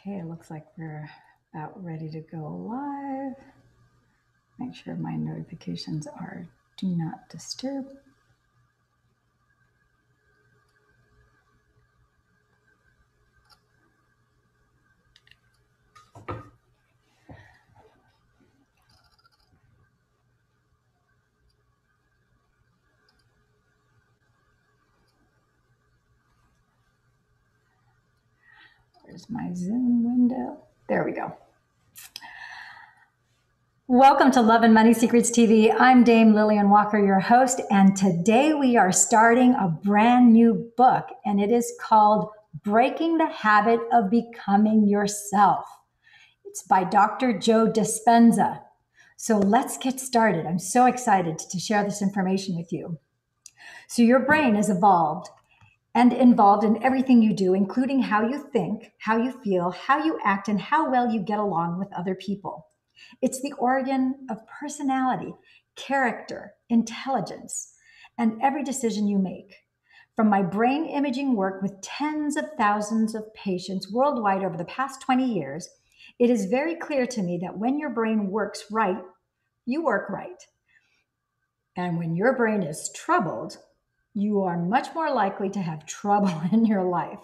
Okay, it looks like we're about ready to go live. Make sure my notifications are do not disturb. My Zoom window? There we go. Welcome to Love and Money Secrets TV. I'm Dame Lillian Walker, your host, and today we are starting a brand new book, and it is called Breaking the Habit of Becoming Yourself. It's by Dr. Joe Dispenza. So let's get started. I'm so excited to share this information with you. So, your brain has evolved and involved in everything you do, including how you think, how you feel, how you act, and how well you get along with other people. It's the organ of personality, character, intelligence, and every decision you make. From my brain imaging work with tens of thousands of patients worldwide over the past 20 years, it is very clear to me that when your brain works right, you work right. And when your brain is troubled, you are much more likely to have trouble in your life.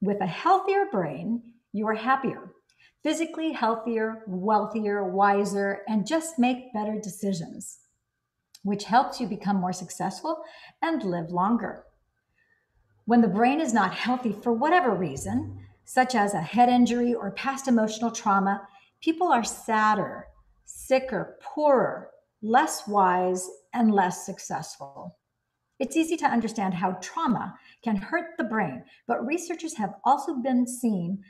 With a healthier brain, you are happier, physically healthier, wealthier, wiser, and just make better decisions, which helps you become more successful and live longer. When the brain is not healthy for whatever reason, such as a head injury or past emotional trauma, people are sadder, sicker, poorer, less wise, and less successful. It's easy to understand how trauma can hurt the brain, but researchers have also been seen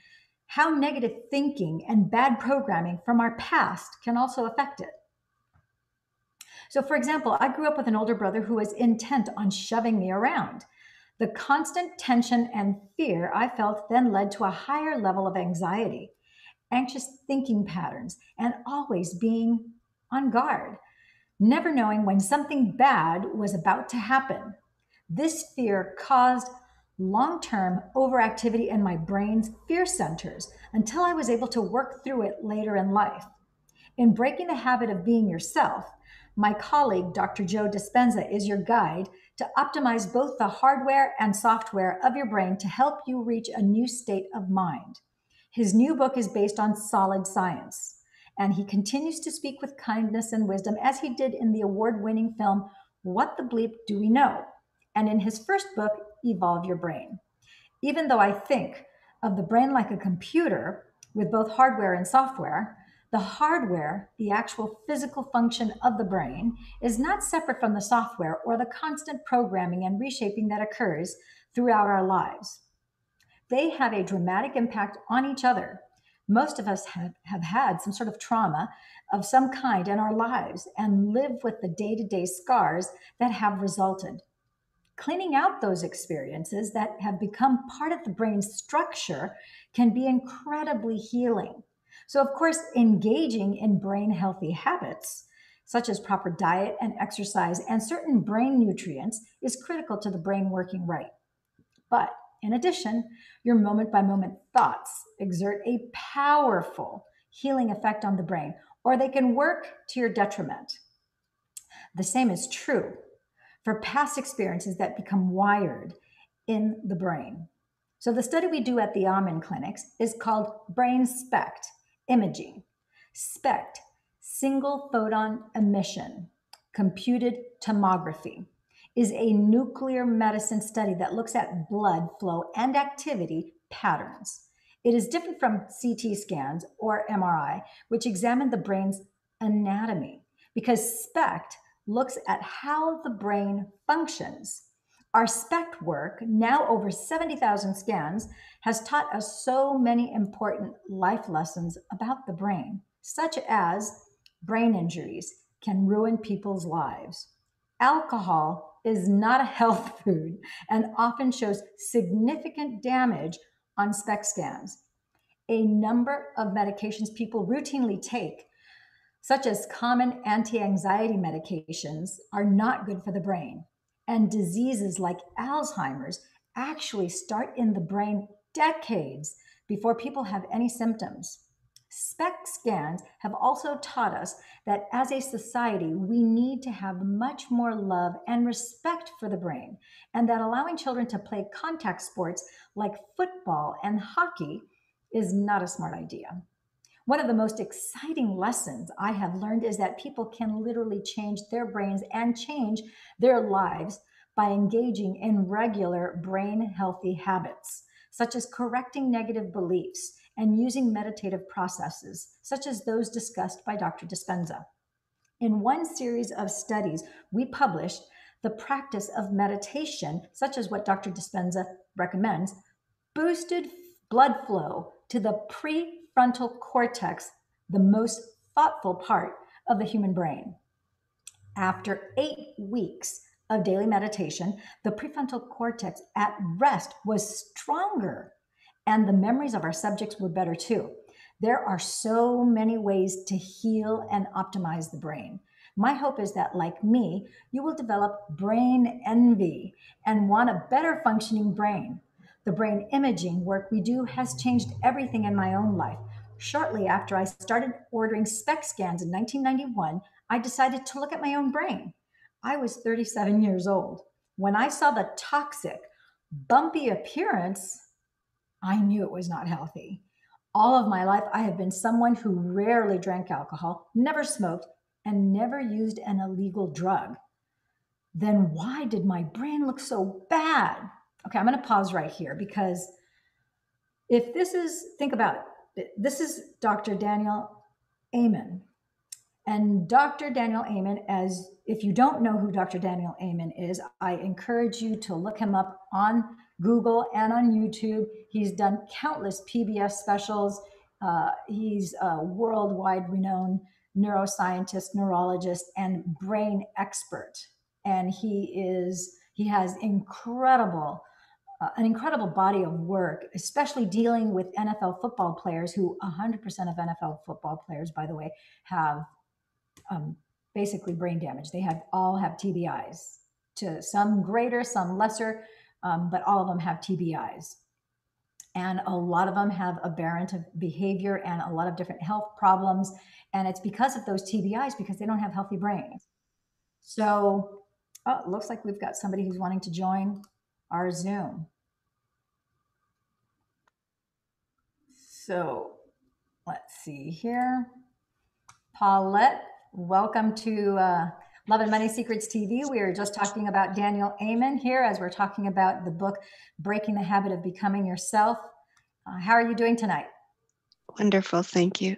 how negative thinking and bad programming from our past can also affect it. So, for example, I grew up with an older brother who was intent on shoving me around. The constant tension and fear I felt then led to a higher level of anxiety, anxious thinking patterns, and always being on guard never knowing when something bad was about to happen. This fear caused long term overactivity in my brain's fear centers until I was able to work through it later in life. In breaking the habit of being yourself, my colleague, Dr. Joe Dispenza, is your guide to optimize both the hardware and software of your brain to help you reach a new state of mind. His new book is based on solid science. And he continues to speak with kindness and wisdom, as he did in the award winning film, What the Bleep Do We Know? And in his first book, Evolve Your Brain. Even though I think of the brain like a computer with both hardware and software, the hardware, the actual physical function of the brain, is not separate from the software or the constant programming and reshaping that occurs throughout our lives. They have a dramatic impact on each other most of us have, have had some sort of trauma of some kind in our lives and live with the day to day scars that have resulted. Cleaning out those experiences that have become part of the brain's structure can be incredibly healing. So, of course, engaging in brain healthy habits, such as proper diet and exercise and certain brain nutrients, is critical to the brain working right. But in addition, your moment by moment thoughts exert a powerful healing effect on the brain, or they can work to your detriment. The same is true for past experiences that become wired in the brain. So, the study we do at the Amen clinics is called Brain SPECT imaging. SPECT, single photon emission, computed tomography is a nuclear medicine study that looks at blood flow and activity patterns. It is different from CT scans or MRI, which examine the brain's anatomy, because SPECT looks at how the brain functions. Our SPECT work, now over 70,000 scans, has taught us so many important life lessons about the brain, such as brain injuries can ruin people's lives. Alcohol is not a health food and often shows significant damage on SPECT scans. A number of medications people routinely take, such as common anti anxiety medications, are not good for the brain. And diseases like Alzheimer's actually start in the brain decades before people have any symptoms. SPECT scans have also taught us that as a society, we need to have much more love and respect for the brain, and that allowing children to play contact sports like football and hockey is not a smart idea. One of the most exciting lessons I have learned is that people can literally change their brains and change their lives by engaging in regular brain healthy habits, such as correcting negative beliefs and using meditative processes, such as those discussed by Dr. Dispenza. In one series of studies, we published the practice of meditation, such as what Dr. Dispenza recommends, boosted blood flow to the prefrontal cortex, the most thoughtful part of the human brain. After eight weeks of daily meditation, the prefrontal cortex at rest was stronger and the memories of our subjects were better too. There are so many ways to heal and optimize the brain. My hope is that, like me, you will develop brain envy and want a better functioning brain. The brain imaging work we do has changed everything in my own life. Shortly after I started ordering SPECT scans in 1991, I decided to look at my own brain. I was 37 years old. When I saw the toxic, bumpy appearance, I knew it was not healthy. All of my life, I have been someone who rarely drank alcohol, never smoked, and never used an illegal drug. Then why did my brain look so bad? Okay, I'm going to pause right here because if this is, think about it, this is Dr. Daniel Amen. And Dr. Daniel Amen, as if you don't know who Dr. Daniel Amen is, I encourage you to look him up on Google and on YouTube. He's done countless PBS specials. Uh, he's a worldwide renowned neuroscientist, neurologist, and brain expert. And he is he has incredible uh, an incredible body of work, especially dealing with NFL football players, who 100% of NFL football players, by the way, have um, basically brain damage. They have all have TBIs to some greater, some lesser, um, but all of them have TBIs. And a lot of them have aberrant behavior and a lot of different health problems. And it's because of those TBIs because they don't have healthy brains. So, oh, it looks like we've got somebody who's wanting to join our Zoom. So let's see here. Paulette, welcome to uh, Love and Money Secrets TV. We are just talking about Daniel Amen here as we're talking about the book Breaking the Habit of Becoming Yourself. Uh, how are you doing tonight? Wonderful, thank you.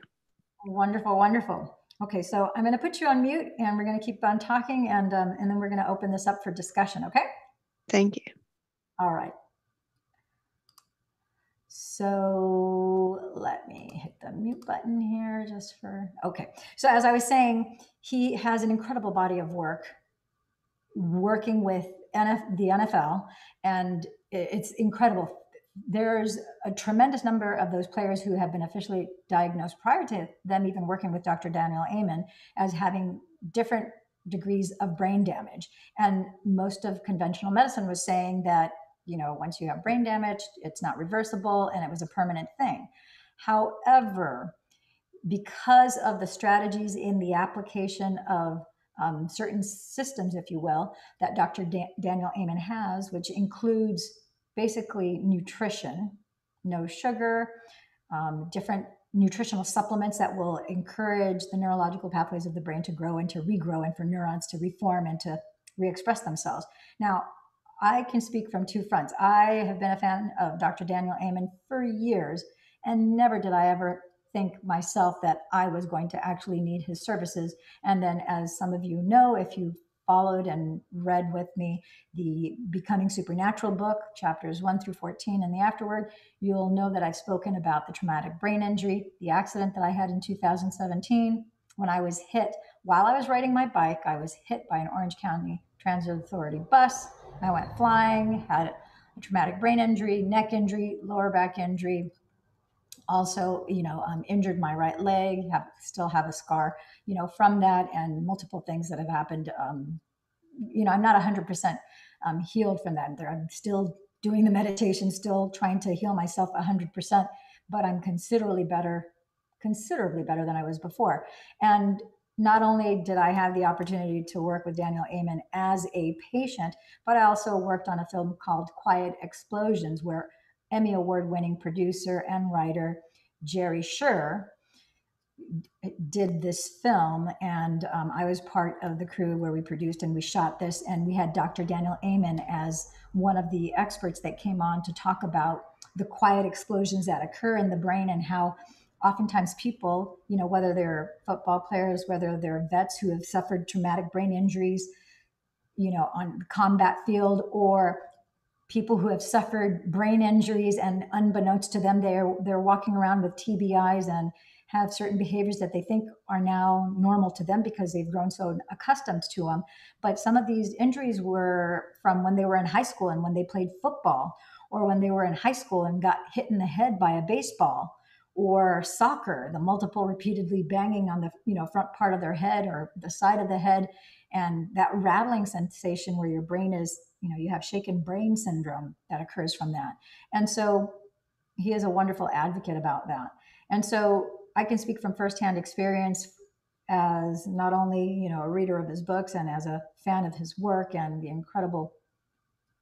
Wonderful, wonderful. Okay, so I'm going to put you on mute and we're going to keep on talking and um, and then we're going to open this up for discussion, okay? Thank you. All right. So let me hit the mute button here just for, okay. So as I was saying, he has an incredible body of work working with NF, the NFL, and it's incredible. There's a tremendous number of those players who have been officially diagnosed prior to them even working with Dr. Daniel Amen as having different degrees of brain damage. And most of conventional medicine was saying that you know, once you have brain damage, it's not reversible and it was a permanent thing. However, because of the strategies in the application of um, certain systems, if you will, that Dr. Dan- Daniel Amen has, which includes basically nutrition, no sugar, um, different nutritional supplements that will encourage the neurological pathways of the brain to grow and to regrow and for neurons to reform and to re-express themselves. Now, I can speak from two fronts. I have been a fan of Dr. Daniel Amen for years, and never did I ever think myself that I was going to actually need his services. And then, as some of you know, if you followed and read with me the Becoming Supernatural book, chapters 1 through 14, and the afterward, you'll know that I've spoken about the traumatic brain injury, the accident that I had in 2017 when I was hit while I was riding my bike. I was hit by an Orange County Transit Authority bus I went flying, had a traumatic brain injury, neck injury, lower back injury. Also, you know, um, injured my right leg. Have still have a scar, you know, from that, and multiple things that have happened. Um, you know, I'm not 100% um, healed from that. There I'm still doing the meditation, still trying to heal myself 100%. but I'm considerably better, considerably better than I was before. And not only did I have the opportunity to work with Daniel Amen as a patient, but I also worked on a film called Quiet Explosions, where Emmy Award winning producer and writer Jerry Sher did this film. And um, I was part of the crew where we produced and we shot this. And we had Dr. Daniel Amen as one of the experts that came on to talk about the quiet explosions that occur in the brain and how oftentimes people, you know, whether they're football players, whether they're vets who have suffered traumatic brain injuries, you know, on combat field, or people who have suffered brain injuries and unbeknownst to them, they're they're walking around with TBIs and have certain behaviors that they think are now normal to them because they've grown so accustomed to them. But some of these injuries were from when they were in high school and when they played football, or when they were in high school and got hit in the head by a baseball or soccer, the multiple repeatedly banging on the you know front part of their head or the side of the head, and that rattling sensation where your brain is you know you have shaken brain syndrome that occurs from that. And so he is a wonderful advocate about that. And so I can speak from firsthand experience as not only you know a reader of his books and as a fan of his work and the incredible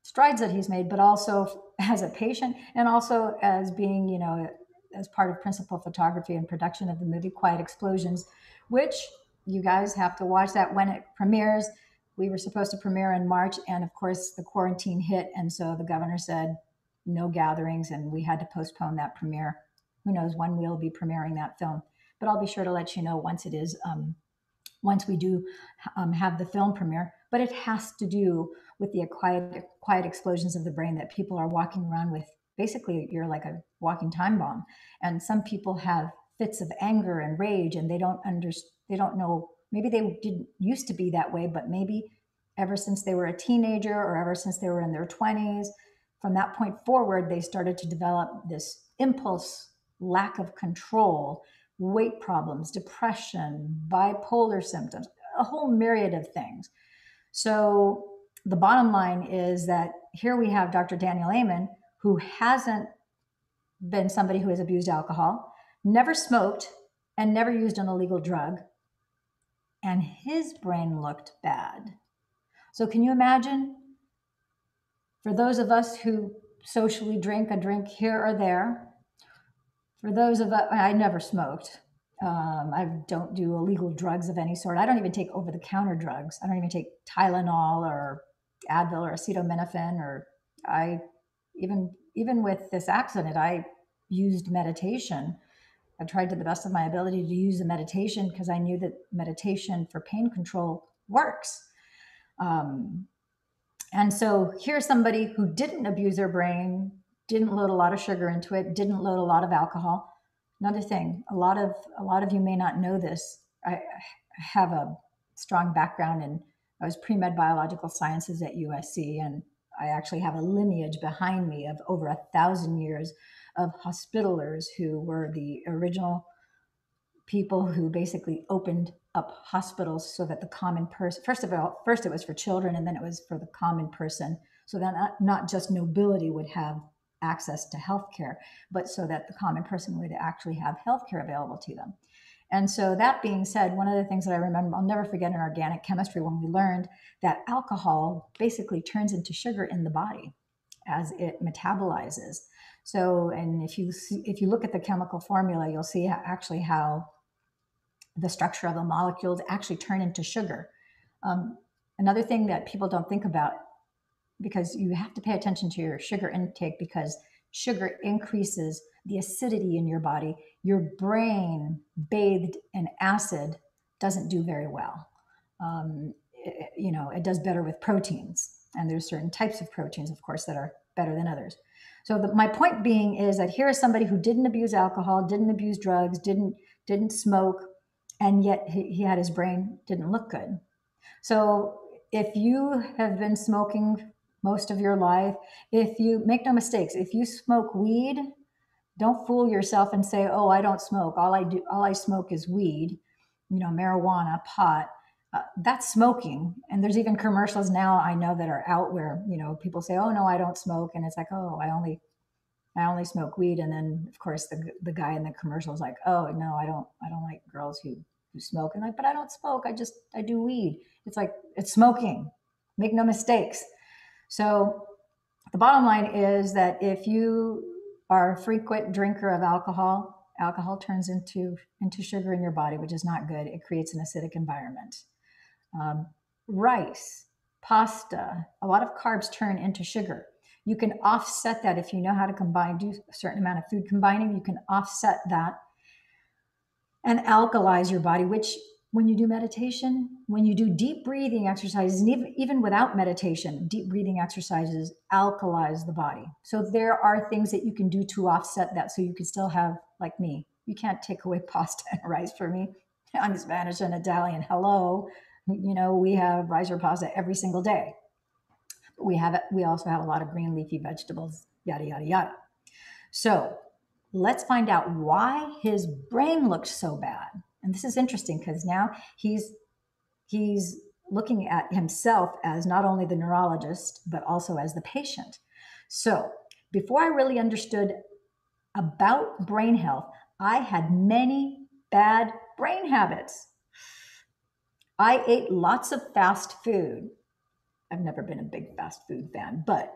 strides that he's made, but also as a patient and also as being you know as part of principal photography and production of the movie Quiet Explosions, which you guys have to watch that when it premieres. We were supposed to premiere in March, and of course, the quarantine hit. And so the governor said no gatherings, and we had to postpone that premiere. Who knows when we'll be premiering that film? But I'll be sure to let you know once it is, um, once we do um, have the film premiere. But it has to do with the quiet, quiet explosions of the brain that people are walking around with basically you're like a walking time bomb. And some people have fits of anger and rage and they don't understand they don't know maybe they didn't used to be that way but maybe ever since they were a teenager or ever since they were in their 20s from that point forward they started to develop this impulse lack of control weight problems depression bipolar symptoms a whole myriad of things. So the bottom line is that here we have dr daniel amen who hasn't been somebody who has abused alcohol, never smoked, and never used an illegal drug, and his brain looked bad. So, can you imagine for those of us who socially drink a drink here or there? For those of us, I never smoked. Um, I don't do illegal drugs of any sort. I don't even take over the counter drugs. I don't even take Tylenol or Advil or acetaminophen or I even even with this accident, I used meditation. I tried to the best of my ability to use the meditation because I knew that meditation for pain control works. Um, and so here's somebody who didn't abuse their brain, didn't load a lot of sugar into it, didn't load a lot of alcohol. Another thing, a lot of a lot of you may not know this. I have a strong background in I was pre-med biological sciences at USC and I actually have a lineage behind me of over a thousand years of hospitalers who were the original people who basically opened up hospitals so that the common person first of all first it was for children and then it was for the common person so that not, not just nobility would have access to health care but so that the common person would actually have health care available to them and so, that being said, one of the things that I remember, I'll never forget in organic chemistry when we learned that alcohol basically turns into sugar in the body as it metabolizes. So, and if you see, if you look at the chemical formula, you'll see actually how the structure of the molecules actually turn into sugar. Um, another thing that people don't think about, because you have to pay attention to your sugar intake, because sugar increases the acidity in your body, your brain bathed in acid doesn't do very well. Um, it, you know, it does better with proteins, and there's certain types of proteins, of course, that are better than others. So the, my point being is that here is somebody who didn't abuse alcohol, didn't abuse drugs, didn't didn't smoke, and yet he, he had his brain didn't look good. So if you have been smoking most of your life, if you make no mistakes, if you smoke weed don't fool yourself and say, "Oh, I don't smoke. All I do, all I smoke is weed, you know, marijuana, pot." Uh, that's smoking. And there's even commercials now I know that are out where you know people say, "Oh no, I don't smoke," and it's like, "Oh, I only I only smoke weed. And then of course the, the guy in the commercial is like, oh no, I don't, I don't like girls who, who smoke. And like, but I don't smoke. I just, I do weed. It's like, it's smoking. Make no mistakes. So the bottom line is that if you are a frequent drinker of alcohol, alcohol turns into, into sugar in your body, which is not good. It creates an acidic environment. Um, rice, pasta, a lot of carbs turn into sugar. You can offset that if you know how to combine, do a certain amount of food combining, you can offset that and alkalize your body, which when you do meditation, when you do deep breathing exercises, and even, even without meditation, deep breathing exercises alkalize the body. So there are things that you can do to offset that so you can still have, like me, you can't take away pasta and rice for me. I'm Spanish and Italian. Hello. You know, we have rice or pasta every single day we have we also have a lot of green leafy vegetables, yada yada yada. So let's find out why his brain looked so bad. And this is interesting because now he's he's looking at himself as not only the neurologist but also as the patient. So before I really understood about brain health, I had many bad brain habits. I ate lots of fast food. I've never been a big fast food fan, but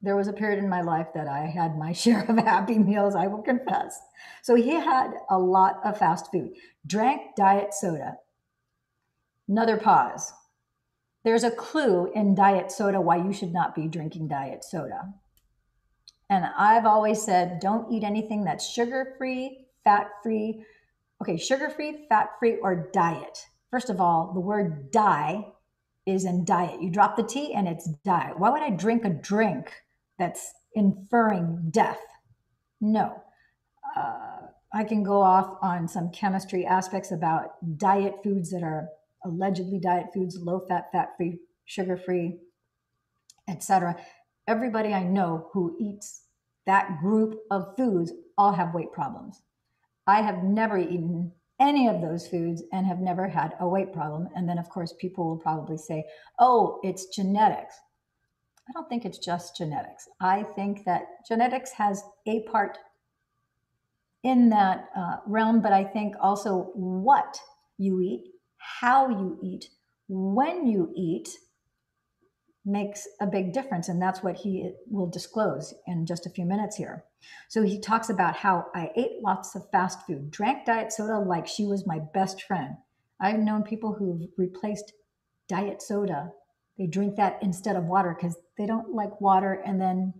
there was a period in my life that I had my share of happy meals, I will confess. So he had a lot of fast food, drank diet soda. Another pause. There's a clue in diet soda why you should not be drinking diet soda. And I've always said don't eat anything that's sugar free, fat free. Okay, sugar free, fat free, or diet. First of all, the word die is in diet. You drop the T and it's diet. Why would I drink a drink that's inferring death? No. Uh, I can go off on some chemistry aspects about diet foods that are allegedly diet foods, low fat, fat free, sugar free, etc. Everybody I know who eats that group of foods all have weight problems. I have never eaten any of those foods and have never had a weight problem. And then, of course, people will probably say, oh, it's genetics. I don't think it's just genetics. I think that genetics has a part in that uh, realm, but I think also what you eat, how you eat, when you eat, makes a big difference. And that's what he will disclose in just a few minutes here. So he talks about how I ate lots of fast food, drank diet soda like she was my best friend. I've known people who've replaced diet soda. They drink that instead of water because they don't like water. And then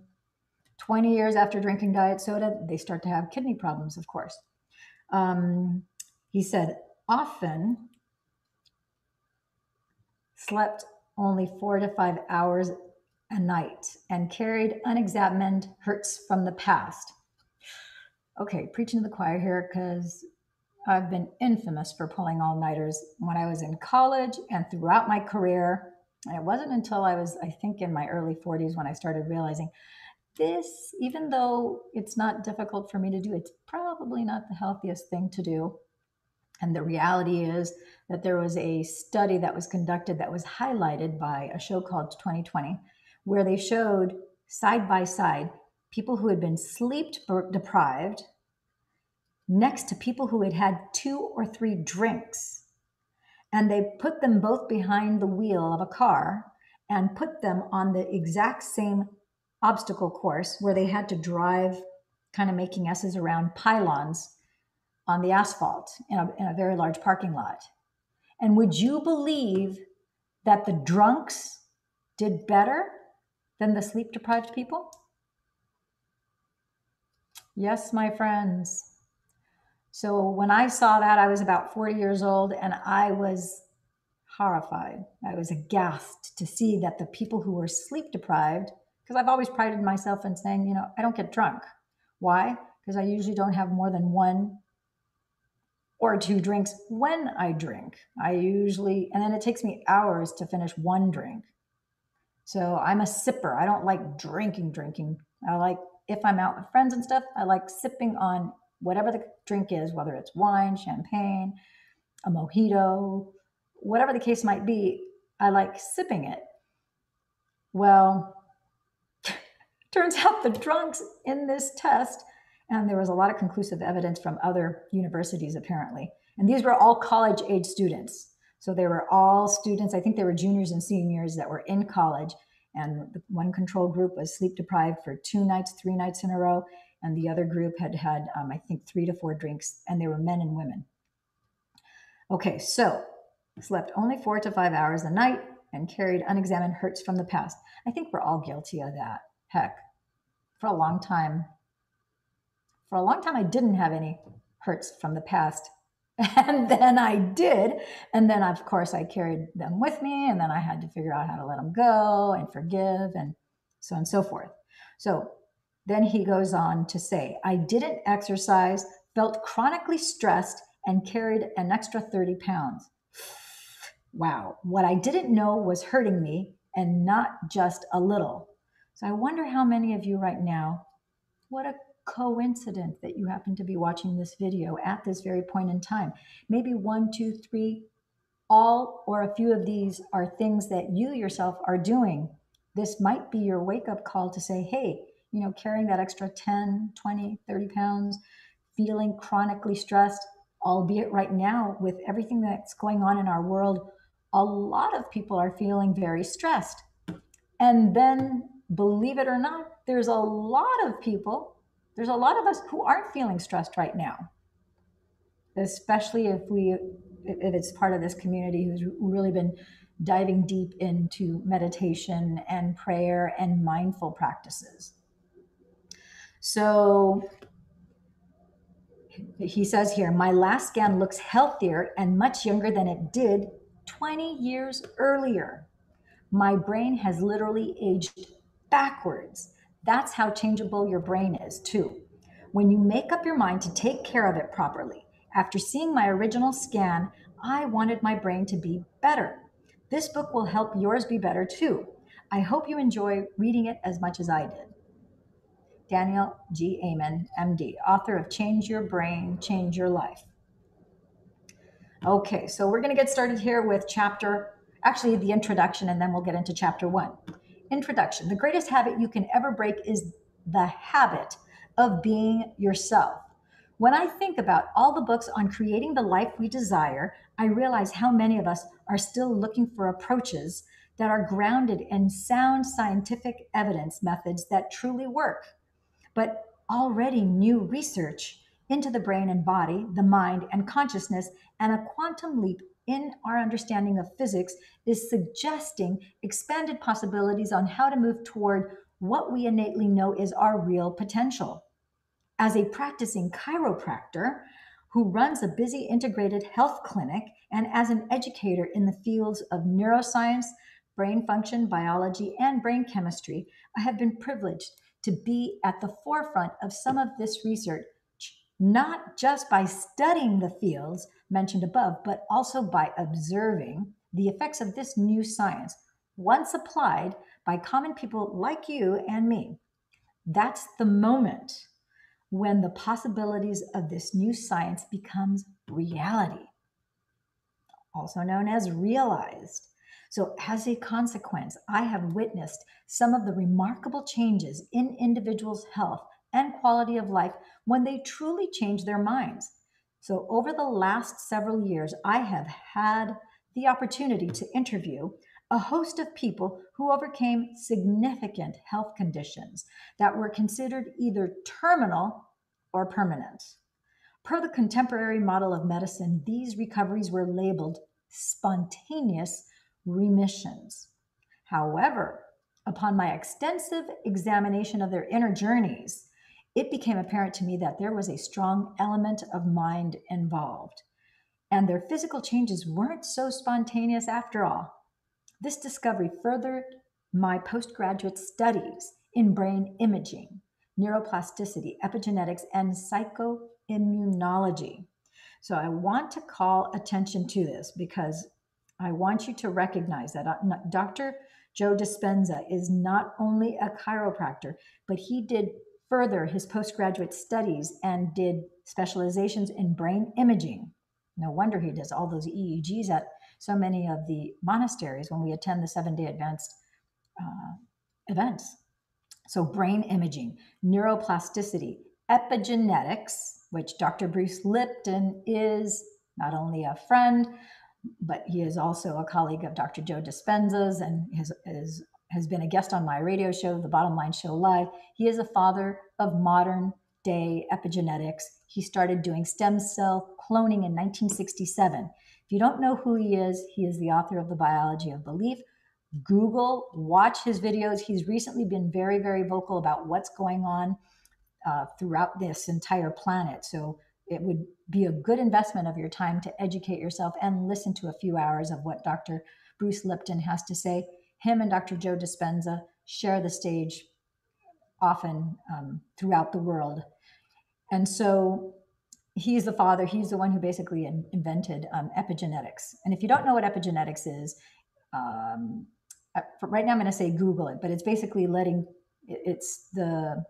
20 years after drinking diet soda, they start to have kidney problems, of course. Um, he said, often slept only four to five hours a night and carried unexamined hurts from the past. Okay, preaching to the choir here because I've been infamous for pulling all nighters when I was in college and throughout my career. And it wasn't until I was, I think, in my early 40s when I started realizing this, even though it's not difficult for me to do, it's probably not the healthiest thing to do. And the reality is that there was a study that was conducted that was highlighted by a show called 2020, where they showed side by side people who had been sleep deprived next to people who had had two or three drinks. And they put them both behind the wheel of a car and put them on the exact same obstacle course where they had to drive, kind of making S's around pylons on the asphalt in a, in a very large parking lot. And would you believe that the drunks did better than the sleep deprived people? Yes, my friends. So when I saw that, I was about 40 years old and I was horrified. I was aghast to see that the people who were sleep deprived, because I've always prided myself in saying, you know, I don't get drunk. Why? Because I usually don't have more than one or two drinks when I drink. I usually, and then it takes me hours to finish one drink. So I'm a sipper. I don't like drinking, drinking. I like, if I'm out with friends and stuff, I like sipping on whatever the drink is, whether it's wine, champagne, a mojito, whatever the case might be, I like sipping it. Well, Turns out the drunks in this test, and there was a lot of conclusive evidence from other universities apparently, and these were all college age students. So they were all students, I think they were juniors and seniors that were in college. And the one control group was sleep deprived for two nights, three nights in a row. And the other group had had, um, I think, three to four drinks, and they were men and women. Okay, so slept only four to five hours a night and carried unexamined hurts from the past. I think we're all guilty of that. Heck, for a long time, for a long time, I didn't have any hurts from the past. And then I did. And then, of course, I carried them with me. And then I had to figure out how to let them go and forgive and so on and so forth. So then he goes on to say, I didn't exercise, felt chronically stressed, and carried an extra 30 pounds. Wow. What I didn't know was hurting me and not just a little. So I wonder how many of you right now, what a coincidence that you happen to be watching this video at this very point in time. Maybe one, two, three, all or a few of these are things that you yourself are doing. This might be your wake up call to say, hey, you know, carrying that extra 10, 20, 30 pounds, feeling chronically stressed, albeit right now with everything that's going on in our world, a lot of people are feeling very stressed. And then, believe it or not, there's a lot of people there's a lot of us who aren't feeling stressed right now, especially if we if it's part of this community who's really been diving deep into meditation and prayer and mindful practices. So he says here, my last scan looks healthier and much younger than it did 20 years earlier. My brain has literally aged backwards. That's how changeable your brain is, too. When you make up your mind to take care of it properly, after seeing my original scan, I wanted my brain to be better. This book will help yours be better too. I hope you enjoy reading it as much as I did. Daniel G. Amen, MD, author of Change Your Brain, Change Your Life. Okay, so we're going to get started here with chapter, actually, the introduction, and then we'll get into chapter one. Introduction The greatest habit you can ever break is the habit of being yourself. When I think about all the books on creating the life we desire, I realize how many of us are still looking for approaches that are grounded in sound scientific evidence methods that truly work. But already new research into the brain and body, the mind and consciousness, and a quantum leap in our understanding of physics is suggesting expanded possibilities on how to move toward what we innately know is our real potential. As a practicing chiropractor who runs a busy integrated health clinic and as an educator in the fields of neuroscience, brain function, biology, and brain chemistry, I have been privileged to be at the forefront of some of this research, not just by studying the fields mentioned above, but also by observing the effects of this new science once applied by common people like you and me. That's the moment when the possibilities of this new science becomes reality, also known as realized. So, as a consequence, I have witnessed some of the remarkable changes in individuals' health and quality of life when they truly change their minds. So, over the last several years, I have had the opportunity to interview a host of people who overcame significant health conditions that were considered either terminal or permanent. Per the contemporary model of medicine, these recoveries were labeled spontaneous remissions. However, upon my extensive examination of their inner journeys, it became apparent to me that there was a strong element of mind involved, and their physical changes weren't so spontaneous after all. This discovery furthered my postgraduate studies in brain imaging, neuroplasticity, epigenetics, and psychoimmunology. So I want to call attention to this because I want you to recognize that uh, Dr. Joe Dispenza is not only a chiropractor, but he did further his postgraduate studies and did specializations in brain imaging. No wonder he does all those EEGs at so many of the monasteries when we attend the seven day advanced uh, events. So, brain imaging, neuroplasticity, epigenetics, which Dr. Bruce Lipton is not only a friend, but he is also a colleague of Dr. Joe Dispenza's and has, is, has been a guest on my radio show, The Bottom Line Show Live. He is a father of modern day epigenetics. He started doing stem cell cloning in 1967. If you don't know who he is, he is the author of The Biology of Belief. Google, watch his videos. He's recently been very, very vocal about what's going on uh, throughout this entire planet. So it would be a good investment of your time to educate yourself and listen to a few hours of what Dr. Bruce Lipton has to say. Him and Dr. Joe Dispenza share the stage often um, throughout the world. And so he's the father, he's the one who basically in, invented um, epigenetics. And if you don't know what epigenetics is, um, uh, right now I'm going to say Google it, but it's basically letting, it's the,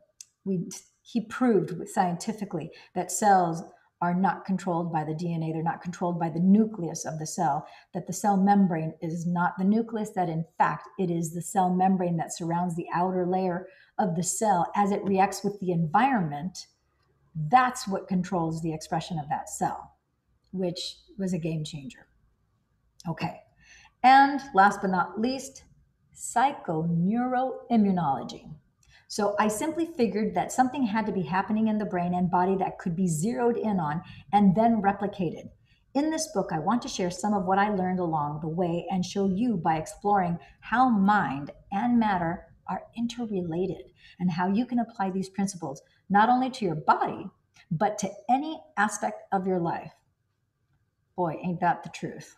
we, he proved scientifically that cells are not controlled by the DNA. They're not controlled by the nucleus of the cell, that the cell membrane is not the nucleus, that in fact it is the cell membrane that surrounds the outer layer of the cell as it reacts with the environment. That's what controls the expression of that cell, which was a game changer. Okay. And last but not least, psychoneuroimmunology. So I simply figured that something had to be happening in the brain and body that could be zeroed in on and then replicated. In this book, I want to share some of what I learned along the way and show you by exploring how mind and matter are interrelated and how you can apply these principles not only to your body, but to any aspect of your life. Boy, ain't that the truth.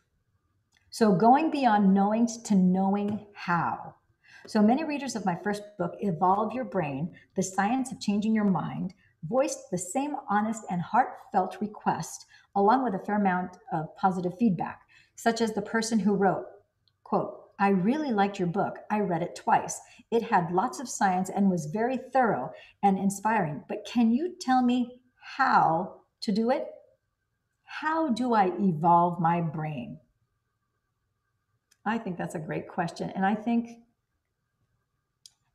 So, going beyond knowing to knowing how. So many readers of my first book, Evolve Your Brain The Science of Changing Your Mind, voiced the same honest and heartfelt request, along with a fair amount of positive feedback, such as the person who wrote, quote, I really liked your book. I read it twice. It had lots of science and was very thorough and inspiring. But can you tell me how to do it? How do I evolve my brain? I think that's a great question. And I think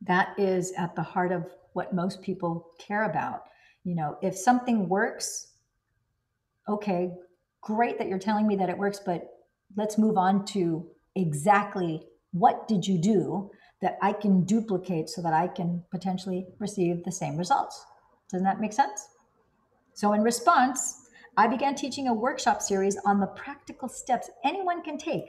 that is at the heart of what most people care about. You know, if something works, okay, great that you're telling me that it works, but let's move on to exactly what did you do that I can duplicate so that I can potentially receive the same results. Doesn't that make sense? So, in response, I began teaching a workshop series on the practical steps anyone can take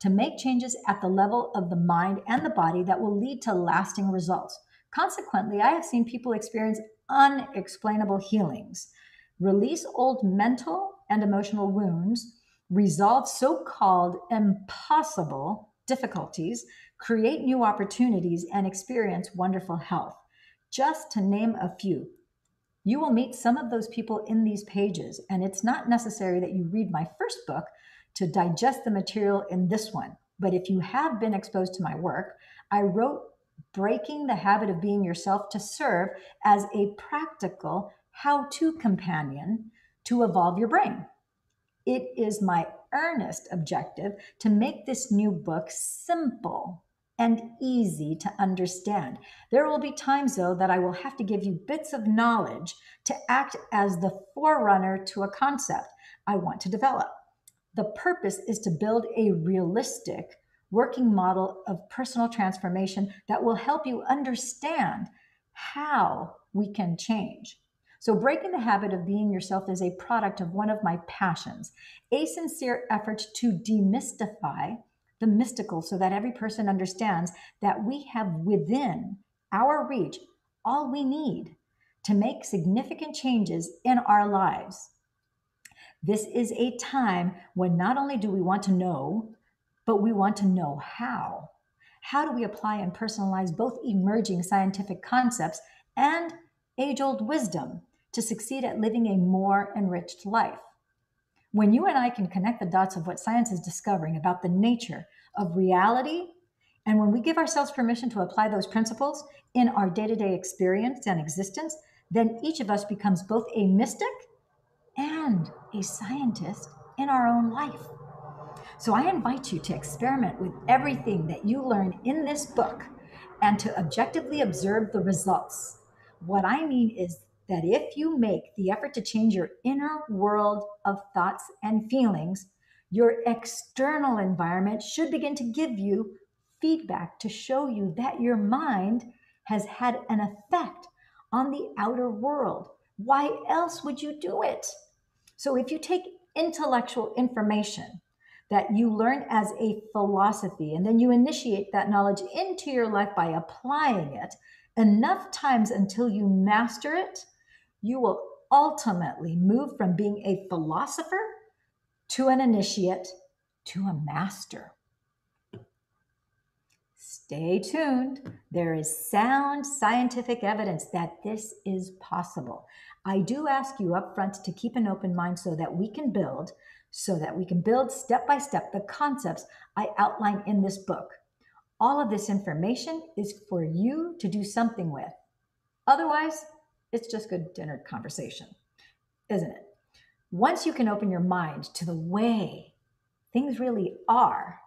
to make changes at the level of the mind and the body that will lead to lasting results. Consequently, I have seen people experience unexplainable healings, release old mental and emotional wounds, resolve so called impossible difficulties, create new opportunities, and experience wonderful health. Just to name a few. You will meet some of those people in these pages, and it's not necessary that you read my first book to digest the material in this one. But if you have been exposed to my work, I wrote Breaking the Habit of Being Yourself to serve as a practical how to companion to evolve your brain. It is my earnest objective to make this new book simple and easy to understand. There will be times, though, that I will have to give you bits of knowledge to act as the forerunner to a concept I want to develop. The purpose is to build a realistic working model of personal transformation that will help you understand how we can change. So, breaking the habit of being yourself is a product of one of my passions, a sincere effort to demystify the mystical so that every person understands that we have within our reach all we need to make significant changes in our lives. This is a time when not only do we want to know, but we want to know how. How do we apply and personalize both emerging scientific concepts and age old wisdom to succeed at living a more enriched life? When you and I can connect the dots of what science is discovering about the nature of reality, and when we give ourselves permission to apply those principles in our day to day experience and existence, then each of us becomes both a mystic and a scientist in our own life. So I invite you to experiment with everything that you learn in this book and to objectively observe the results. What I mean is that if you make the effort to change your inner world of thoughts and feelings, your external environment should begin to give you feedback to show you that your mind has had an effect on the outer world. Why else would you do it? So if you take intellectual information that you learn as a philosophy and then you initiate that knowledge into your life by applying it enough times until you master it, you will ultimately move from being a philosopher to an initiate to a master. Stay tuned. There is sound scientific evidence that this is possible. I do ask you up front to keep an open mind so that we can build, so that we can build step by step the concepts I outline in this book. All of this information is for you to do something with. Otherwise, it's just good dinner conversation, isn't it? Once you can open your mind to the way things really are,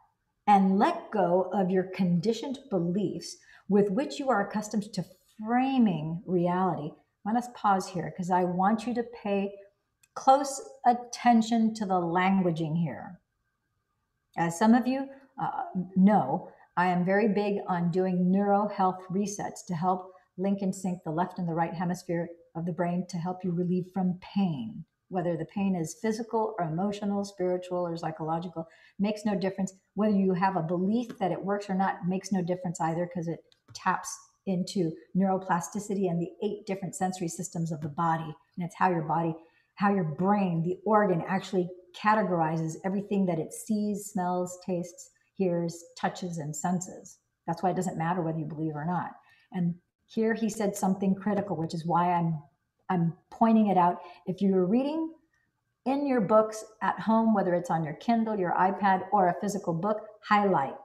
and let go of your conditioned beliefs with which you are accustomed to framing reality. Let us pause here because I want you to pay close attention to the languaging here. As some of you uh, know, I am very big on doing neuro health resets to help link and sync the left and the right hemisphere of the brain to help you relieve from pain whether the pain is physical or emotional, spiritual or psychological, makes no difference. Whether you have a belief that it works or not makes no difference either because it taps into neuroplasticity and the eight different sensory systems of the body. And it's how your body, how your brain, the organ actually categorizes everything that it sees, smells, tastes, hears, touches, and senses. That's why it doesn't matter whether you believe or not. And here he said something critical, which is why I'm I'm pointing it out. If you're reading in your books at home, whether it's on your Kindle, your iPad, or a physical book, highlight.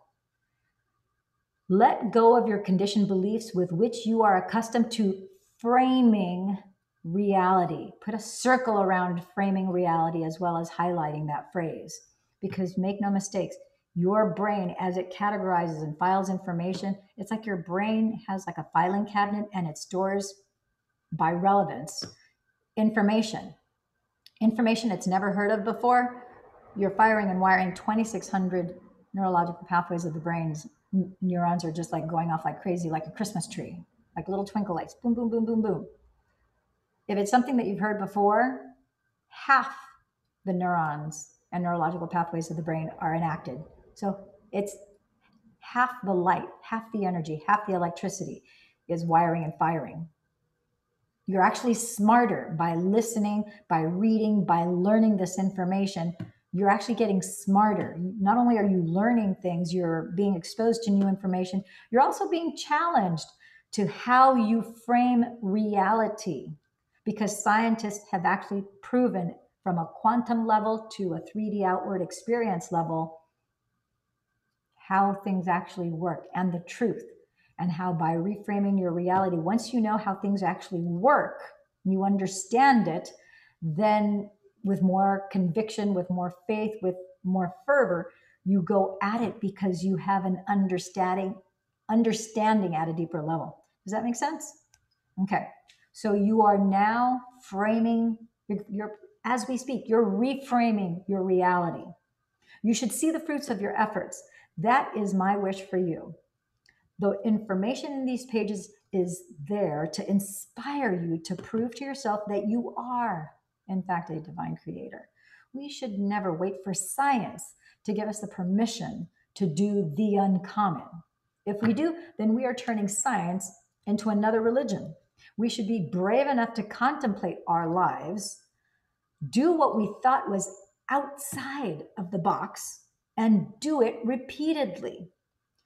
Let go of your conditioned beliefs with which you are accustomed to framing reality. Put a circle around framing reality as well as highlighting that phrase. Because make no mistakes, your brain, as it categorizes and files information, it's like your brain has like a filing cabinet and it stores by relevance information information it's never heard of before you're firing and wiring 2600 neurological pathways of the brain's neurons are just like going off like crazy like a christmas tree like little twinkle lights boom boom boom boom boom if it's something that you've heard before half the neurons and neurological pathways of the brain are enacted so it's half the light half the energy half the electricity is wiring and firing you're actually smarter by listening, by reading, by learning this information. You're actually getting smarter. Not only are you learning things, you're being exposed to new information, you're also being challenged to how you frame reality because scientists have actually proven from a quantum level to a 3D outward experience level how things actually work and the truth and how by reframing your reality, once you know how things actually work, you understand it, then with more conviction, with more faith, with more fervor, you go at it because you have an understanding, understanding at a deeper level. Does that make sense? Okay. So you are now framing your, your as we speak, you're reframing your reality. You should see the fruits of your efforts. That is my wish for you. The information in these pages is there to inspire you to prove to yourself that you are, in fact, a divine creator. We should never wait for science to give us the permission to do the uncommon. If we do, then we are turning science into another religion. We should be brave enough to contemplate our lives, do what we thought was outside of the box, and do it repeatedly.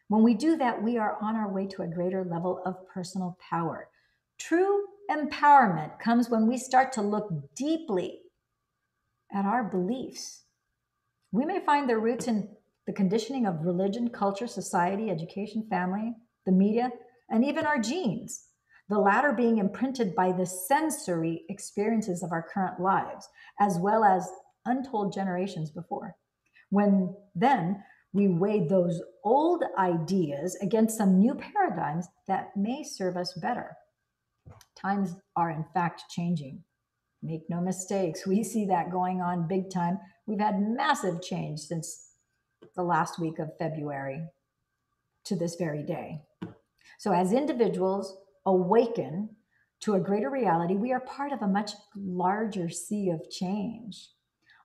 When we do that, we are on our way to a greater level of personal power. True empowerment comes when we start to look deeply at our beliefs. We may find their roots in the conditioning of religion, culture, society, education, family, the media, and even our genes, the latter being imprinted by the sensory experiences of our current lives, as well as untold generations before. When then We weigh those old ideas against some new paradigms that may serve us better. Times are, in fact, changing. Make no mistakes, we see that going on big time. We've had massive change since the last week of February to this very day. So, as individuals awaken to a greater reality, we are part of a much larger sea of change.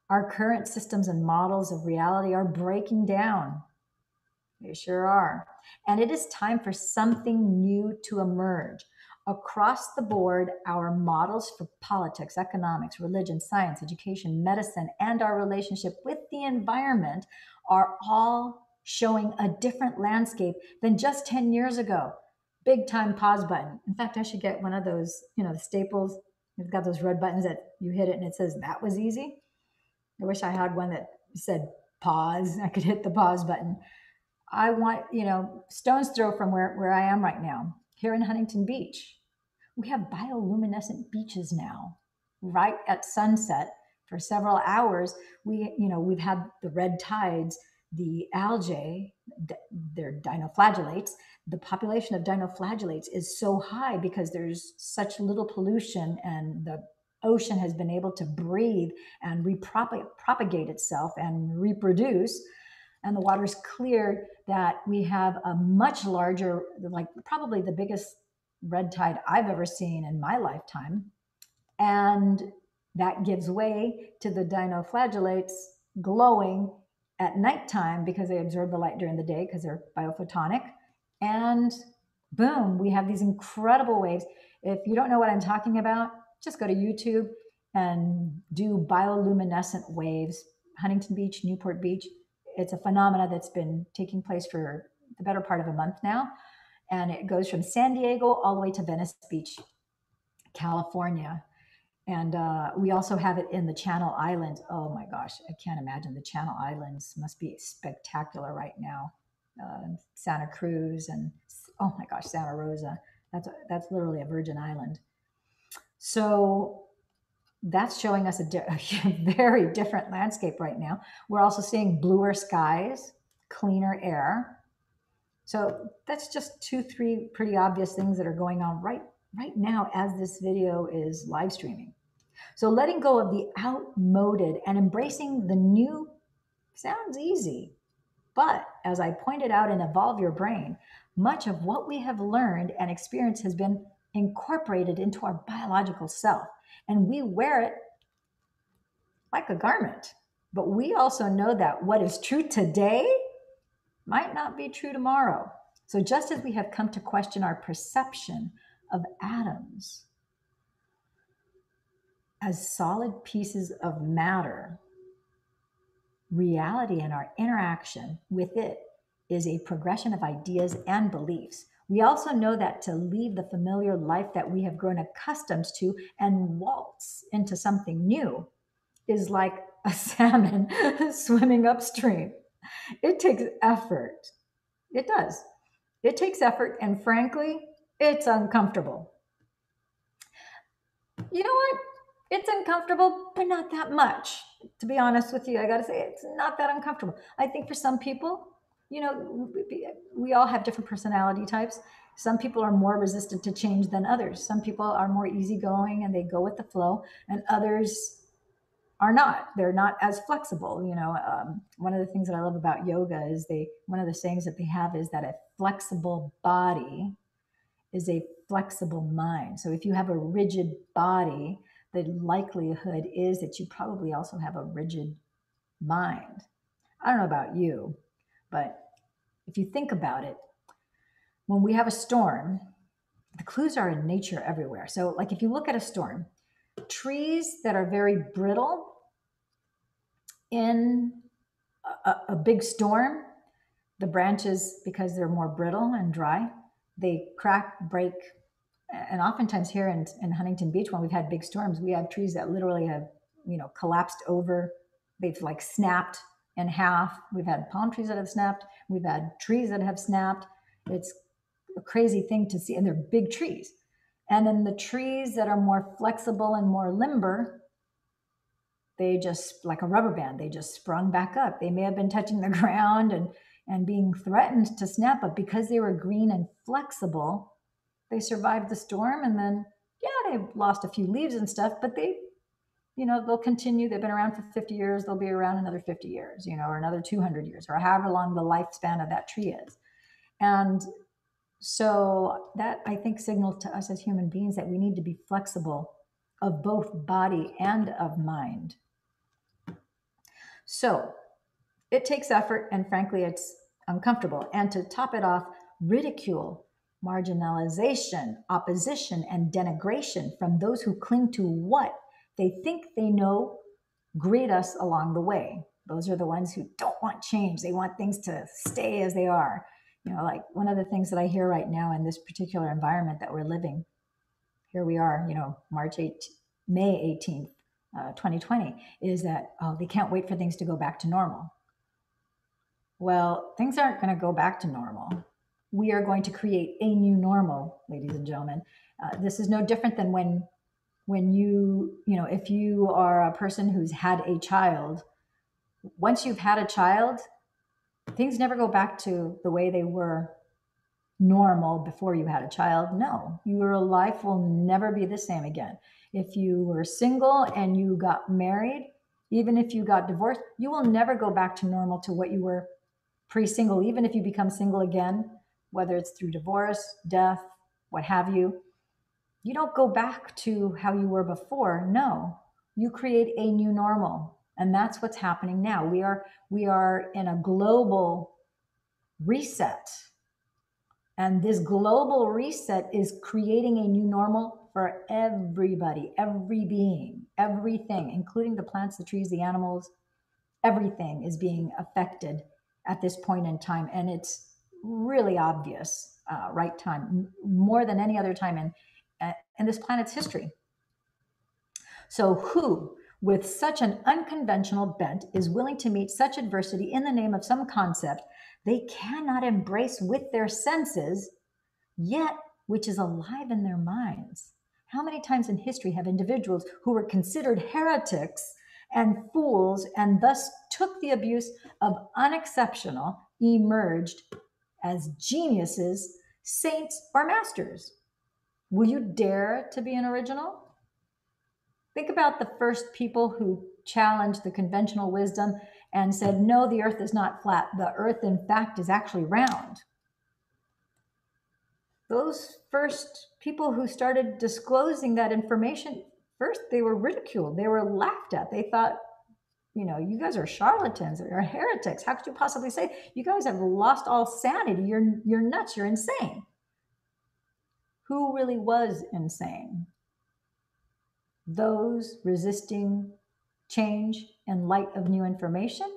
Our current systems and models of reality are breaking down. They sure are. And it is time for something new to emerge. Across the board, our models for politics, economics, religion, science, education, medicine, and our relationship with the environment are all showing a different landscape than just 10 years ago. Big time pause button. In fact, I should get one of those, you know, the staples. It's got those red buttons that you hit it and it says that was easy. I wish I had one that said pause. I could hit the pause button. I want, you know, stone's throw from where, where I am right now, here in Huntington Beach. We have bioluminescent beaches now, right at sunset for several hours. We, you know, we've had the red tides, the algae, they're dinoflagellates. The population of dinoflagellates is so high because there's such little pollution and the ocean has been able to breathe and repropagate itself and reproduce and the water's cleared that we have a much larger like probably the biggest red tide i've ever seen in my lifetime and that gives way to the dinoflagellates glowing at nighttime because they absorb the light during the day because they're biophotonic and boom we have these incredible waves if you don't know what i'm talking about just go to YouTube and do bioluminescent waves. Huntington Beach, Newport Beach. It's a phenomena that's been taking place for the better part of a month now. And it goes from San Diego all the way to Venice Beach, California. And uh, we also have it in the Channel Islands. Oh my gosh, I can't imagine. The Channel Islands must be spectacular right now. Uh, Santa Cruz and oh my gosh, Santa Rosa. That's that's literally a Virgin Island. So that's showing us a, di- a, very different landscape right now. We're also seeing bluer skies, cleaner air. So that's just two, three pretty obvious things that are going on right right now as this video is live streaming. So letting go of the outmoded and embracing the new sounds easy. But as I pointed out in Evolve Your Brain, much of what we have learned and experienced has been incorporated into our biological self. And we wear it like a garment. But we also know that what is true today might not be true tomorrow. So just as we have come to question our perception of atoms as solid pieces of matter, reality and our interaction with it is a progression of ideas and beliefs. We also know that to leave the familiar life that we have grown accustomed to and waltz into something new is like a salmon swimming upstream. It takes effort. It does. It takes effort, and frankly, it's uncomfortable. You know what? It's uncomfortable, but not that much. To be honest with you, I got to say, it's not that uncomfortable. I think for some people, you know, we all have different personality types. Some people are more resistant to change than others. Some people are more easygoing and they go with the flow, and others are not. They're not as flexible. You know, um, one of the things that I love about yoga is they. One of the sayings that they have is that a flexible body is a flexible mind. So if you have a rigid body, the likelihood is that you probably also have a rigid mind. I don't know about you, but if you think about it, when we have a storm, the clues are in nature everywhere. So, like if you look at a storm, trees that are very brittle in a, a big storm, the branches, because they're more brittle and dry, they crack, break. And oftentimes here in, in Huntington Beach, when we've had big storms, we have trees that literally have, you know, collapsed over. They've like snapped in half. We've had palm trees that have snapped. We've had trees that have snapped. It's a crazy thing to see, and they're big trees. And then the trees that are more flexible and more limber, they just like a rubber band they just sprung back up they may have been touching the ground and and being threatened to snap but because they were green and flexible they survived the storm and then yeah they've lost a few leaves and stuff but they you know they'll continue they've been around for 50 years they'll be around another 50 years you know or another 200 years or however long the lifespan of that tree is. And so that i think signals to us as human beings that we need to be flexible of both body and of mind. So it takes effort and frankly it's uncomfortable. And to top it off ridicule marginalization opposition and denigration from those who cling to what they think they know greet us along the way. Those are the ones who don't want change. They want things to stay as they are. You know, like one of the things that I hear right now in this particular environment that we're living, here we are, you know, March 8th, May 18th, uh, 2020, is that oh, they can't wait for things to go back to normal. Well, things aren't going to go back to normal. We are going to create a new normal, ladies and gentlemen. Uh, this is no different than when when you you know if you are a person who's had a child once you've had a child things never go back to the way they were normal before you had a child. No your life will never be the same again. If you were single and you got married even if you got divorced you will never go back to normal to what you were pre-single even if you become single again whether it's through divorce death what have you you don't go back to how you were before. No, you create a new normal. And that's what's happening now. We are we are in a global reset. And this global reset is creating a new normal for everybody, every being, everything, including the plants, the trees, the animals, everything is being affected at this point in time. And it's really obvious, uh, right time, more than any other time in in this planet's history. So, who, with such an unconventional bent, is willing to meet such adversity in the name of some concept they cannot embrace with their senses, yet which is alive in their minds? How many times in history have individuals who were considered heretics and fools and thus took the abuse of unexceptional emerged as geniuses, saints, or masters? Will you dare to be an original? Think about the first people who challenged the conventional wisdom and said, no, the earth is not flat. The earth, in fact, is actually round. Those first people who started disclosing that information, first they were ridiculed, they were laughed at. They thought, you know, you guys are charlatans or you're heretics. How could you possibly say you guys have lost all sanity? You're you're nuts, you're insane who really was insane? Those resisting change in light of new information,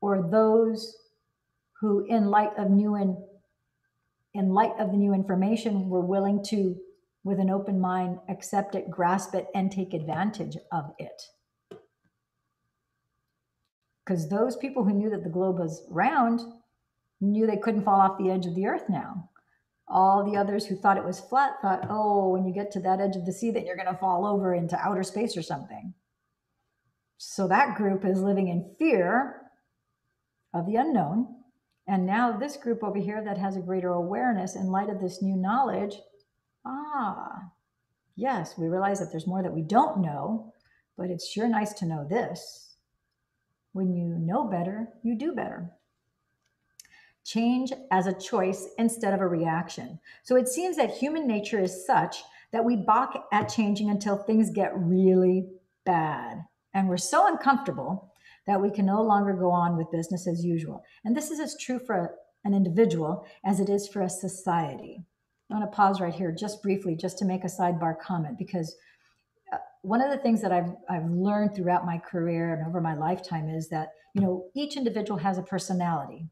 or those who, in light of new in, in light of the new information, were willing to, with an open mind, accept it, grasp it, and take advantage of it. Because those people who knew that the globe was round knew they couldn't fall off the edge of the earth now all the others who thought it was flat thought, oh, when you get to that edge of the sea, then you're going to fall over into outer space or something. So that group is living in fear of the unknown. And now this group over here that has a greater awareness in light of this new knowledge, ah, yes, we realize that there's more that we don't know, but it's sure nice to know this. When you know better, you do better change as a choice instead of a reaction. So it seems that human nature is such that we balk at changing until things get really bad. And we're so uncomfortable that we can no longer go on with business as usual. And this is as true for an individual as it is for a society. I want to pause right here just briefly, just to make a sidebar comment, because uh, one of the things that I've, I've learned throughout my career and over my lifetime is that, you know, each individual has a personality.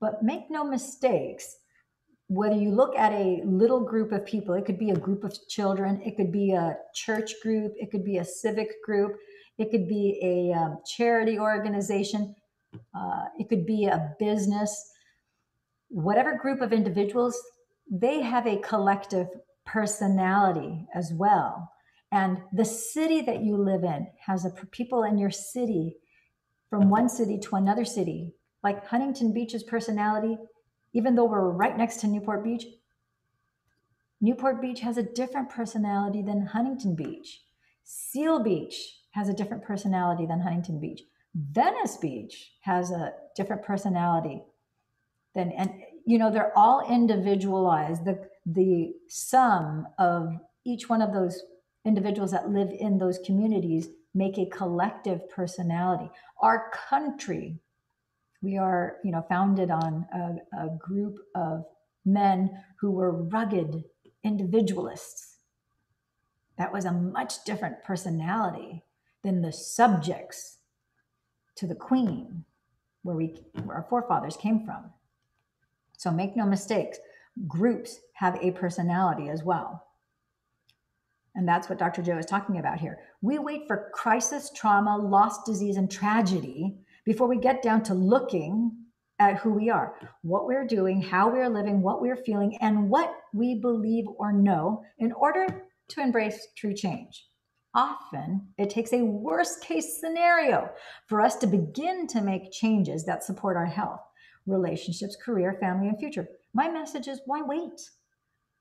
But make no mistakes, whether you look at a little group of people, it could be a group of children, it could be a church group, it could be a civic group, it could be a um, charity organization, uh, it could be a business, whatever group of individuals, they have a collective personality as well. And the city that you live in has a people in your city from one city to another city. Like Huntington Beach's personality, even though we're right next to Newport Beach, Newport Beach has a different personality than Huntington Beach. Seal Beach has a different personality than Huntington Beach. Venice Beach has a different personality than, and you know, they're all individualized. The, the sum of each one of those individuals that live in those communities make a collective personality. Our country, we are, you know, founded on a, a group of men who were rugged individualists. That was a much different personality than the subjects to the queen, where we where our forefathers came from. So make no mistakes, groups have a personality as well. And that's what Dr. Joe is talking about here. We wait for crisis, trauma, loss, disease, and tragedy before we get down to looking at who we are, what we're doing, how we're living, what we're feeling, and what we believe or know in order to embrace true change. Often, it takes a worst case scenario for us to begin to make changes that support our health, relationships, career, family, and future. My message is why wait?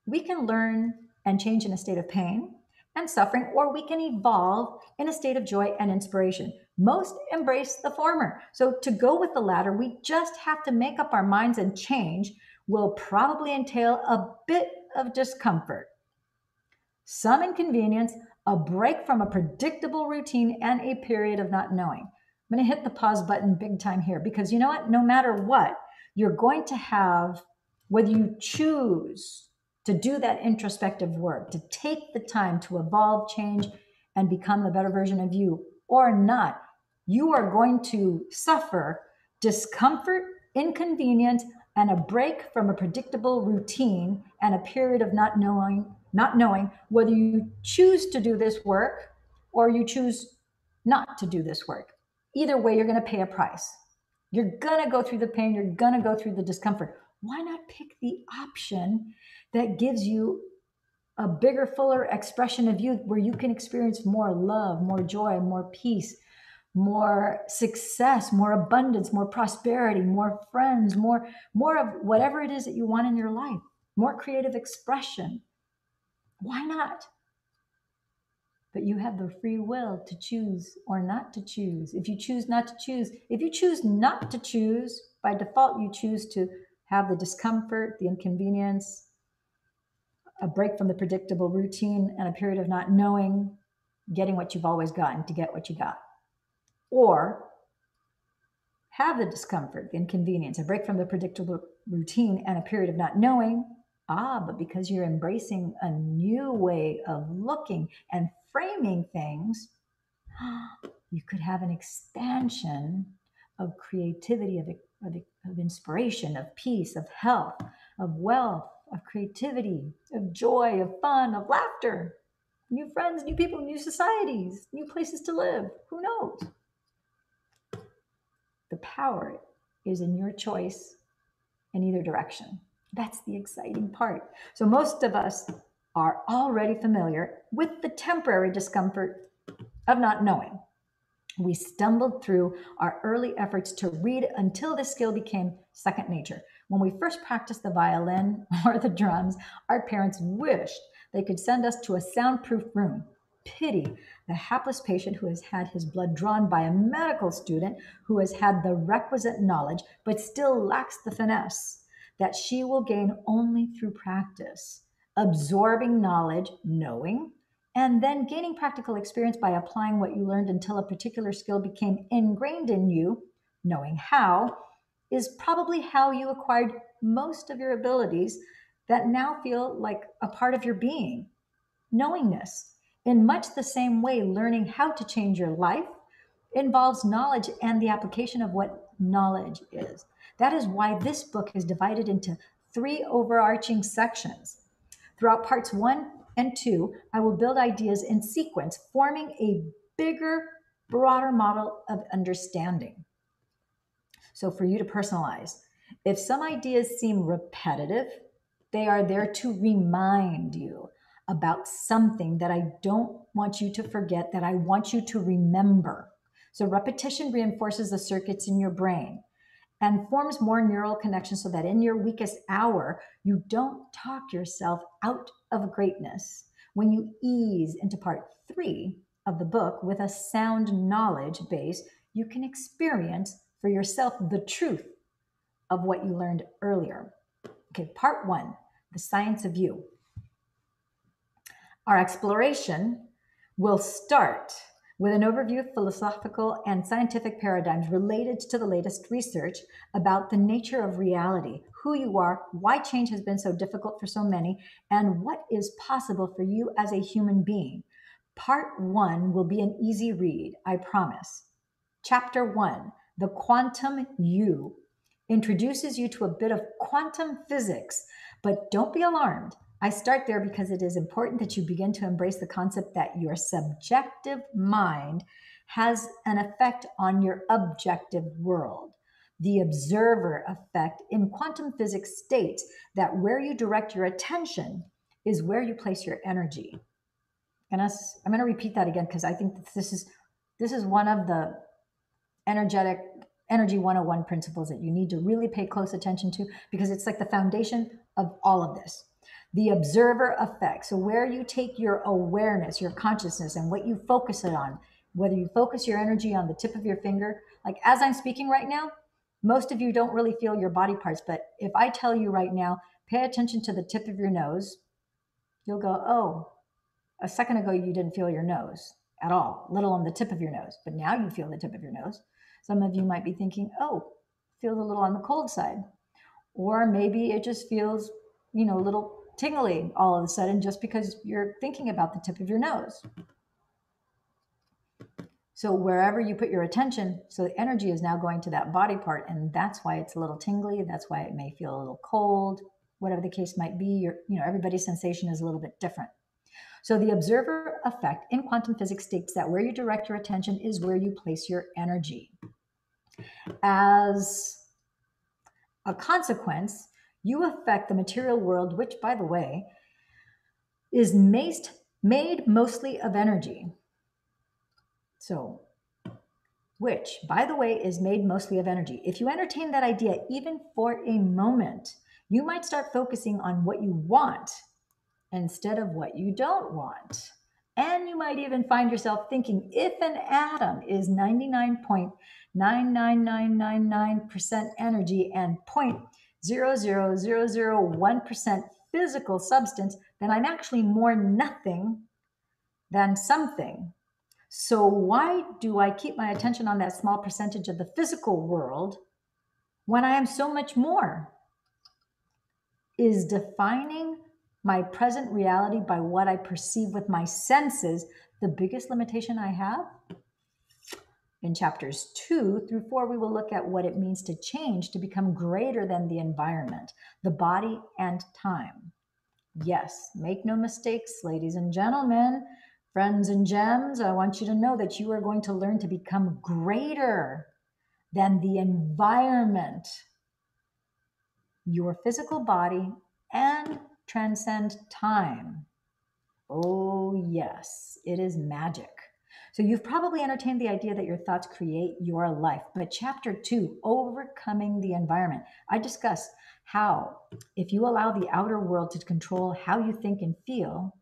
We can learn and change in a state of pain and suffering, or we can evolve in a state of joy and inspiration. Most embrace the former. So, to go with the latter, we just have to make up our minds and change will probably entail a bit of discomfort, some inconvenience, a break from a predictable routine, and a period of not knowing. I'm going to hit the pause button big time here because you know what? No matter what, you're going to have, whether you choose to do that introspective work, to take the time to evolve, change, and become the better version of you or not, you are going to suffer discomfort, inconvenience, and a break from a predictable routine and a period of not knowing not knowing whether you choose to do this work or you choose not to do this work. Either way, you're going to pay a price. You're going to go through the pain, you're going to go through the discomfort. Why not pick the option that gives you a bigger, fuller expression of you where you can experience more love, more joy, more peace, more success, more abundance, more prosperity, more friends, more more of whatever it is that you want in your life, more creative expression. Why not? But you have the free will to choose or not to choose. If you choose not to choose, if you choose not to choose, by default you choose to have the discomfort, the inconvenience, a break from the predictable routine, and a period of not knowing, getting what you've always gotten to get what you got. Or have the discomfort, the inconvenience, a break from the predictable routine, and a period of not knowing. Ah, but because you're embracing a new way of looking and framing things, you could have an expansion of creativity, of, of, of inspiration, of peace, of health, of wealth, of creativity, of joy, of fun, of laughter, new friends, new people, new societies, new places to live. Who knows? The power is in your choice in either direction. That's the exciting part. So, most of us are already familiar with the temporary discomfort of not knowing. We stumbled through our early efforts to read until the skill became second nature. When we first practiced the violin or the drums, our parents wished they could send us to a soundproof room. Pity the hapless patient who has had his blood drawn by a medical student who has had the requisite knowledge but still lacks the finesse that she will gain only through practice, absorbing knowledge, knowing, and then gaining practical experience by applying what you learned until a particular skill became ingrained in you, knowing how, is probably how you acquired most of your abilities that now feel like a part of your being. Knowingness. In much the same way, learning how to change your life involves knowledge and the application of what knowledge is. That is why this book is divided into three overarching sections. Throughout parts one and two, I will build ideas in sequence, forming a bigger, broader model of understanding. So, for you to personalize, if some ideas seem repetitive, they are there to remind you about something that I don't want you to forget, that I want you to remember. So, repetition reinforces the circuits in your brain and forms more neural connections so that in your weakest hour, you don't talk yourself out of greatness. When you ease into part three of the book with a sound knowledge base, you can experience for yourself the truth of what you learned earlier. Okay, part one the science of you. Our exploration will start with an overview of philosophical and scientific paradigms related to the latest research about the nature of reality, who you are, why change has been so difficult for so many, and what is possible for you as a human being. Part one will be an easy read, I promise. Chapter one The Quantum You introduces you to a bit of quantum physics, but don't be alarmed. I start there because it is important that you begin to embrace the concept that your subjective mind has an effect on your objective world. The observer effect in quantum physics states that where you direct your attention is where you place your energy. And I'm going to repeat that again because I think this is this is one of the energetic energy 101 principles that you need to really pay close attention to because it's like the foundation of all of this the observer effect. So, where you take your awareness, your consciousness, and what you focus it on, whether you focus your energy on the tip of your finger, like as I'm speaking right now, most of you don't really feel your body parts. But if I tell you right now, pay attention to the tip of your nose, you'll go, oh, a second ago you didn't feel your nose at all, little on the tip of your nose. But now you feel the tip of your nose. Some of you might be thinking, oh, feels a little on the cold side. Or maybe it just feels, you know, a little tingling all of a sudden just because you're thinking about the tip of your nose. So wherever you put your attention, so the energy is now going to that body part, and that's why it's a little tingly. That's why it may feel a little cold, whatever the case might be. Your, you know, everybody's sensation is a little bit different. So the observer effect in quantum physics states that where you direct your attention is where you place your energy. As a consequence, you affect the material world, which, by the way, is made, made mostly of energy. So, which, by the way, is made mostly of energy. If you entertain that idea even for a moment, you might start focusing on what you want instead of what you don't want. And you might even find yourself thinking if an atom is 99.99999% energy and 0.00001% physical substance, then I'm actually more nothing than something. So, why do I keep my attention on that small percentage of the physical world when I am so much more? Is defining my present reality by what I perceive with my senses the biggest limitation I have? In chapters two through four, we will look at what it means to change to become greater than the environment, the body, and time. Yes, make no mistakes, ladies and gentlemen, friends and gems. I want you to know that you are going to learn to become greater than the environment, your physical body, and transcend time. Oh, yes, it is magic. So you've probably entertained the idea that your thoughts create your life. But chapter two, overcoming the environment, I discuss how if you allow the outer world to control how you think and feel,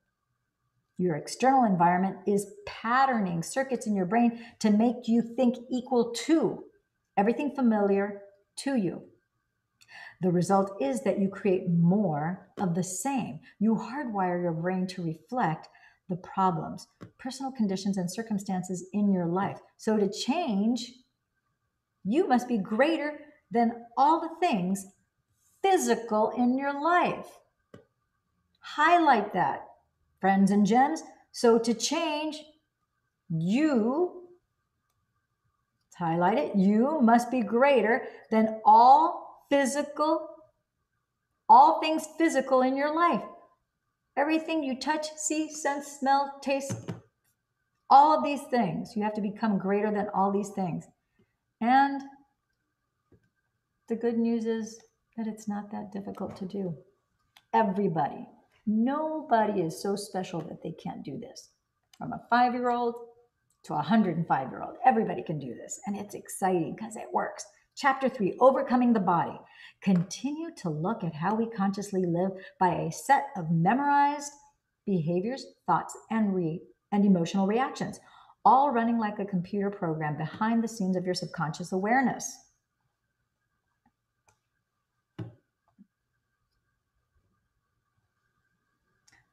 your external environment is patterning circuits in your brain to make you think equal to everything familiar to you. The result is that you create more of the same. You hardwire your brain to reflect the problems, personal conditions, and circumstances in your life. So to change, you must be greater than all the things physical in your life. Highlight that, friends and gems. So to change, you highlight it, you must be greater than all physical, all things physical in your life. Everything you touch, see, sense, smell, taste, all of these things, you have to become greater than all these things. And the good news is that it's not that difficult to do. Everybody, Nobody is so special that they can't do this. From a five year old to a 105 year old, everybody can do this. And it's exciting because it works. Chapter three Overcoming the Body. Continue to look at how we consciously live by a set of memorized behaviors, thoughts, and, re- and emotional reactions, all running like a computer program behind the scenes of your subconscious awareness.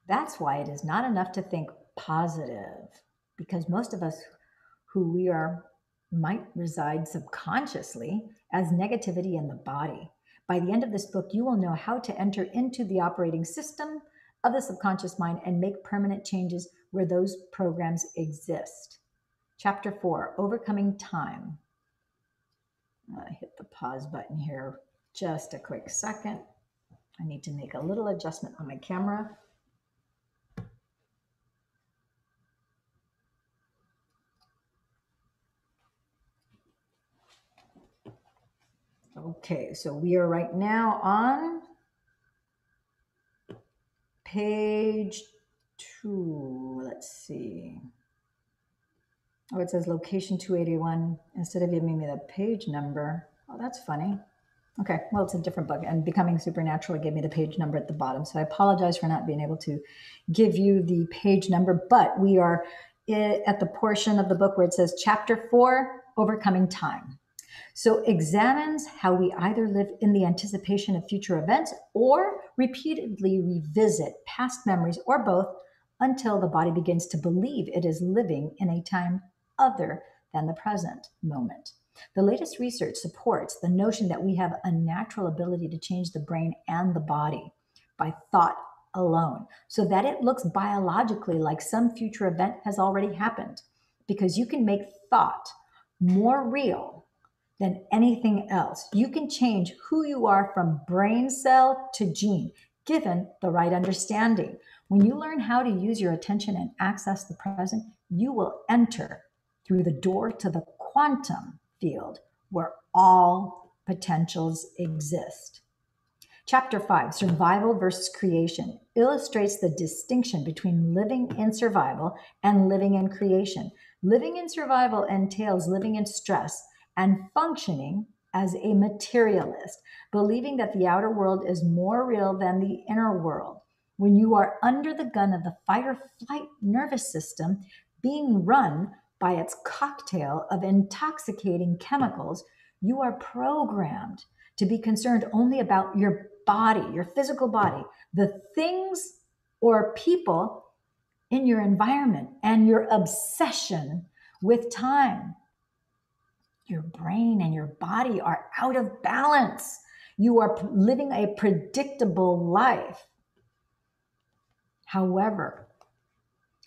That's why it is not enough to think positive, because most of us who we are might reside subconsciously as negativity in the body. By the end of this book, you will know how to enter into the operating system of the subconscious mind and make permanent changes where those programs exist. Chapter four Overcoming Time. I hit the pause button here just a quick second. I need to make a little adjustment on my camera. Okay, so we are right now on page two. Let's see. Oh, it says location 281 instead of giving me the page number. Oh, that's funny. Okay, well, it's a different book. And Becoming Supernatural gave me the page number at the bottom. So I apologize for not being able to give you the page number, but we are at the portion of the book where it says chapter four Overcoming Time. So examines how we either live in the anticipation of future events or repeatedly revisit past memories or both until the body begins to believe it is living in a time other than the present moment. The latest research supports the notion that we have a natural ability to change the brain and the body by thought alone, so that it looks biologically like some future event has already happened. Because you can make thought more real than anything else. You can change who you are from brain cell to gene, given the right understanding. When you learn how to use your attention and access the present, you will enter through the door to the quantum field where all potentials exist. Chapter 5, Survival versus Creation, illustrates the distinction between living in survival and living in creation. Living in survival entails living in stress, and functioning as a materialist, believing that the outer world is more real than the inner world. When you are under the gun of the fight or flight nervous system being run by its cocktail of intoxicating chemicals, you are programmed to be concerned only about your body, your physical body, the things or people in your environment, and your obsession with time your brain and your body are out of balance. You are living a predictable life. However,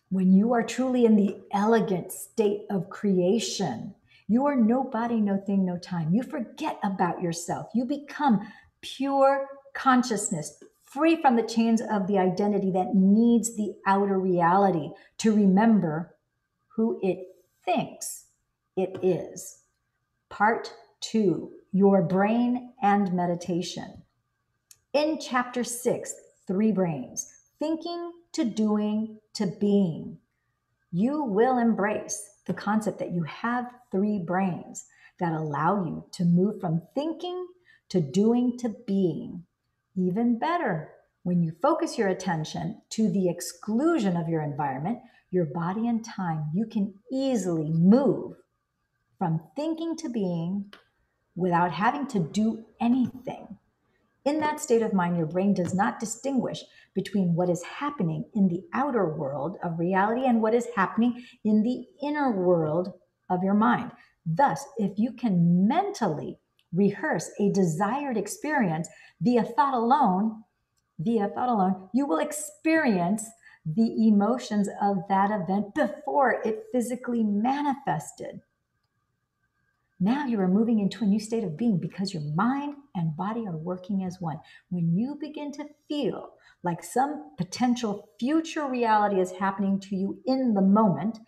when you are truly in the elegant state of creation, you are no body, no thing, no time. You forget about yourself. You become pure consciousness, free from the chains of the identity that needs the outer reality to remember who it thinks it is. Part two Your Brain and Meditation. In chapter six, Three Brains Thinking to Doing to Being, you will embrace the concept that you have three brains that allow you to move from thinking to doing to being. Even better, when you focus your attention to the exclusion of your environment, your body and time, you can easily move from thinking to being without having to do anything. In that state of mind, your brain does not distinguish between what is happening in the outer world of reality and what is happening in the inner world of your mind. Thus, if you can mentally rehearse a desired experience via thought alone, via thought alone, you will experience the emotions of that event before it physically manifested. Now you are moving into a new state of being because your mind and body are working as one. When you begin to feel like some potential future reality is happening to you in the moment,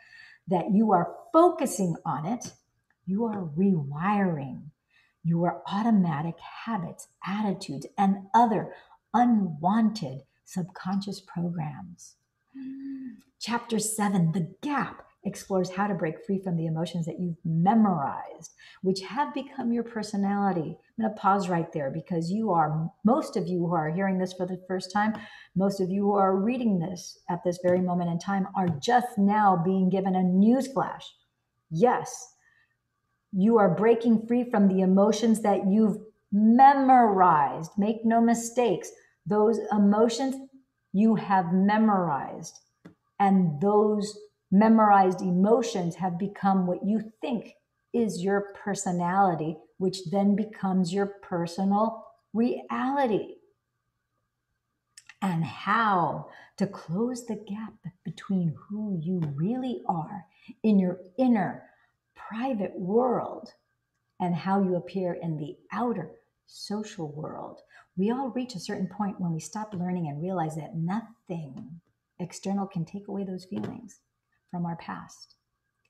that you are focusing on it, you are rewiring your automatic habits, attitudes, and other unwanted subconscious programs. Mm. Chapter seven, the gap explores how to break free from the emotions that you've memorized, which have become your personality. I'm going to pause right there because you are, most of you who are hearing this for the first time, most of you who are reading this at this very moment in time are just now being given a news flash. Yes, you are breaking free from the emotions that you've memorized. Make no mistakes. Those emotions you have memorized. And those memorized emotions have become what you think is your personality, which then becomes your personal reality. And how to close the gap between who you really are in your inner private world and how you appear in the outer social world. We all reach a certain point when we stop learning and realize that nothing external can take away those feelings from our past.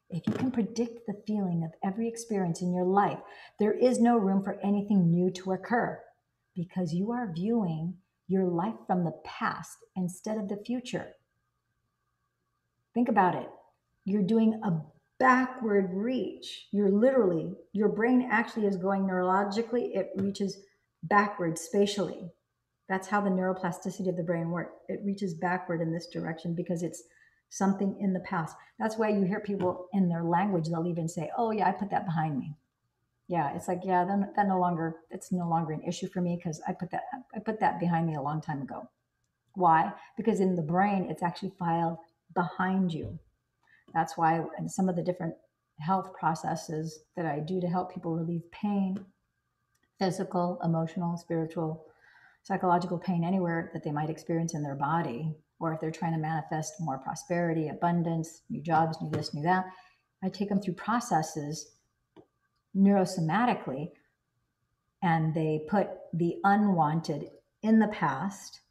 If you can predict the feeling of every experience in your life, there is no room for anything new to occur because you are viewing your life from the past instead of the future. Think about it. You're doing a backward reach. You're literally, your brain actually is going neurologically, it reaches backward spatially. That's how the neuroplasticity of the brain works. It reaches backward in this direction because it's something in the past. That's why you hear people in their language, they'll even say, Oh, yeah, I put that behind me. Yeah, it's like, yeah, then that no longer, it's no longer an issue for me because I put that, I put that behind me a long time ago. Why? Because in the brain, it's actually filed behind you. That's why in some of the different health processes that I do to help people relieve pain, physical, emotional, spiritual, psychological pain anywhere that they might experience in their body, or if they're trying to manifest more prosperity, abundance, new jobs, new this, new that, I take them through processes neurosomatically and they put the unwanted in the past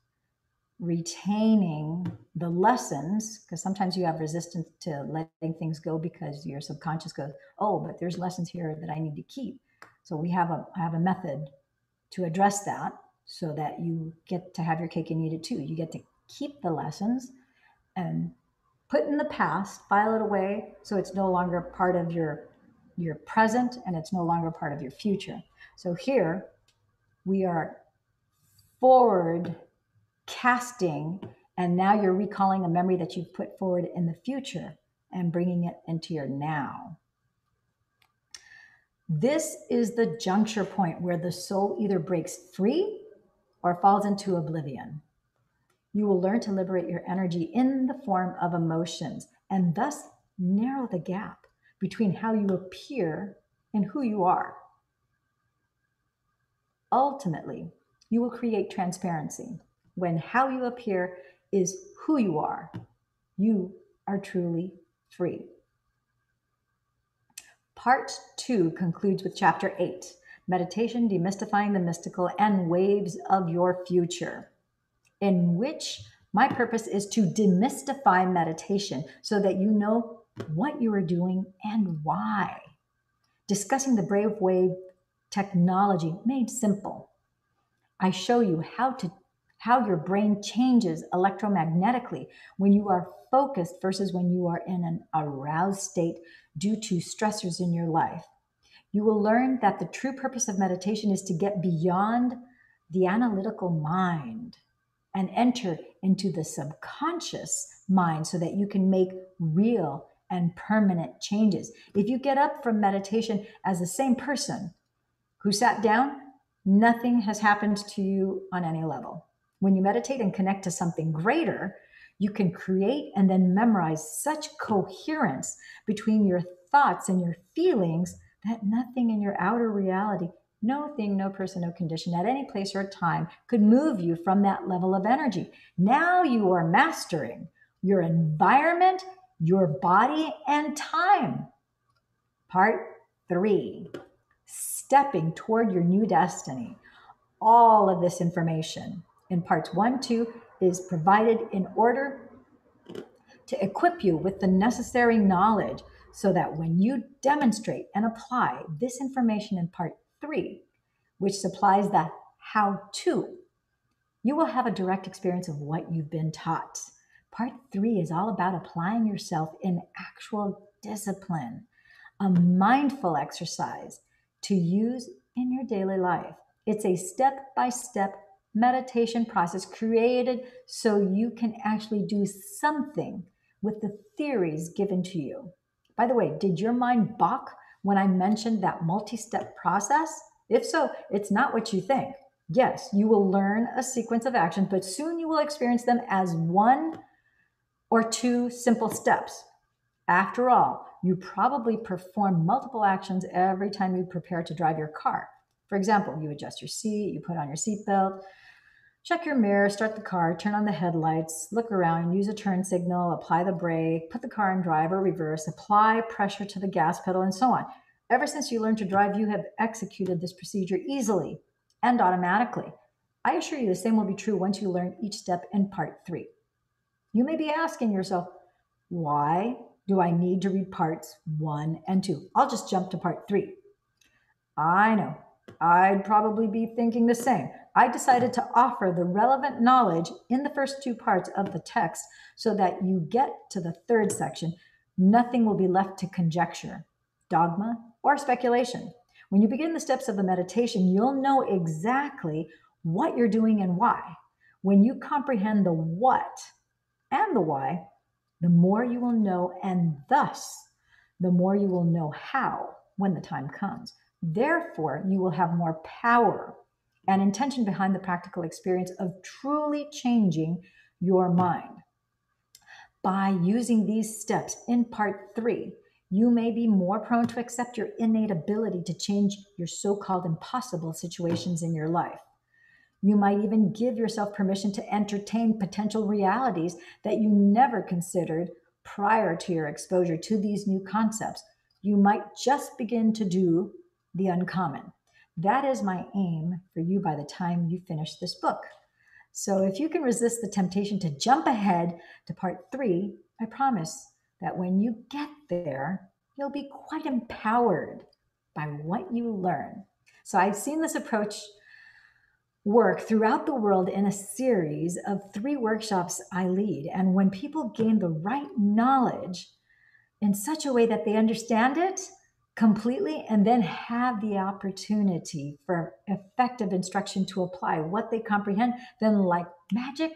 retaining the lessons because sometimes you have resistance to letting things go because your subconscious goes oh but there's lessons here that i need to keep. So we have a I have a method to address that so that you get to have your cake and eat it too. You get to keep the lessons and put in the past file it away so it's no longer part of your your present and it's no longer part of your future so here we are forward casting, and now you're recalling a memory that you've put forward in the future and bringing it into your now. This is the juncture point where the soul either breaks free or falls into oblivion. You will learn to liberate your energy in the form of emotions and thus narrow the gap between how you appear and who you are. Ultimately, you will create transparency when how you appear is who you are, you are truly free. Part two concludes with chapter eight meditation, demystifying the mystical, and waves of your future, in which my purpose is to demystify meditation so that you know what you are doing and why. Discussing the Brain Wave technology made simple. I show you how to how your brain changes electromagnetically when you are focused versus when you are in an aroused state due to stressors in your life. You will learn that the true purpose of meditation is to get beyond the analytical mind and enter into the subconscious mind so that you can make real and permanent changes. If you get up from meditation as the same person who sat down, nothing has happened to you on any level. When you meditate and connect to something greater, you can create and then memorize such coherence between your thoughts and your feelings that nothing in your outer reality, no thing, no person, no condition at any place or time could move you from that level of energy. Now you are mastering your environment, your body, and time. Part three stepping toward your new destiny. All of this information in parts one, two is provided in order to equip you with the necessary knowledge so that when you demonstrate and apply this information in part three, which supplies the how to, you will have a direct experience of what you've been taught. Part three is all about applying yourself in actual discipline, a mindful exercise to use in your daily life. It's a step by step meditation process created so you can actually do something with the theories given to you. By the way, did your mind balk when I mentioned that multi step process? If so, it's not what you think. Yes, you will learn a sequence of actions, but soon you will experience them as one or two simple steps. After all, you probably perform multiple actions every time you prepare to drive your car. For example, you adjust your seat, you put on your seatbelt, check your mirror, start the car, turn on the headlights, look around, use a turn signal, apply the brake, put the car in drive or reverse, apply pressure to the gas pedal, and so on. Ever since you learned to drive, you have executed this procedure easily and automatically. I assure you the same will be true once you learn each step in part three. You may be asking yourself, why do I need to read parts one and two? I'll just jump to part three. I know, I'd probably be thinking the same. I decided to offer the relevant knowledge in the first two parts of the text so that you get to the third section. Nothing will be left to conjecture, dogma, or speculation. When you begin the steps of the meditation, you'll know exactly what you're doing and why. When you comprehend the what and the why, the more you will know, and thus the more you will know how when the time comes. Therefore, you will have more power and intention behind the practical experience of truly changing your mind. By using these steps in part three, you may be more prone to accept your innate ability to change your so called impossible situations in your life. You might even give yourself permission to entertain potential realities that you never considered prior to your exposure to these new concepts. You might just begin to do the uncommon. That is my aim for you by the time you finish this book. So if you can resist the temptation to jump ahead to part three, I promise that when you get there, you'll be quite empowered by what you learn. So I've seen this approach work throughout the world in a series of three workshops I lead. And when people gain the right knowledge in such a way that they understand it completely and then have the opportunity for effective instruction to apply what they comprehend, then like magic,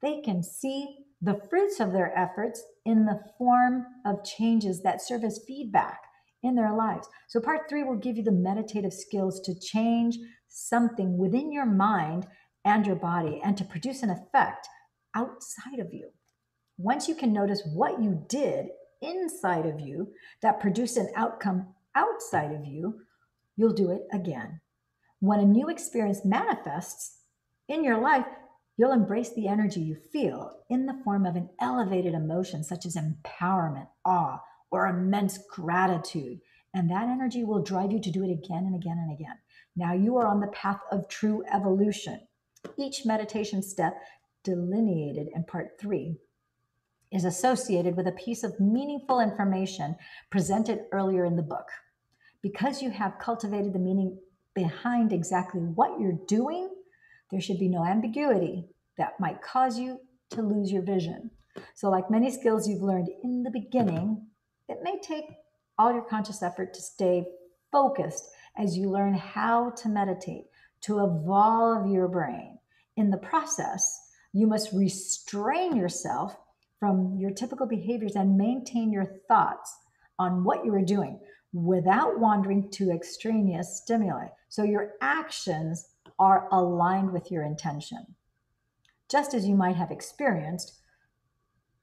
they can see the fruits of their efforts in the form of changes that serve as feedback in their lives. So, part three will give you the meditative skills to change something within your mind and your body and to produce an effect outside of you. Once you can notice what you did inside of you that produce an outcome outside of you, you'll do it again. When a new experience manifests in your life, You'll embrace the energy you feel in the form of an elevated emotion such as empowerment, awe, or immense gratitude. And that energy will drive you to do it again and again and again. Now you are on the path of true evolution. Each meditation step, delineated in part three, is associated with a piece of meaningful information presented earlier in the book. Because you have cultivated the meaning behind exactly what you're doing, there should be no ambiguity that might cause you to lose your vision. So, like many skills you've learned in the beginning, it may take all your conscious effort to stay focused as you learn how to meditate, to evolve your brain. In the process, you must restrain yourself from your typical behaviors and maintain your thoughts on what you are doing without wandering to extraneous stimuli. So your actions are aligned with your intention. Just as you might have experienced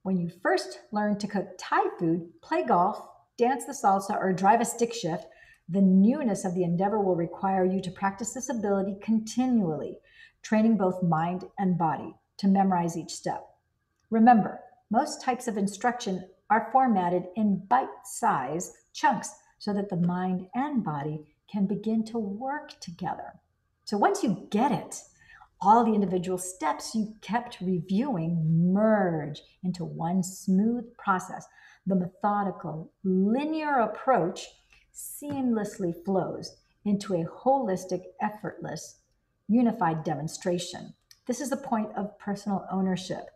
when you first learned to cook Thai food, play golf, dance the salsa, or drive a stick shift, the newness of the endeavor will require you to practice this ability continually, training both mind and body to memorize each step. Remember, most types of instruction are formatted in bite sized chunks so that the mind and body can begin to work together. So once you get it, all the individual steps you kept reviewing merge into one smooth process. The methodical, linear approach seamlessly flows into a holistic, effortless, unified demonstration. This is the point of personal ownership.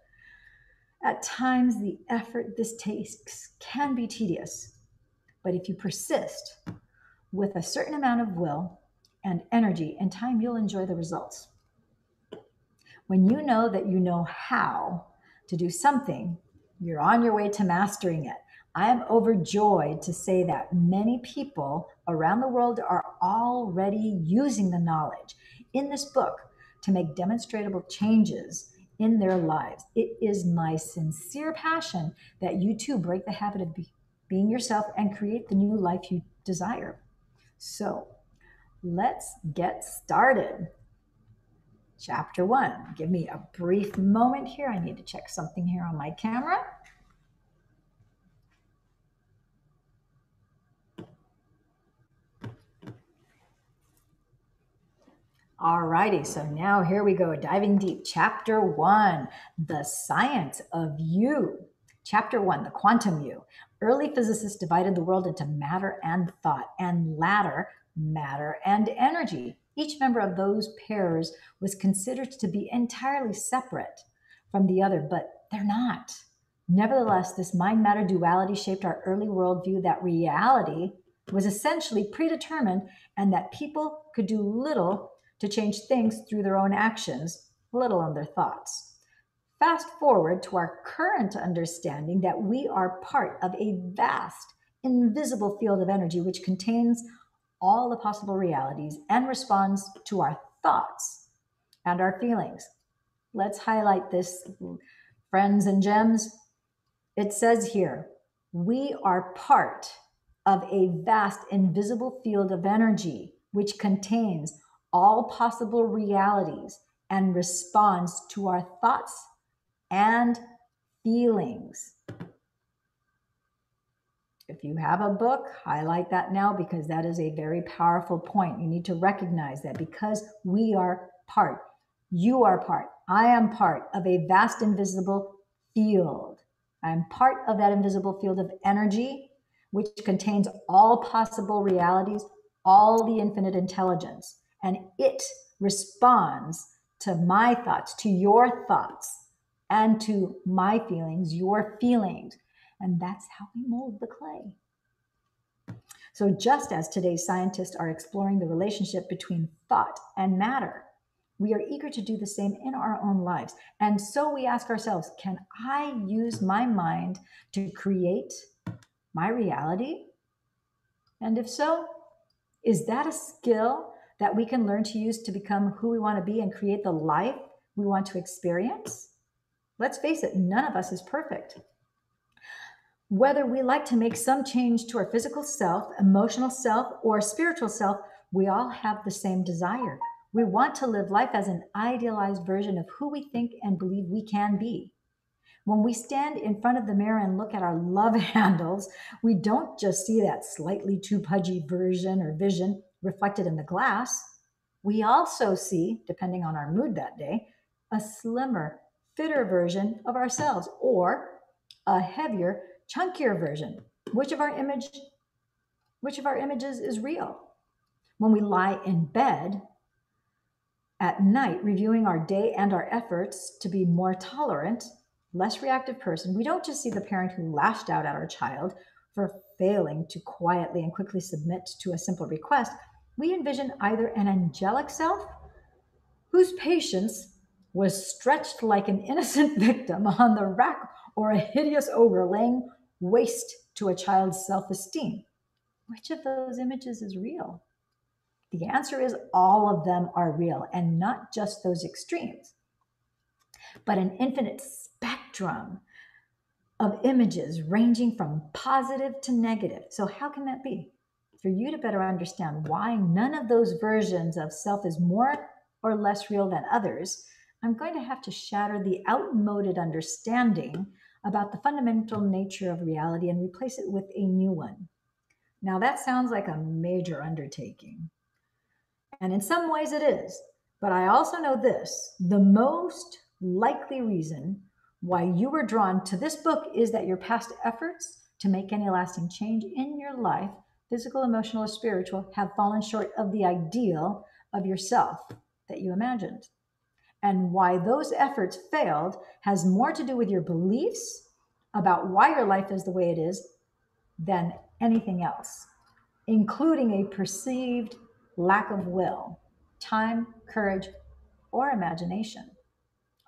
At times, the effort this takes can be tedious, but if you persist with a certain amount of will and energy, in time you'll enjoy the results. When you know that you know how to do something, you're on your way to mastering it. I am overjoyed to say that many people around the world are already using the knowledge in this book to make demonstrable changes in their lives. It is my sincere passion that you too break the habit of be- being yourself and create the new life you desire. So let's get started. Chapter one. Give me a brief moment here. I need to check something here on my camera. All righty, so now here we go, diving deep. Chapter one The Science of You. Chapter one The Quantum You. Early physicists divided the world into matter and thought, and latter, matter and energy. Each member of those pairs was considered to be entirely separate from the other, but they're not. Nevertheless, this mind matter duality shaped our early worldview that reality was essentially predetermined and that people could do little to change things through their own actions, little on their thoughts. Fast forward to our current understanding that we are part of a vast, invisible field of energy which contains all the possible realities and responds to our thoughts and our feelings. Let's highlight this, friends and gems. It says here, we are part of a vast, invisible field of energy which contains all possible realities and responds to our thoughts and feelings. If you have a book, highlight that now because that is a very powerful point. You need to recognize that because we are part, you are part, I am part of a vast invisible field. I'm part of that invisible field of energy, which contains all possible realities, all the infinite intelligence and it responds to my thoughts, to your thoughts, and to my feelings, your feelings. And that's how we mold the clay. So, just as today's scientists are exploring the relationship between thought and matter, we are eager to do the same in our own lives. And so we ask ourselves can I use my mind to create my reality? And if so, is that a skill that we can learn to use to become who we want to be and create the life we want to experience? Let's face it, none of us is perfect. Whether we like to make some change to our physical self, emotional self, or spiritual self, we all have the same desire. We want to live life as an idealized version of who we think and believe we can be. When we stand in front of the mirror and look at our love handles, we don't just see that slightly too pudgy version or vision reflected in the glass, we also see, depending on our mood that day, a slimmer, fitter version of ourselves or a heavier, chunkier version. Which of our image which of our images is real? When we lie in bed at night reviewing our day and our efforts to be more tolerant, less reactive person, we don't just see the parent who lashed out at our child for failing to quietly and quickly submit to a simple request, we envision either an angelic self whose patience was stretched like an innocent victim on the rack or a hideous ogre laying waste to a child's self esteem. Which of those images is real? The answer is all of them are real and not just those extremes, but an infinite spectrum of images ranging from positive to negative. So, how can that be? For you to better understand why none of those versions of self is more or less real than others, I'm going to have to shatter the outmoded understanding about the fundamental nature of reality and replace it with a new one. Now, that sounds like a major undertaking. And in some ways it is. But I also know this the most likely reason why you were drawn to this book is that your past efforts to make any lasting change in your life physical, emotional, or spiritual, have fallen short of the ideal of yourself that you imagined. And why those efforts failed has more to do with your beliefs about why your life is the way it is than anything else, including a perceived lack of will, time, courage, or imagination.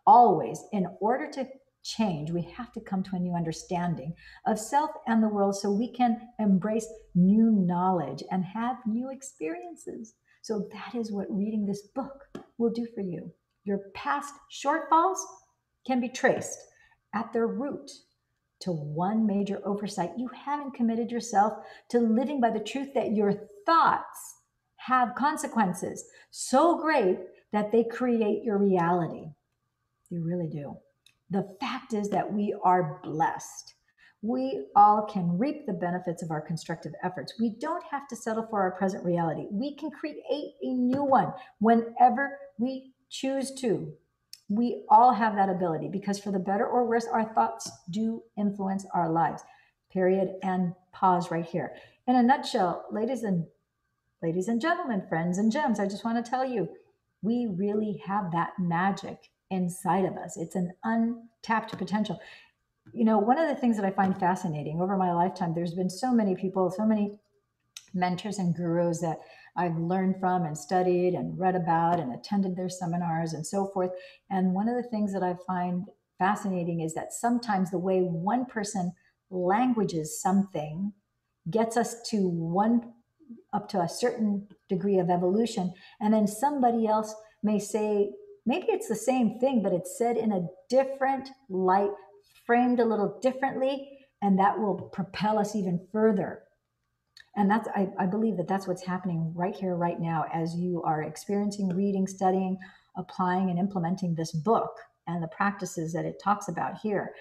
Always, in order to change, we have to come to a new understanding of self and the world so we can embrace new knowledge and have new experiences. So, that is what reading this book will do for you. Your past shortfalls can be traced at their root to one major oversight. You haven't committed yourself to living by the truth that your thoughts have consequences so great that they create your reality. You really do. The fact is that we are blessed. We all can reap the benefits of our constructive efforts. We don't have to settle for our present reality. We can create a new one whenever we choose to. We all have that ability because, for the better or worse, our thoughts do influence our lives. Period. And pause right here. In a nutshell, ladies and ladies and gentlemen, friends and gems, I just want to tell you, we really have that magic inside of us. It's an untapped potential. You know, one of the things that I find fascinating over my lifetime, there's been so many people, so many mentors and gurus that I've learned from and studied and read about and attended their seminars and so forth. And one of the things that I find fascinating is that sometimes the way one person languages something gets us to one up to a certain degree of evolution and then somebody else may say maybe it's the same thing but it's said in a different light framed a little differently and that will propel us even further. And that's I, I believe that that's what's happening right here right now as you are experiencing reading studying applying and implementing this book and the practices that it talks about here.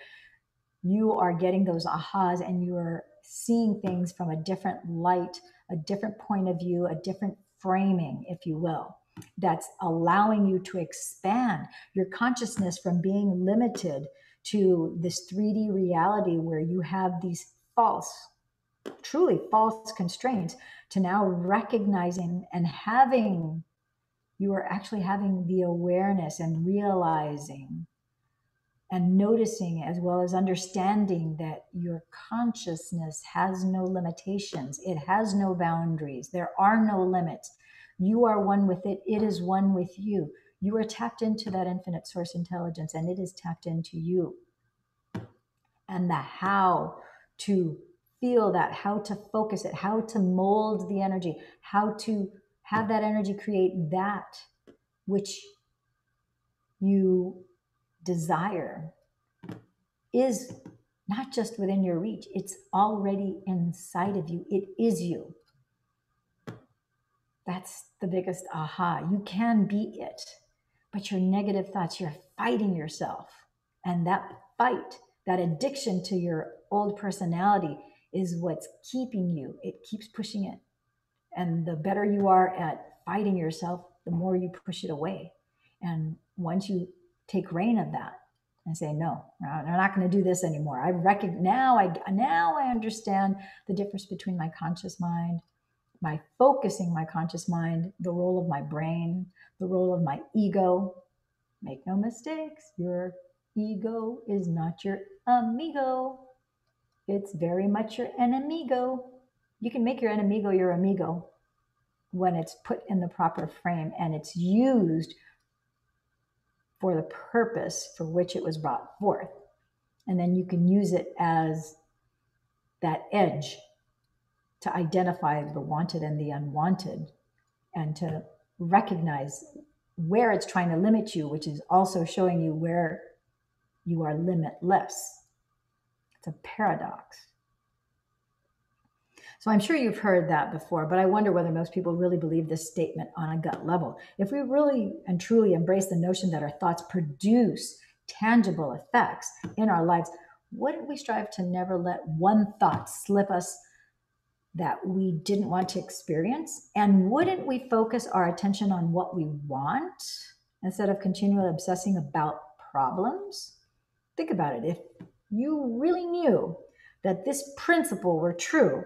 You are getting those ahas and you are seeing things from a different light a different point of view a different framing if you will that's allowing you to expand your consciousness from being limited to this 3D reality where you have these false truly false constraints to now recognizing and having you are actually having the awareness and realizing and noticing as well as understanding that your consciousness has no limitations. It has no boundaries. There are no limits you are one with it it is one with you you are tapped into that infinite source intelligence and it is tapped into you and the how to feel that, how to focus it, how to mold the energy, how to have that energy create that which you desire is not just within your reach, it's already inside of you. It is you. That's the biggest aha. You can be it, but your negative thoughts, you're fighting yourself. And that fight, that addiction to your old personality, is what's keeping you. It keeps pushing it. And the better you are at fighting yourself, the more you push it away. And once you take reign of that and say, no, I'm not going to do this anymore. I recognize now I now I understand the difference between my conscious mind, my focusing my conscious mind, the role of my brain, the role of my ego. Make no mistakes, your ego is not your amigo. It's very much your enemigo. You can make your enemigo your amigo when it's put in the proper frame and it's used for the purpose for which it was brought forth. And then you can use it as that edge to identify the wanted and the unwanted and to recognize where it's trying to limit you, which is also showing you where you are limitless. It's a paradox. So I'm sure you've heard that before, but I wonder whether most people really believe this statement on a gut level. If we really and truly embrace the notion that our thoughts produce tangible effects in our lives, wouldn't we strive to never let one thought slip us that we didn't want to experience? And wouldn't we focus our attention on what we want instead of continually obsessing about problems? Think about it. If you really knew that this principle were true,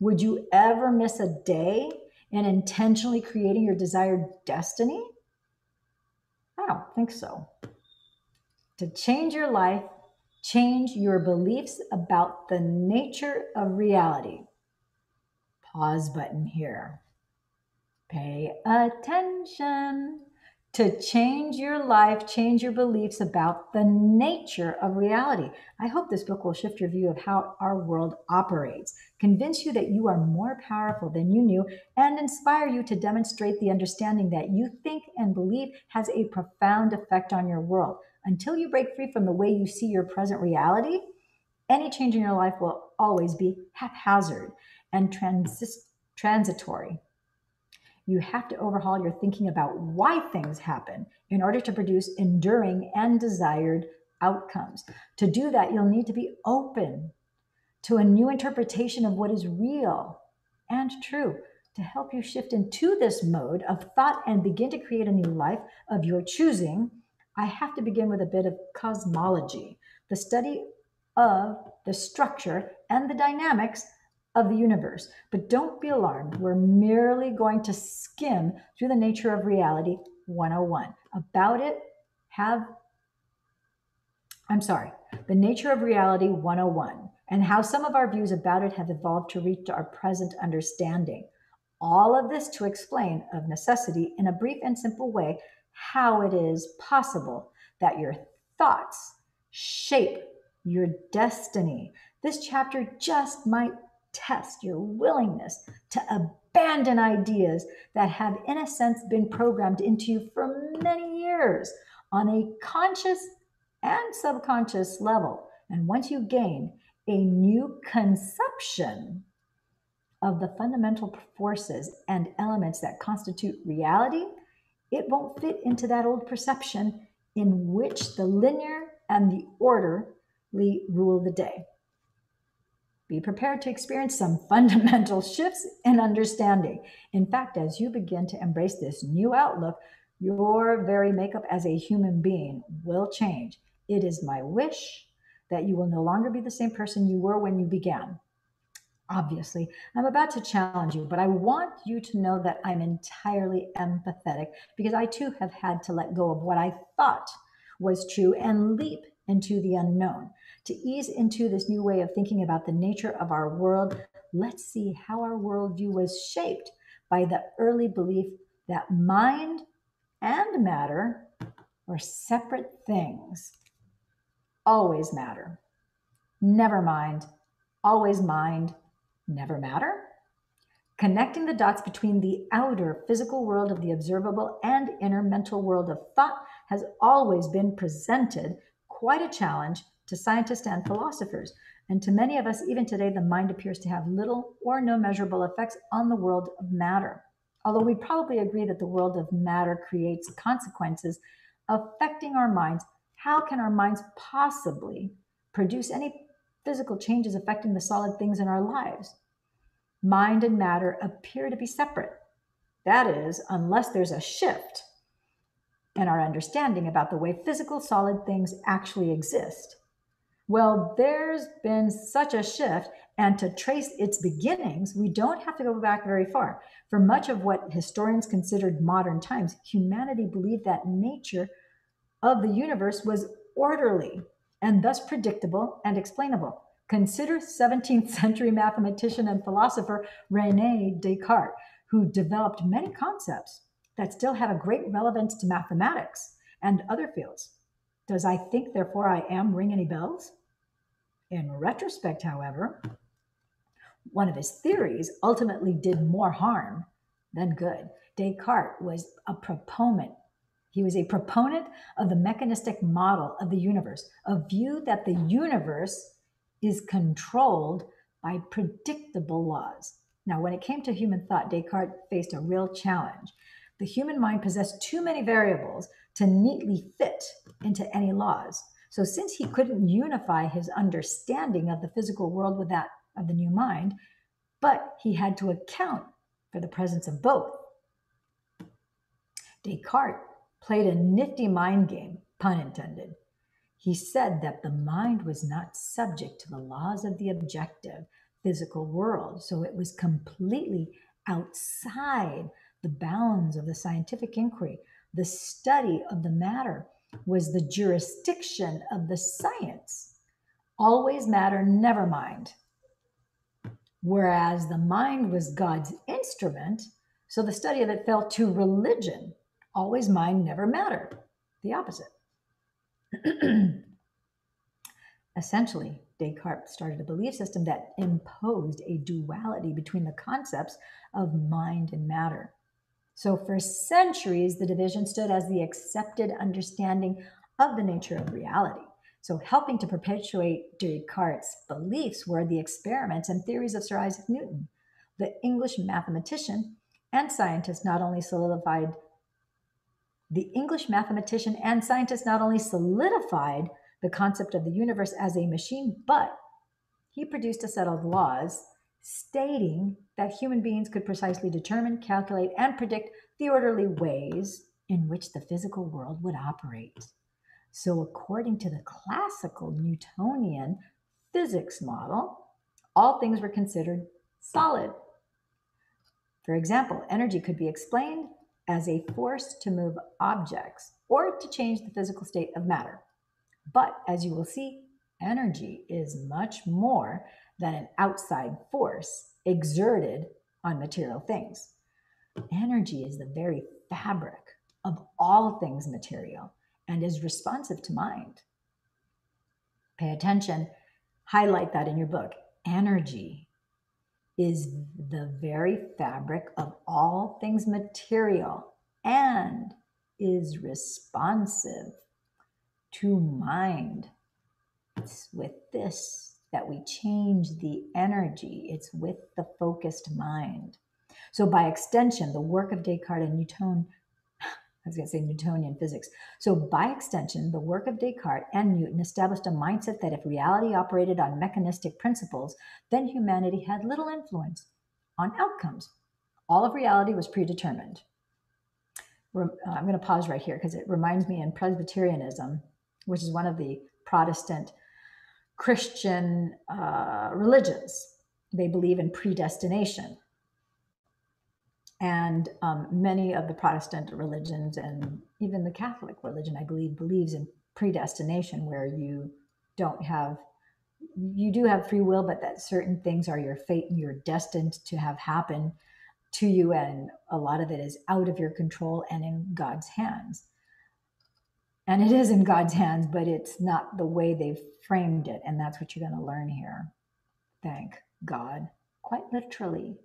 would you ever miss a day in intentionally creating your desired destiny? I don't think so. To change your life, change your beliefs about the nature of reality. Pause button here. Pay attention. To change your life, change your beliefs about the nature of reality. I hope this book will shift your view of how our world operates, convince you that you are more powerful than you knew, and inspire you to demonstrate the understanding that you think and believe has a profound effect on your world. Until you break free from the way you see your present reality, any change in your life will always be haphazard and transitory. You have to overhaul your thinking about why things happen in order to produce enduring and desired outcomes. To do that, you'll need to be open to a new interpretation of what is real and true to help you shift into this mode of thought and begin to create a new life of your choosing. I have to begin with a bit of cosmology, the study of the structure and the dynamics of the universe. But don't be alarmed. We're merely going to skim through the nature of reality 101. About it, have, I'm sorry, the nature of reality 101, and how some of our views about it have evolved to reach our present understanding. All of this to explain, of necessity, in a brief and simple way, how it is possible that your thoughts shape your destiny. This chapter just might test your willingness to abandon ideas that have, in a sense, been programmed into you for many years on a conscious and subconscious level. And once you gain a new conception of the fundamental forces and elements that constitute reality, it won't fit into that old perception in which the linear and the orderly rule the day. Be prepared to experience some fundamental shifts in understanding. In fact, as you begin to embrace this new outlook, your very makeup as a human being will change. It is my wish that you will no longer be the same person you were when you began. Obviously, I'm about to challenge you, but I want you to know that I'm entirely empathetic because I too have had to let go of what I thought was true and leap into the unknown. To ease into this new way of thinking about the nature of our world, let's see how our worldview was shaped by the early belief that mind and matter were separate things. Always matter. Never mind. Always mind. Never matter. Connecting the dots between the outer physical world of the observable and inner mental world of thought has always been presented quite a challenge to scientists and philosophers. And to many of us, even today, the mind appears to have little or no measurable effects on the world of matter. Although we probably agree that the world of matter creates consequences affecting our minds, how can our minds possibly produce any physical changes affecting the solid things in our lives? Mind and matter appear to be separate. That is, unless there's a shift in our understanding about the way physical solid things actually exist. Well, there's been such a shift, and to trace its beginnings, we don't have to go back very far. For much of what historians considered modern times, humanity believed that nature of the universe was orderly and thus predictable and explainable. Consider 17th century mathematician and philosopher Rene Descartes, who developed many concepts that still have a great relevance to mathematics and other fields. Does I think, therefore I am ring any bells? In retrospect, however, one of his theories ultimately did more harm than good. Descartes was a proponent. He was a proponent of the mechanistic model of the universe, a view that the universe is controlled by predictable laws. Now, when it came to human thought, Descartes faced a real challenge the human mind possessed too many variables to neatly fit into any laws. So, since he couldn't unify his understanding of the physical world with that of the new mind, but he had to account for the presence of both. Descartes played a nifty mind game, pun intended. He said that the mind was not subject to the laws of the objective physical world, so it was completely outside the bounds of the scientific inquiry. The study of the matter was the jurisdiction of the science. Always matter, never mind. Whereas the mind was God's instrument, so the study of it fell to religion. Always mind, never matter. The opposite. Essentially, Descartes started a belief system that imposed a duality between the concepts of mind and matter. So, for centuries, the division stood as the accepted understanding of the nature of reality. So, helping to perpetuate Descartes' beliefs were the experiments and theories of Sir Isaac Newton. The English mathematician and scientist not only solidified the English mathematician and scientist not only solidified the concept of the universe as a machine, but he produced a set of laws stating that human beings could precisely determine, calculate, and predict the orderly ways in which the physical world would operate. So, according to the classical Newtonian physics model, all things were considered solid. For example, energy could be explained as a force to move objects or to change the physical state of matter. But as you will see, energy is much more than an outside force exerted on material things. Energy is the very fabric of all things material and is responsive to mind. Pay attention, highlight that in your book. Energy is the very fabric of all things material and is responsive to mind. It's with this that we change the energy, it's with the focused mind. So, by extension, the work of Descartes and Newton I was going to say Newtonian physics. So, by extension, the work of Descartes and Newton established a mindset that if reality operated on mechanistic principles, then humanity had little influence on outcomes. All of reality was predetermined. Uh, I'm going to pause right here because it reminds me in Presbyterianism, which is one of the Protestant Christian uh, religions, they believe in predestination and um, many of the Protestant religions and even the Catholic religion, I believe, believes in predestination, where you don't have, you do have free will, but that certain things are your fate and you're destined to have happen to you. And a lot of it is out of your control and in God's hands. And it is in God's hands, but it's not the way they've framed it. And that's what you're going to learn here. Thank God, quite literally.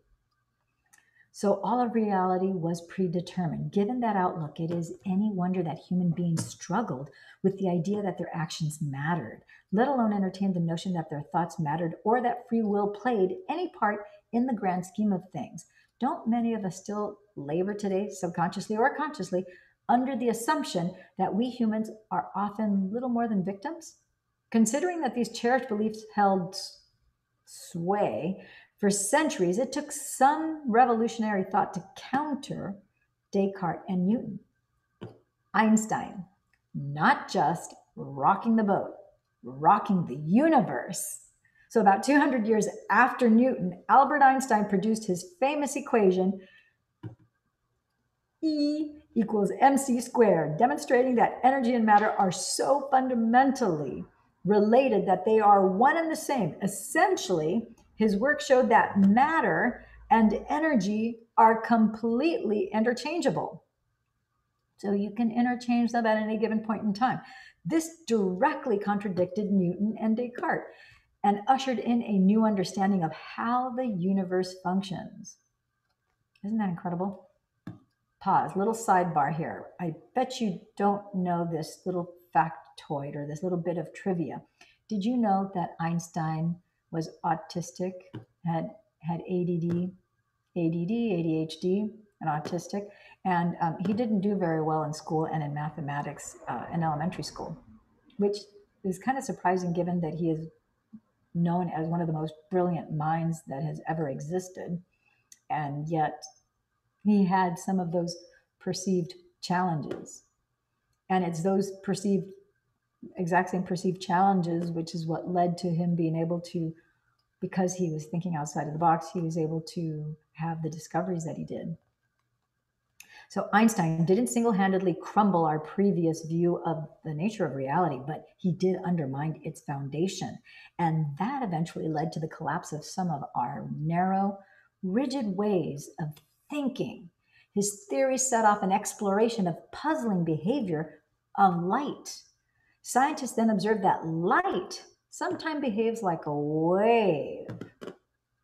So all of reality was predetermined. Given that outlook, it is any wonder that human beings struggled with the idea that their actions mattered, let alone entertained the notion that their thoughts mattered or that free will played any part in the grand scheme of things. Don't many of us still labor today, subconsciously or consciously, under the assumption that we humans are often little more than victims? Considering that these cherished beliefs held sway, for centuries, it took some revolutionary thought to counter Descartes and Newton. Einstein, not just rocking the boat, rocking the universe. So, about 200 years after Newton, Albert Einstein produced his famous equation E equals mc squared, demonstrating that energy and matter are so fundamentally related that they are one and the same. Essentially, his work showed that matter and energy are completely interchangeable. So you can interchange them at any given point in time. This directly contradicted Newton and Descartes and ushered in a new understanding of how the universe functions. Isn't that incredible? Pause, little sidebar here. I bet you don't know this little factoid or this little bit of trivia. Did you know that Einstein was autistic, had had ADD, ADD, ADHD, and autistic, and um, he didn't do very well in school and in mathematics uh, in elementary school, which is kind of surprising given that he is known as one of the most brilliant minds that has ever existed, and yet he had some of those perceived challenges, and it's those perceived exact same perceived challenges, which is what led to him being able to, because he was thinking outside of the box, he was able to have the discoveries that he did. So Einstein didn't single handedly crumble our previous view of the nature of reality, but he did undermine its foundation. And that eventually led to the collapse of some of our narrow, rigid ways of thinking. His theory set off an exploration of puzzling behavior of light. Scientists then observed that light sometimes behaves like a wave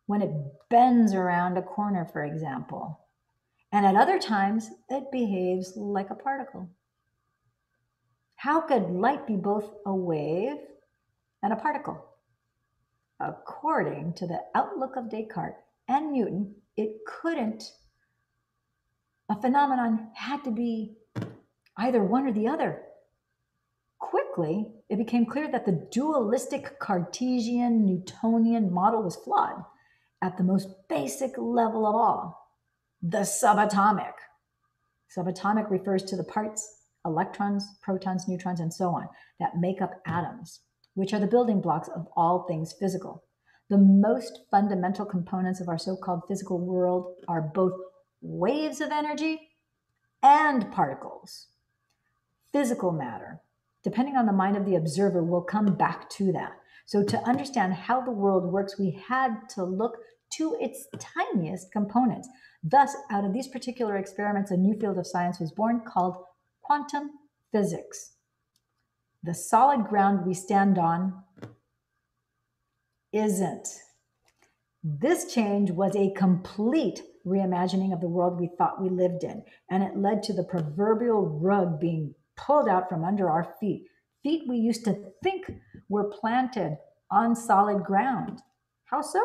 when it bends around a corner, for example. And at other times, it behaves like a particle. How could light be both a wave and a particle? According to the outlook of Descartes and Newton, it couldn't. A phenomenon had to be either one or the other. Quickly, it became clear that the dualistic Cartesian Newtonian model was flawed at the most basic level of all the subatomic. Subatomic refers to the parts, electrons, protons, neutrons, and so on, that make up atoms, which are the building blocks of all things physical. The most fundamental components of our so called physical world are both waves of energy and particles. Physical matter, depending on the mind of the observer, will come back to that. So, to understand how the world works, we had to look to its tiniest components. Thus, out of these particular experiments, a new field of science was born called quantum physics. The solid ground we stand on isn't. This change was a complete reimagining of the world we thought we lived in, and it led to the proverbial rug being pulled out from under our feet. Feet we used to think were planted on solid ground. How so?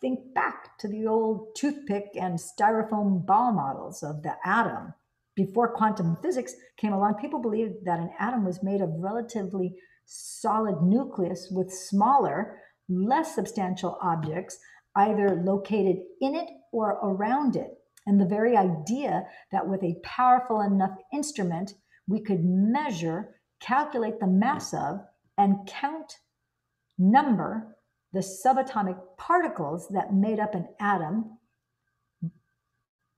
think back to the old toothpick and styrofoam ball models of the atom. Before quantum physics came along, people believed that an atom was made of relatively solid nucleus with smaller, less substantial objects either located in it or around it. And the very idea that with a powerful enough instrument, we could measure, calculate the mass of, and count number the subatomic particles that made up an atom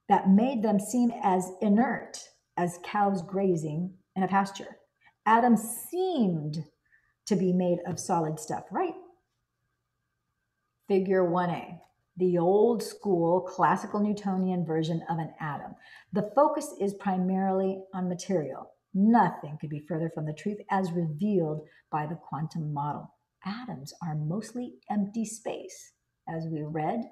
that made them seem as inert as cows grazing in a pasture. Atoms seemed to be made of solid stuff, right? Figure 1a, the old school classical Newtonian version of an atom. The focus is primarily on material. Nothing could be further from the truth as revealed by the quantum model atoms are mostly empty space. As we read,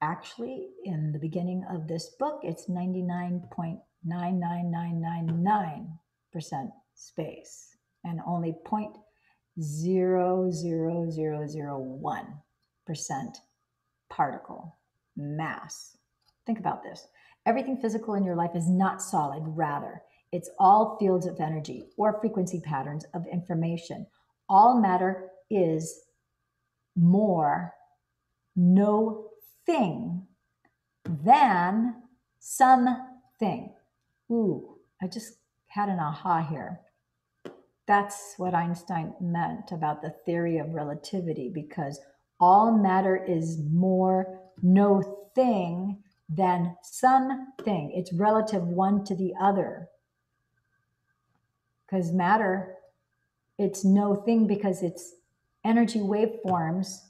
actually, in the beginning of this book, it's 99.99999% space and only 0.00001% particle mass. Think about this. Everything physical in your life is not solid, rather, it's all fields of energy or frequency patterns of information all matter is more no thing than something. Ooh, I just had an aha here. That's what Einstein meant about the theory of relativity because all matter is more no thing than something. It's relative one to the other. Because matter it's no thing because it's energy waveforms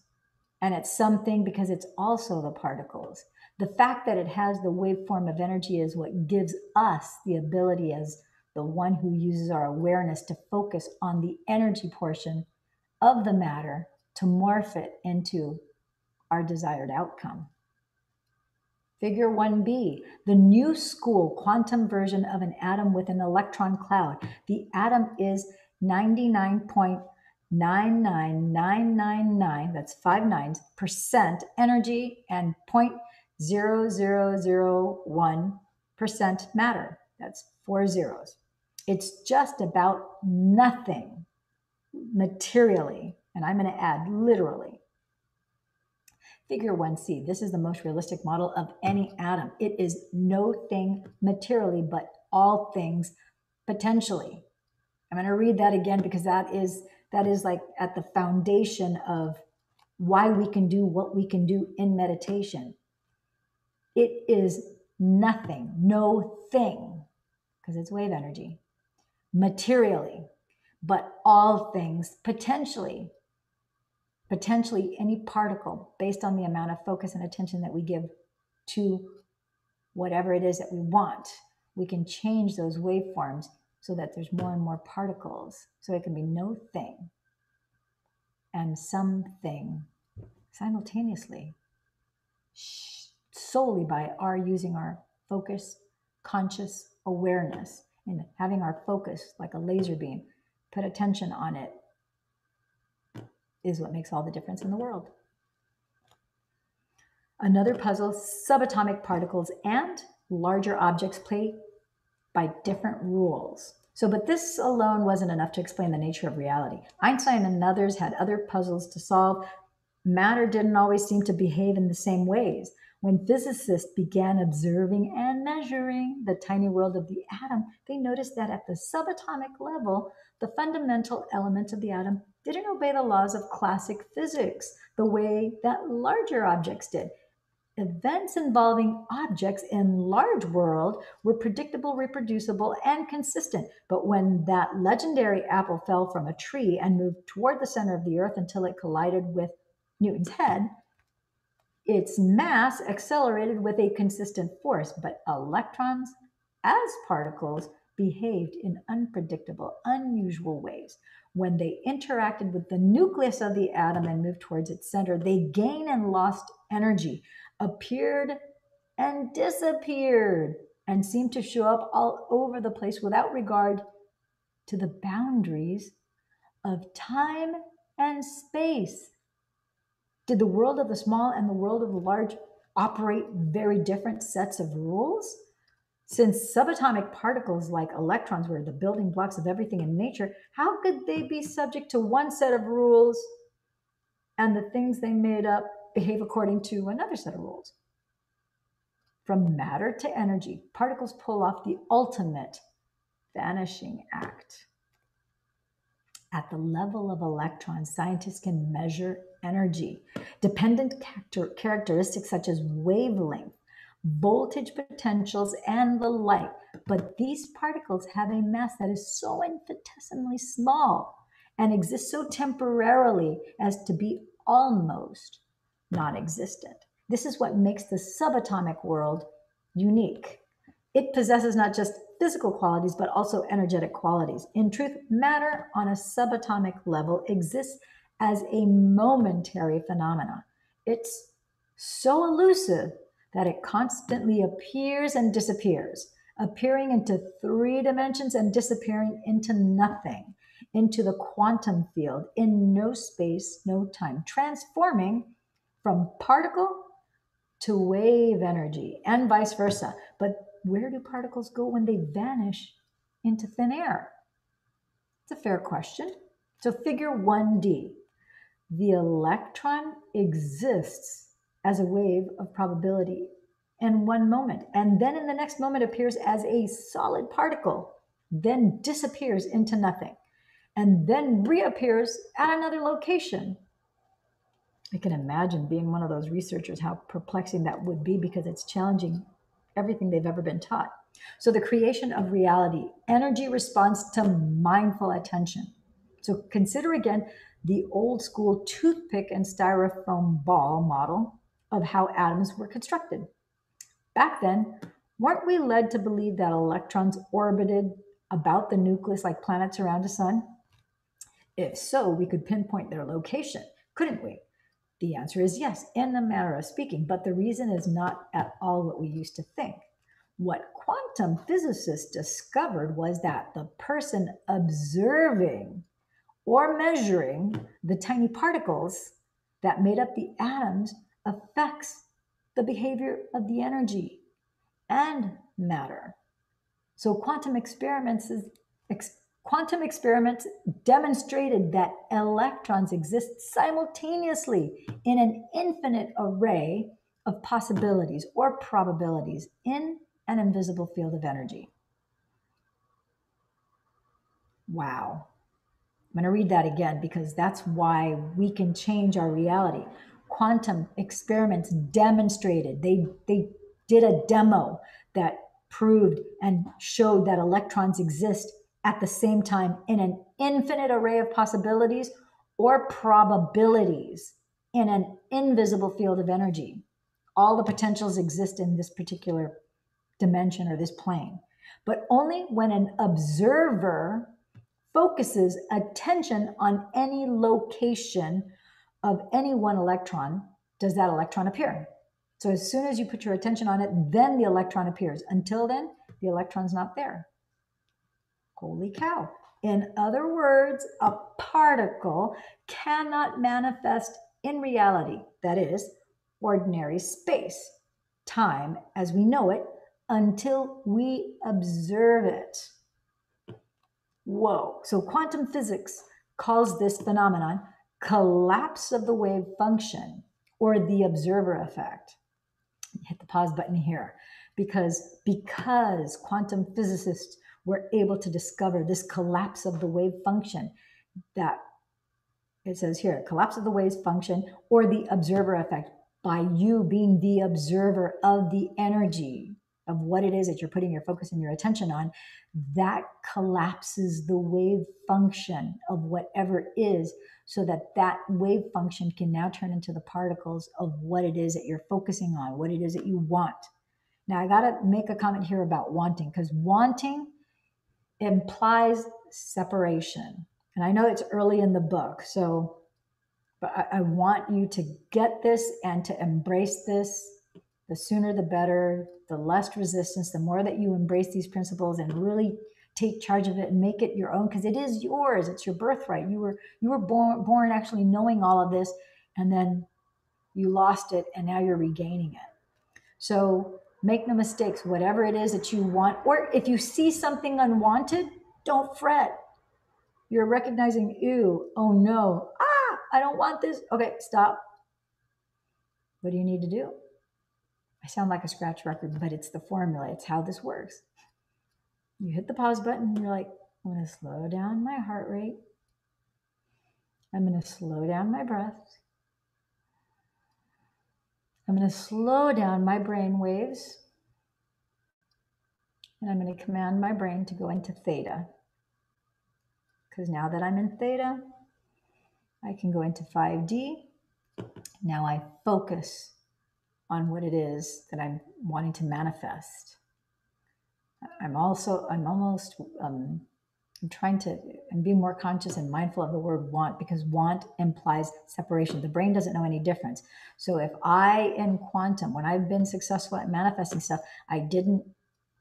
and it's something because it's also the particles. The fact that it has the waveform of energy is what gives us the ability as the one who uses our awareness to focus on the energy portion of the matter to morph it into our desired outcome. Figure 1b, the new school quantum version of an atom with an electron cloud. The atom is 99.99999, that's five nines, percent energy and 0.0001 percent matter. That's four zeros. It's just about nothing materially, and I'm going to add literally. Figure 1c, this is the most realistic model of any atom. It is no thing materially, but all things potentially. I'm going to read that again because that is that is like at the foundation of why we can do what we can do in meditation. It is nothing, no thing, because it's wave energy, materially, but all things potentially. Potentially any particle based on the amount of focus and attention that we give to whatever it is that we want. We can change those waveforms so that there's more and more particles. So it can be no thing and something simultaneously solely by our using our focus, conscious awareness, and having our focus like a laser beam, put attention on it, is what makes all the difference in the world. Another puzzle subatomic particles and larger objects play by different rules. So, but this alone wasn't enough to explain the nature of reality. Einstein and others had other puzzles to solve. Matter didn't always seem to behave in the same ways. When physicists began observing and measuring the tiny world of the atom, they noticed that at the subatomic level, the fundamental elements of the atom didn't obey the laws of classic physics the way that larger objects did. Events involving objects in large world were predictable reproducible and consistent. But when that legendary apple fell from a tree and moved toward the center of the earth until it collided with newton's head its mass accelerated with a consistent force. But electrons as particles behaved in unpredictable unusual ways when they interacted with the nucleus of the atom and moved towards its center they gained and lost energy appeared and disappeared and seemed to show up all over the place without regard to the boundaries of time and space. Did the world of the small and the world of the large operate very different sets of rules? Since subatomic particles like electrons were the building blocks of everything in nature, how could they be subject to one set of rules and the things they made up behave according to another set of rules. From matter to energy, particles pull off the ultimate vanishing act. At the level of electrons, scientists can measure energy, dependent characteristics such as wavelength, voltage potentials, and the like. But these particles have a mass that is so infinitesimally small and exists so temporarily as to be almost non existent. This is what makes the subatomic world unique. It possesses not just physical qualities, but also energetic qualities. In truth, matter on a subatomic level exists as a momentary phenomena. It's so elusive that it constantly appears and disappears, appearing into three dimensions and disappearing into nothing, into the quantum field in no space, no time, transforming from particle to wave energy and vice versa. But where do particles go when they vanish into thin air? It's a fair question. So, figure 1D the electron exists as a wave of probability in one moment, and then in the next moment appears as a solid particle, then disappears into nothing, and then reappears at another location I can imagine being one of those researchers, how perplexing that would be because it's challenging everything they've ever been taught. So, the creation of reality, energy responds to mindful attention. So, consider again the old school toothpick and styrofoam ball model of how atoms were constructed. Back then, weren't we led to believe that electrons orbited about the nucleus like planets around a sun? If so, we could pinpoint their location, couldn't we? The answer is yes, in the manner of speaking, but the reason is not at all what we used to think. What quantum physicists discovered was that the person observing or measuring the tiny particles that made up the atoms affects the behavior of the energy and matter. So quantum experiments is, ex, Quantum experiments demonstrated that electrons exist simultaneously in an infinite array of possibilities or probabilities in an invisible field of energy. Wow. I'm going to read that again because that's why we can change our reality. Quantum experiments demonstrated, they, they did a demo that proved and showed that electrons exist at the same time in an infinite array of possibilities or probabilities in an invisible field of energy. All the potentials exist in this particular dimension or this plane, but only when an observer focuses attention on any location of any one electron does that electron appear. So as soon as you put your attention on it, then the electron appears. Until then, the electron's not there. Holy cow. In other words, a particle cannot manifest in reality, that is, ordinary space, time as we know it, until we observe it. Whoa. So quantum physics calls this phenomenon collapse of the wave function or the observer effect. Hit the pause button here because because quantum physicists were able to discover this collapse of the wave function that it says here collapse of the wave function or the observer effect by you being the observer of the energy of what it is that you're putting your focus and your attention on that collapses the wave function of whatever is so that that wave function can now turn into the particles of what it is that you're focusing on what it is that you want now i got to make a comment here about wanting because wanting implies separation. And I know it's early in the book, so but I, I, want you to get this and to embrace this. The sooner the better, the less resistance, the more that you embrace these principles and really take charge of it and make it your own because it is yours. It's your birthright. You were you were born born actually knowing all of this, and then you lost it, and now you're regaining it. So Make no mistakes, whatever it is that you want, or if you see something unwanted, don't fret. You're recognizing, ew, oh no, ah, I don't want this. Okay, stop. What do you need to do? I sound like a scratch record, but it's the formula, it's how this works. You hit the pause button, you're like, I'm going to slow down my heart rate. I'm going to slow down my breath. I'm going to slow down my brain waves. And I'm going to command my brain to go into theta. Because now that I'm in theta, I can go into 5D. Now I focus on what it is that I'm wanting to manifest. I'm also, I'm almost um, I'm trying to and be more conscious and mindful of the word want because want implies separation. The brain doesn't know any difference. So if I in quantum, when I've been successful at manifesting stuff, I didn't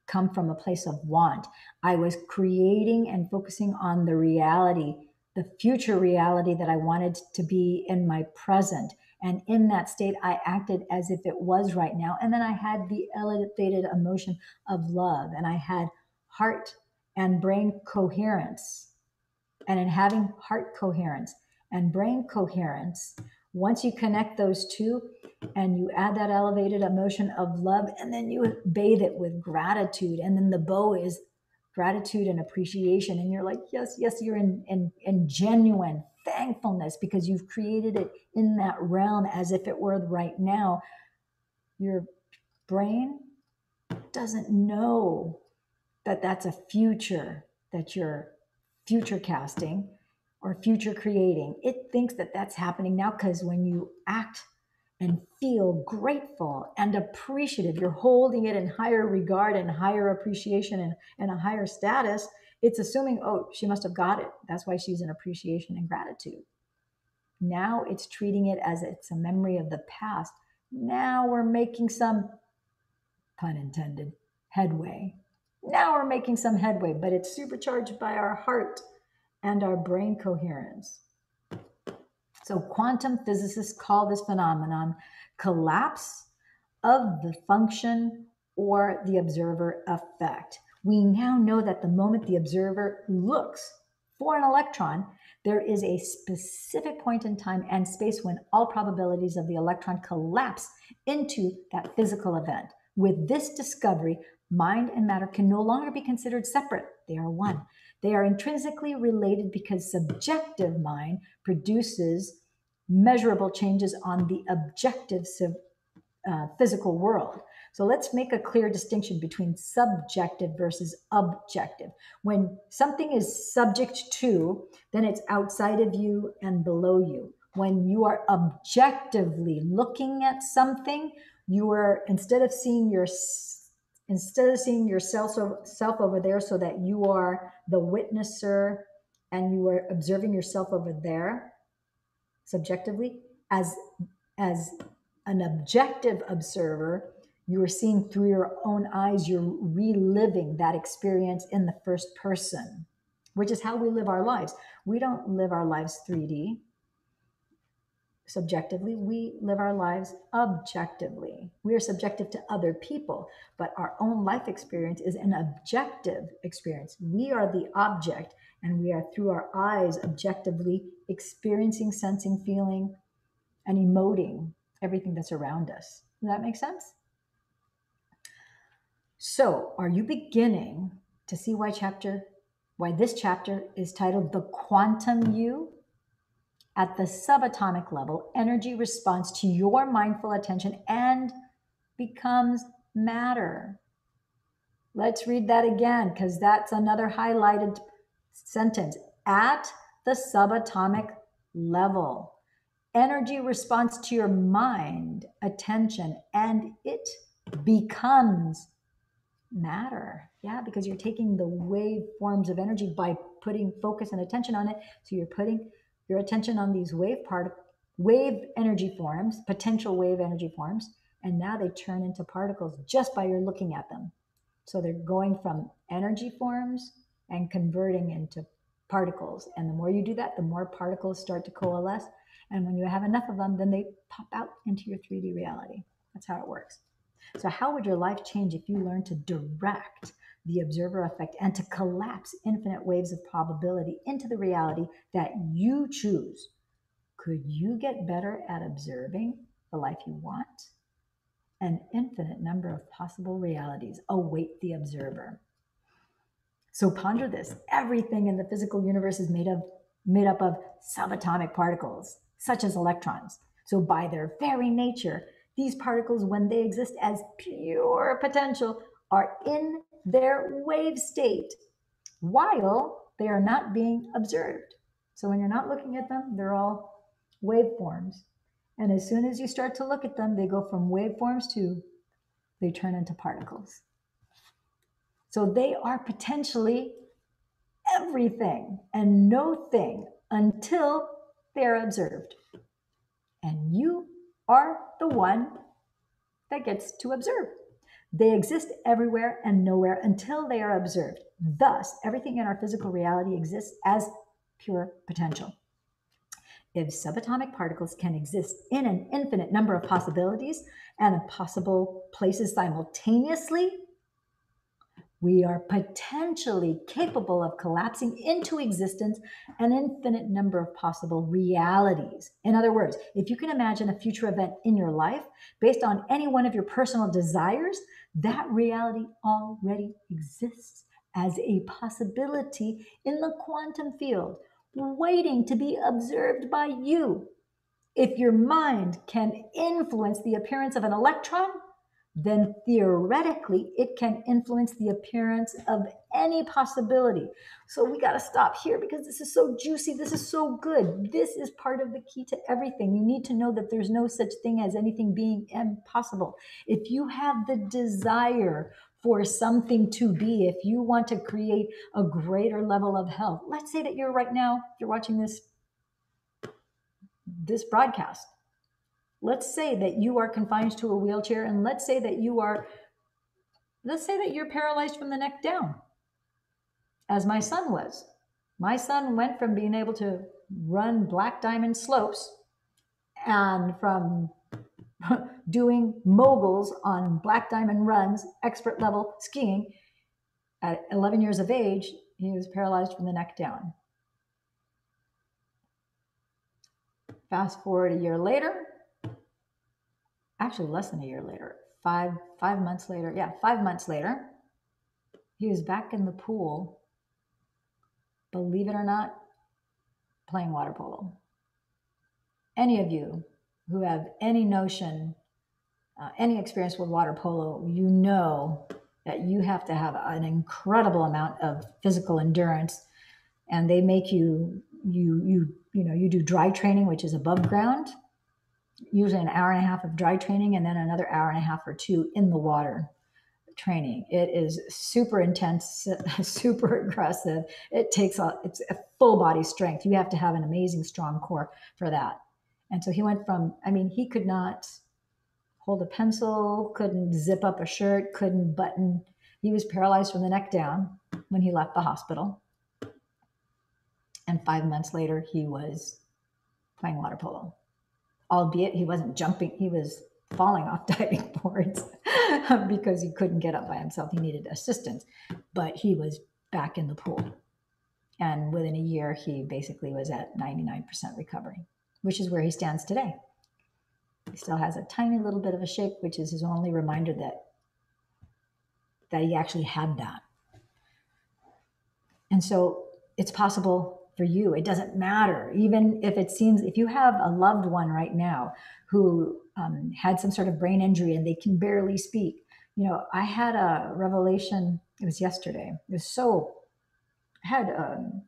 come from a place of want. I was creating and focusing on the reality, the future reality that I wanted to be in my present. And in that state, I acted as if it was right now. And then I had the elevated emotion of love and I had heart and brain coherence. And in having heart coherence and brain coherence, once you connect those two and you add that elevated emotion of love, and then you bathe it with gratitude, and then the bow is gratitude and appreciation, and you're like, yes, yes, you're in, in, in genuine thankfulness because you've created it in that realm as if it were right now. Your brain doesn't know that that's a future that you're future casting or future creating. It thinks that that's happening now because when you act and feel grateful and appreciative, you're holding it in higher regard and higher appreciation and, and a higher status. It's assuming, oh, she must have got it. That's why she's in appreciation and gratitude. Now it's treating it as it's a memory of the past. Now we're making some, pun intended, headway now we're making some headway, but it's supercharged by our heart and our brain coherence. So, quantum physicists call this phenomenon collapse of the function or the observer effect. We now know that the moment the observer looks for an electron, there is a specific point in time and space when all probabilities of the electron collapse into that physical event. With this discovery, mind and matter can no longer be considered separate. They are one. They are intrinsically related because subjective mind produces measurable changes on the objective uh, physical world. So let's make a clear distinction between subjective versus objective. When something is subject to, then it's outside of you and below you. When you are objectively looking at something, you are instead of seeing your instead of seeing yourself self over there so that you are the witnesser and you are observing yourself over there subjectively as as an objective observer you are seeing through your own eyes you're reliving that experience in the first person which is how we live our lives we don't live our lives 3d subjectively, we live our lives objectively. We are subjective to other people, but our own life experience is an objective experience. We are the object, and we are through our eyes objectively experiencing, sensing, feeling, and emoting everything that's around us. Does that make sense? So, are you beginning to see why chapter why this chapter is titled The Quantum You? at the subatomic level, energy responds to your mindful attention and becomes matter. Let's read that again because that's another highlighted sentence. At the subatomic level, energy responds to your mind, attention, and it becomes matter. Yeah, because you're taking the wave forms of energy by putting focus and attention on it. So you're putting your attention on these wave part wave energy forms, potential wave energy forms, and now they turn into particles just by your looking at them. So they're going from energy forms and converting into particles. And the more you do that, the more particles start to coalesce. And when you have enough of them, then they pop out into your 3D reality. That's how it works. So, how would your life change if you learned to direct the observer effect and to collapse infinite waves of probability into the reality that you choose. Could you get better at observing the life you want? An infinite number of possible realities await the observer. So ponder this. Everything in the physical universe is made of made up of subatomic particles, such as electrons. So by their very nature, these particles, when they exist as pure potential, are in their wave state while they are not being observed. So when you're not looking at them, they're all waveforms. And as soon as you start to look at them, they go from waveforms to they turn into particles. So they are potentially everything and no thing until they're observed. And you are the one that gets to observe. They exist everywhere and nowhere until they are observed. Thus, everything in our physical reality exists as pure potential. If subatomic particles can exist in an infinite number of possibilities and possible places simultaneously, we are potentially capable of collapsing into existence an infinite number of possible realities. In other words, if you can imagine a future event in your life based on any one of your personal desires, that reality already exists as a possibility in the quantum field, waiting to be observed by you. If your mind can influence the appearance of an electron, then theoretically it can influence the appearance of any possibility. So we got to stop here because this is so juicy. This is so good. This is part of the key to everything. You need to know that there's no such thing as anything being impossible. If you have the desire for something to be, if you want to create a greater level of health, let's say that you're right now, you're watching this this broadcast let's say that you are confined to a wheelchair and let's say that you are let's say that you're paralyzed from the neck down as my son was. My son went from being able to run black diamond slopes and from doing moguls on black diamond runs expert level skiing at 11 years of age he was paralyzed from the neck down. Fast forward a year later actually less than a year later, five five months later, yeah, five months later, he was back in the pool. Believe it or not, playing water polo. Any of you who have any notion uh, any experience with water polo, you know that you have to have an incredible amount of physical endurance, and they make you you you you know you do dry training, which is above ground, usually an hour and a half of dry training, and then another hour and a half or two in the water training. It is super intense, super aggressive. It takes a it's a full body strength. You have to have an amazing strong core for that. And so he went from I mean, he could not hold a pencil, couldn't zip up a shirt, couldn't button. He was paralyzed from the neck down when he left the hospital. And 5 months later he was playing water polo. Albeit he wasn't jumping, he was falling off diving boards um, because he couldn't get up by himself. He needed assistance, but he was back in the pool. And within a year, he basically was at 99% recovery, which is where he stands today. He still has a tiny little bit of a shake, which is his only reminder that that he actually had that. And so it's possible for you. It doesn't matter, even if it seems if you have a loved one right now who um, had some sort of brain injury and they can barely speak. You know, I had a revelation. It was yesterday. It was so. I had um,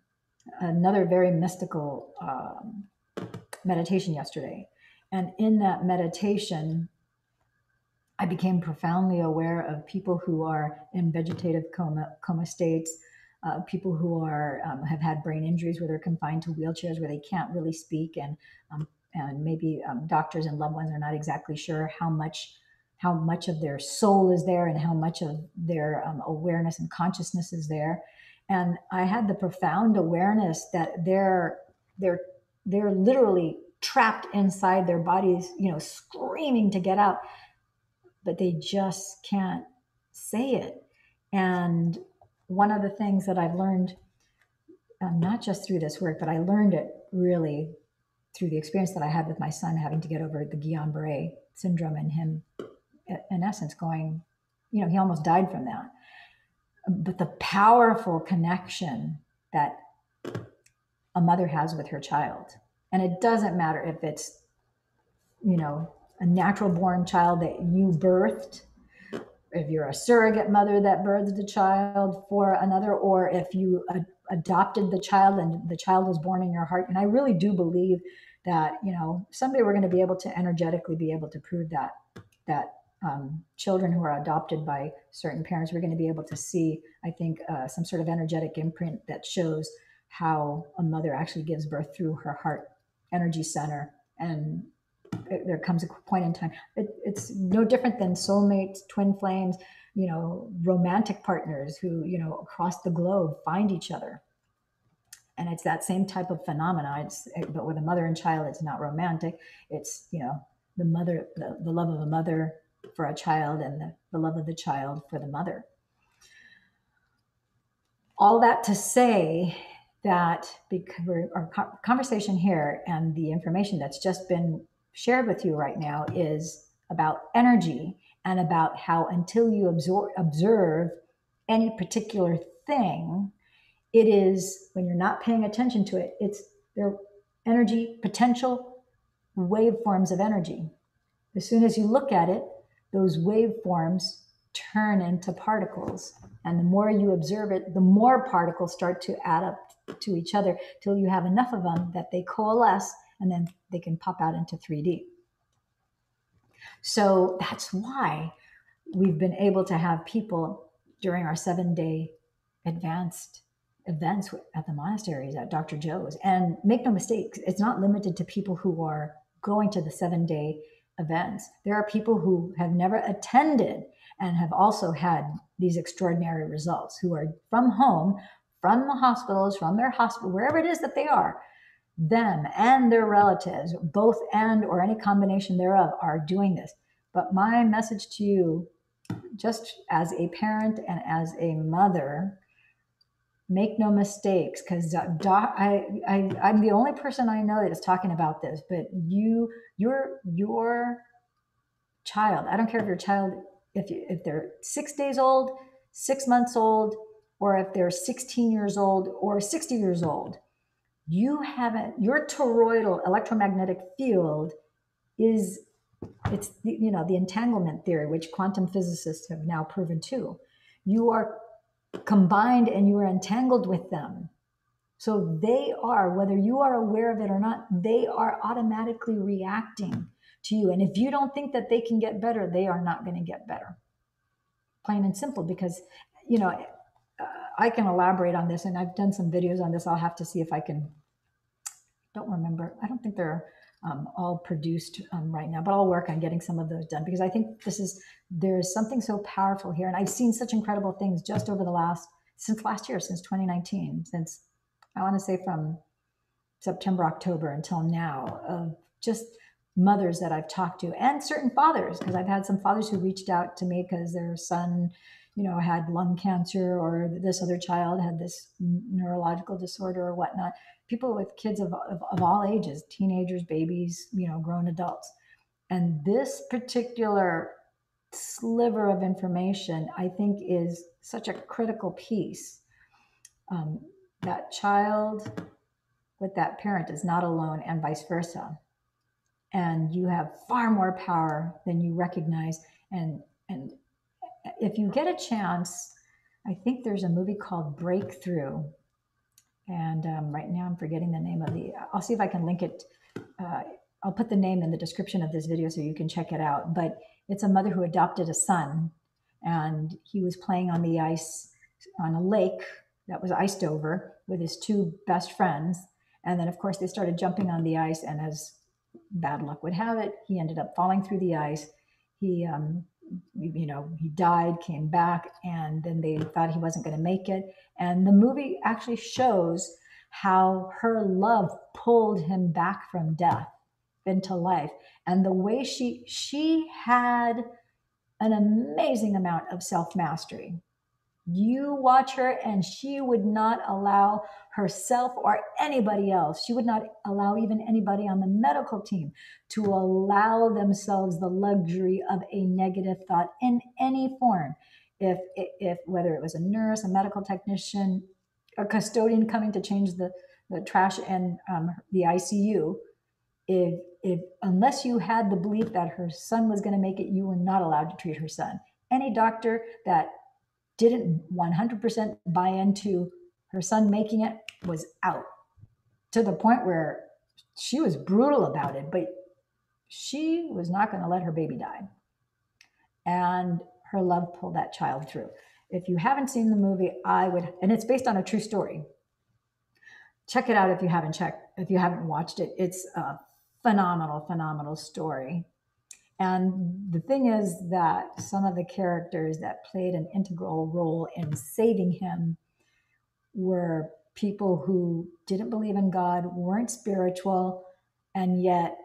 another very mystical um, meditation yesterday, and in that meditation, I became profoundly aware of people who are in vegetative coma, coma states, uh, people who are um, have had brain injuries where they're confined to wheelchairs where they can't really speak, and um, and maybe um, doctors and loved ones are not exactly sure how much how much of their soul is there and how much of their um, awareness and consciousness is there. And i had the profound awareness that they're they're they're literally trapped inside their bodies you know screaming to get out but they just can't say it. And one of the things that i've learned um, not just through this work but i learned it really through the experience that I had with my son having to get over the Guillain Barre syndrome and him, in essence, going, you know, he almost died from that. But the powerful connection that a mother has with her child. And it doesn't matter if it's, you know, a natural born child that you birthed, if you're a surrogate mother that birthed a child for another, or if you adopted the child and the child was born in your heart. And I really do believe that you know someday we're going to be able to energetically be able to prove that that um, children who are adopted by certain parents we're going to be able to see i think uh, some sort of energetic imprint that shows how a mother actually gives birth through her heart energy center and there comes a point in time. It, it's no different than soulmates twin flames you know romantic partners who you know across the globe find each other. And it's that same type of phenomena. It's but with a mother and child it's not romantic. It's you know the mother the, the love of a mother for a child and the, the love of the child for the mother. All that to say that because our conversation here and the information that's just been shared with you right now is about energy and about how until you absorb, observe any particular thing it is when you're not paying attention to it it's their energy potential waveforms of energy. As soon as you look at it those waveforms turn into particles. And the more you observe it the more particles start to add up to each other till you have enough of them that they coalesce and then they can pop out into 3d so that's why we've been able to have people during our seven day advanced events at the monasteries at Dr. Joe's. And make no mistake, it's not limited to people who are going to the seven day events. There are people who have never attended and have also had these extraordinary results who are from home, from the hospitals, from their hospital, wherever it is that they are. Them and their relatives, both and or any combination thereof, are doing this. But my message to you, just as a parent and as a mother, make no mistakes because I, I i'm the only person i know that is talking about this but you your your child i don't care if your child if you, if they're six days old six months old or if they're 16 years old or 60 years old you haven't your toroidal electromagnetic field is It's the, you know the entanglement theory, which quantum physicists have now proven too. You are combined and you are entangled with them. So they are, whether you are aware of it or not, they are automatically reacting to you. And if you don't think that they can get better, they are not going to get better. Plain and simple, because, you know, I can elaborate on this and I've done some videos on this. I'll have to see if I can, don't remember. I don't think they're um, all produced um, right now, but I'll work on getting some of those done because I think this is, there's something so powerful here. And I've seen such incredible things just over the last, since last year, since 2019, since I want to say from September, October until now, of just mothers that I've talked to and certain fathers, because I've had some fathers who reached out to me because their son, you know, had lung cancer or this other child had this neurological disorder or whatnot. People with kids of, of, of all ages, teenagers, babies, you know, grown adults. And this particular sliver of information, I think, is such a critical piece. Um, that child with that parent is not alone, and vice versa and you have far more power than you recognize and and if you get a chance i think there's a movie called breakthrough and um, right now i'm forgetting the name of the i'll see if i can link it uh, i'll put the name in the description of this video so you can check it out but it's a mother who adopted a son and he was playing on the ice on a lake that was iced over with his two best friends and then of course they started jumping on the ice and as bad luck would have it, he ended up falling through the ice. He, um, you know, he died, came back, and then they thought he wasn't going to make it. And the movie actually shows how her love pulled him back from death into life, and the way she she had an amazing amount of self mastery you watch her, and she would not allow herself or anybody else, she would not allow even anybody on the medical team to allow themselves the luxury of a negative thought in any form. If, if whether it was a nurse, a medical technician, a custodian coming to change the, the trash and um, the ICU, if, if unless you had the belief that her son was going to make it, you were not allowed to treat her son. Any doctor that didn't 100% buy into her son making it was out to the point where she was brutal about it, but she was not going to let her baby die. And her love pulled that child through. If you haven't seen the movie, I would, and it's based on a true story. Check it out if you haven't checked, if you haven't watched it. It's a phenomenal, phenomenal story. And the thing is that some of the characters that played an integral role in saving him were people who didn't believe in God, weren't spiritual, and yet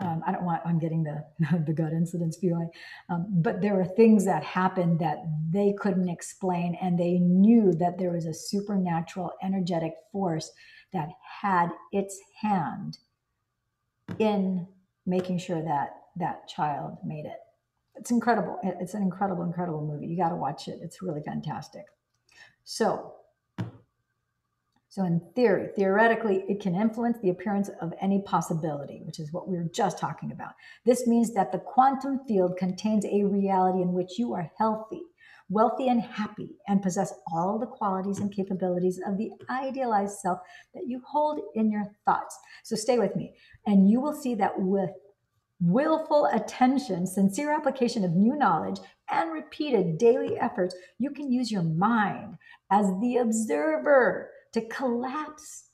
um, I don't want I'm getting the the God incidents feeling, um, but there were things that happened that they couldn't explain, and they knew that there was a supernatural, energetic force that had its hand in making sure that that child made it. It's incredible. It's an incredible, incredible movie. You got to watch it. It's really fantastic. So, so in theory, theoretically, it can influence the appearance of any possibility, which is what we were just talking about. This means that the quantum field contains a reality in which you are healthy, wealthy, and happy, and possess all the qualities and capabilities of the idealized self that you hold in your thoughts. So stay with me, and you will see that with willful attention, sincere application of new knowledge, and repeated daily efforts, you can use your mind as the observer to collapse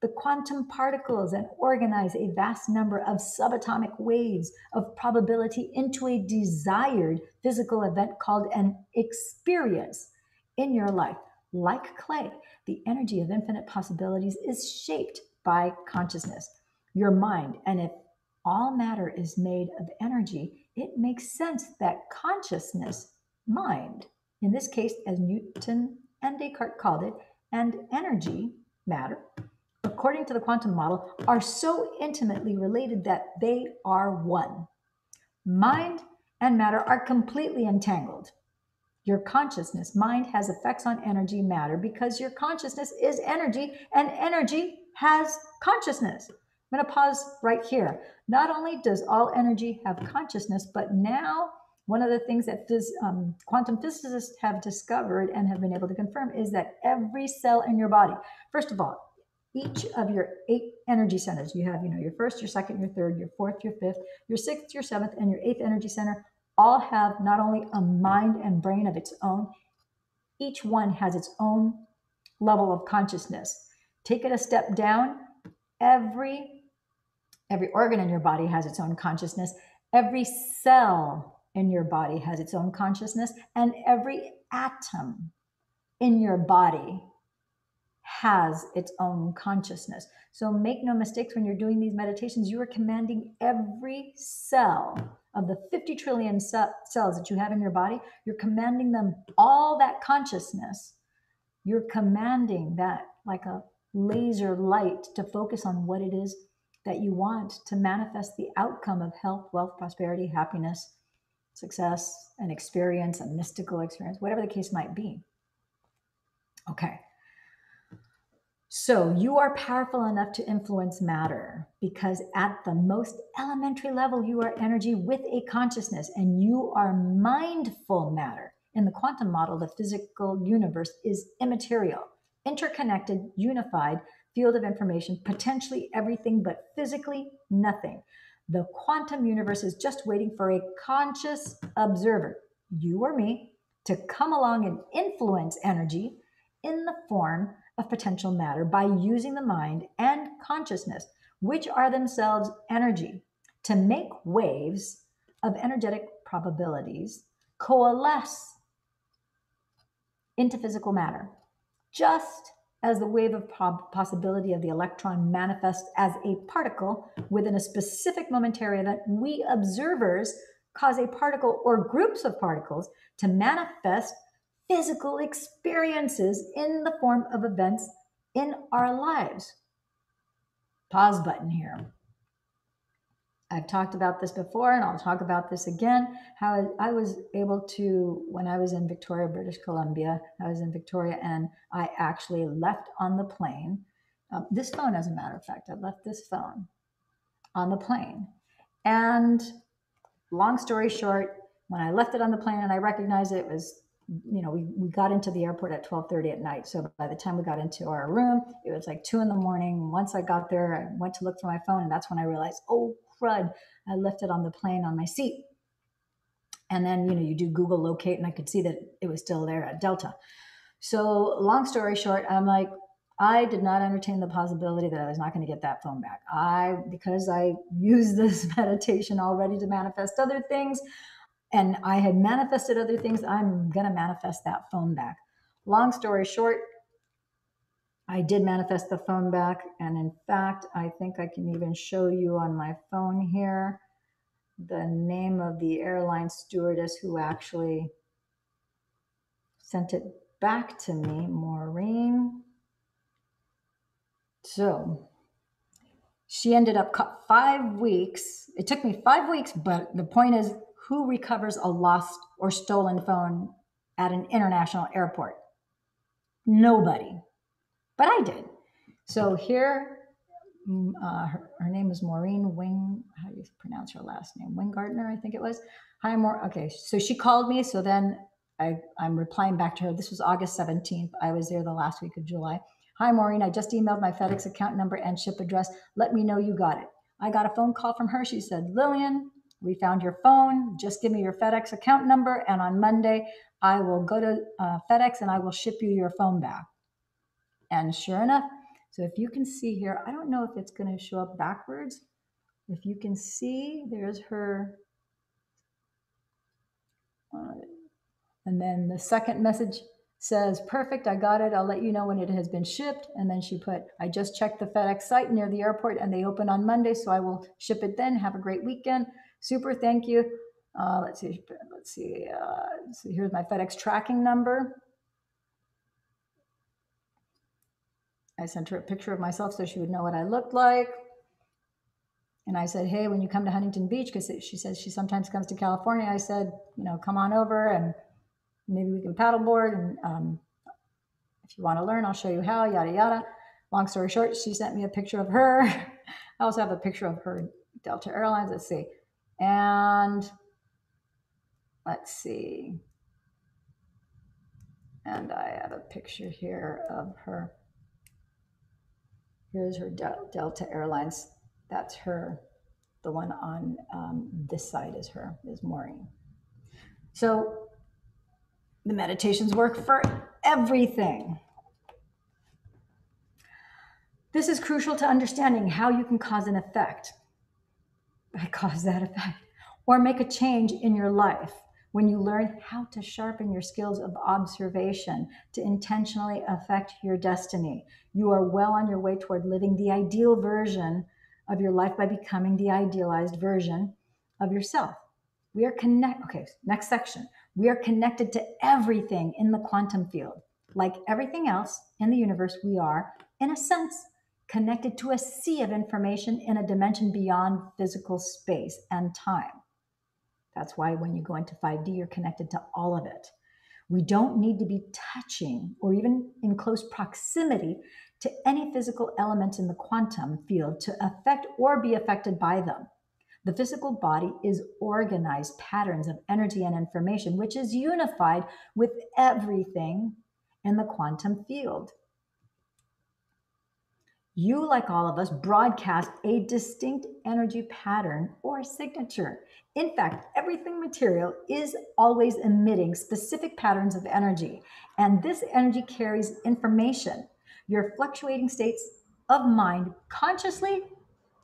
the quantum particles and organize a vast number of subatomic waves of probability into a desired physical event called an experience in your life. Like clay, the energy of infinite possibilities is shaped by consciousness. Your mind, and if all matter is made of energy, it makes sense that consciousness, mind, in this case, as Newton and Descartes called it, and energy, matter, according to the quantum model, are so intimately related that they are one. Mind and matter are completely entangled. Your consciousness, mind, has effects on energy, matter, because your consciousness is energy, and energy has consciousness. I'm going to pause right here. Not only does all energy have consciousness, but now one of the things that phys, um, quantum physicists have discovered and have been able to confirm is that every cell in your body, first of all, each of your eight energy centers, you have, you know, your first, your second, your third, your fourth, your fifth, your sixth, your seventh, and your eighth energy center, all have not only a mind and brain of its own, each one has its own level of consciousness. Take it a step down. Every every organ in your body has its own consciousness. Every cell in your body has its own consciousness, and every atom in your body has its own consciousness. So make no mistakes when you're doing these meditations, you are commanding every cell of the 50 trillion cells that you have in your body, you're commanding them all that consciousness. You're commanding that like a laser light to focus on what it is that you want to manifest the outcome of health, wealth, prosperity, happiness, success, an experience, a mystical experience, whatever the case might be. Okay. So you are powerful enough to influence matter because at the most elementary level, you are energy with a consciousness and you are mindful matter. In the quantum model, the physical universe is immaterial, interconnected, unified field of information, potentially everything, but physically nothing. The quantum universe is just waiting for a conscious observer, you or me, to come along and influence energy in the form of potential matter by using the mind and consciousness, which are themselves energy, to make waves of energetic probabilities coalesce into physical matter, just as the wave of possibility of the electron manifests as a particle within a specific momentary event, we observers cause a particle or groups of particles to manifest physical experiences in the form of events in our lives. Pause button here. I've talked about this before and I'll talk about this again. How I was able to, when I was in Victoria, British Columbia, I was in Victoria and I actually left on the plane. Um, this phone, as a matter of fact, I left this phone on the plane. And long story short, when I left it on the plane and I recognized it, it was you know, we, we got into the airport at 12:30 at night. So by the time we got into our room, it was like two in the morning. Once I got there, I went to look for my phone, and that's when I realized, oh crud, I left it on the plane on my seat. And then, you know, you do Google locate, and I could see that it was still there at Delta. So long story short, I'm like, I did not entertain the possibility that I was not going to get that phone back. I, because I used this meditation already to manifest other things, and I had manifested other things, I'm going to manifest that phone back. Long story short, I did manifest the phone back. And in fact, I think I can even show you on my phone here the name of the airline stewardess who actually sent it back to me, Maureen. So she ended up five weeks. It took me five weeks, but the point is, who recovers a lost or stolen phone at an international airport? Nobody. But I did. So here, mm, uh, her, her, name is Maureen Wing. How do you pronounce her last name? Wingardner, I think it was. Hi, Maureen. Okay, so she called me. So then I, I'm replying back to her. This was August 17th. I was there the last week of July. Hi, Maureen. I just emailed my FedEx account number and ship address. Let me know you got it. I got a phone call from her. She said, Lillian, we found your phone. Just give me your FedEx account number. And on Monday, I will go to uh, FedEx and I will ship you your phone back. And sure enough, so if you can see here, I don't know if it's going to show up backwards. If you can see, there's her. Uh, and then the second message says, Perfect, I got it. I'll let you know when it has been shipped. And then she put, I just checked the FedEx site near the airport and they open on Monday, so I will ship it then. Have a great weekend. Super, thank you. Uh, let's see, let's see. Uh, so here's my FedEx tracking number. I sent her a picture of myself so she would know what I looked like. And I said, hey, when you come to Huntington Beach, because she says she sometimes comes to California, I said, you know, come on over and maybe we can paddleboard. And um, if you want to learn, I'll show you how, yada, yada. Long story short, she sent me a picture of her I also have a picture of her Delta Airlines. Let's see. And let's see. And I have a picture here of her. Here's her Delta Airlines. That's her. The one on um, this side is her, is Maureen. So the meditations work for everything. This is crucial to understanding how you can cause an effect. I cause that effect. Or make a change in your life when you learn how to sharpen your skills of observation to intentionally affect your destiny. You are well on your way toward living the ideal version of your life by becoming the idealized version of yourself. We are connected. Okay, next section. We are connected to everything in the quantum field. Like everything else in the universe, we are, in a sense, connected to a sea of information in a dimension beyond physical space and time. That's why when you go into 5D, you're connected to all of it. We don't need to be touching or even in close proximity to any physical element in the quantum field to affect or be affected by them. The physical body is organized patterns of energy and information, which is unified with everything in the quantum field. You, like all of us, broadcast a distinct energy pattern or signature. In fact, everything material is always emitting specific patterns of energy, and this energy carries information. Your fluctuating states of mind, consciously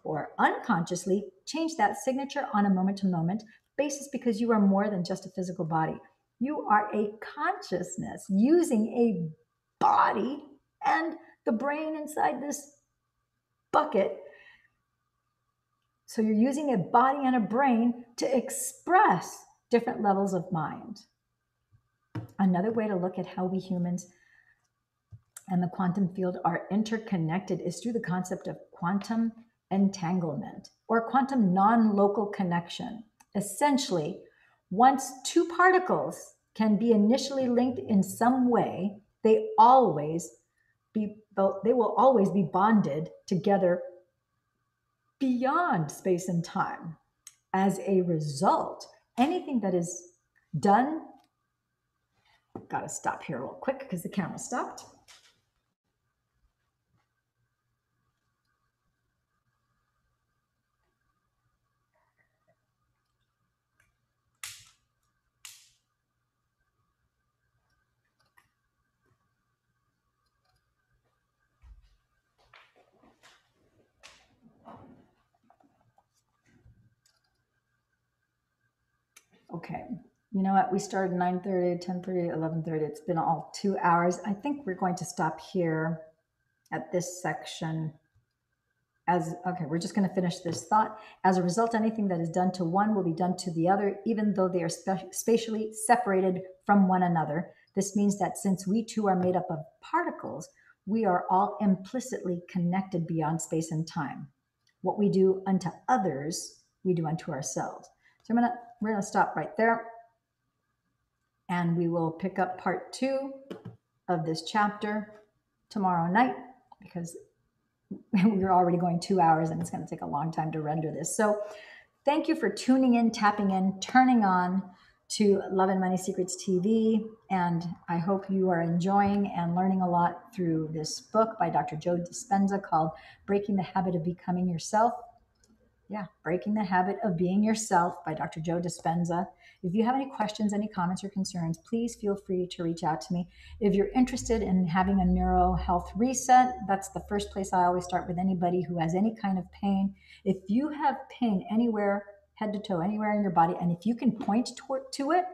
or unconsciously, change that signature on a moment to moment basis because you are more than just a physical body. You are a consciousness using a body and the brain inside this bucket. So you're using a body and a brain to express different levels of mind. Another way to look at how we humans and the quantum field are interconnected is through the concept of quantum entanglement or quantum non local connection. Essentially, once two particles can be initially linked in some way, they always be they will always be bonded together beyond space and time. As a result, anything that is done, got to stop here real quick because the camera stopped. Okay. You know what? We started 9:30, 10:30, 11:30. It's been all 2 hours. I think we're going to stop here at this section. As okay, we're just going to finish this thought. As a result, anything that is done to one will be done to the other, even though they are spe- spatially separated from one another. This means that since we two are made up of particles, we are all implicitly connected beyond space and time. What we do unto others, we do unto ourselves. So I'm gonna we're gonna stop right there, and we will pick up part two of this chapter tomorrow night because we're already going two hours and it's going to take a long time to render this. So thank you for tuning in, tapping in, turning on to Love and Money Secrets TV. And I hope you are enjoying and learning a lot through this book by Dr. Joe Dispenza called Breaking the Habit of Becoming Yourself yeah, Breaking the Habit of Being Yourself by Dr. Joe Dispenza. If you have any questions, any comments, or concerns, please feel free to reach out to me. If you're interested in having a neuro health reset, that's the first place I always start with anybody who has any kind of pain. If you have pain anywhere, head to toe, anywhere in your body, and if you can point to, to it,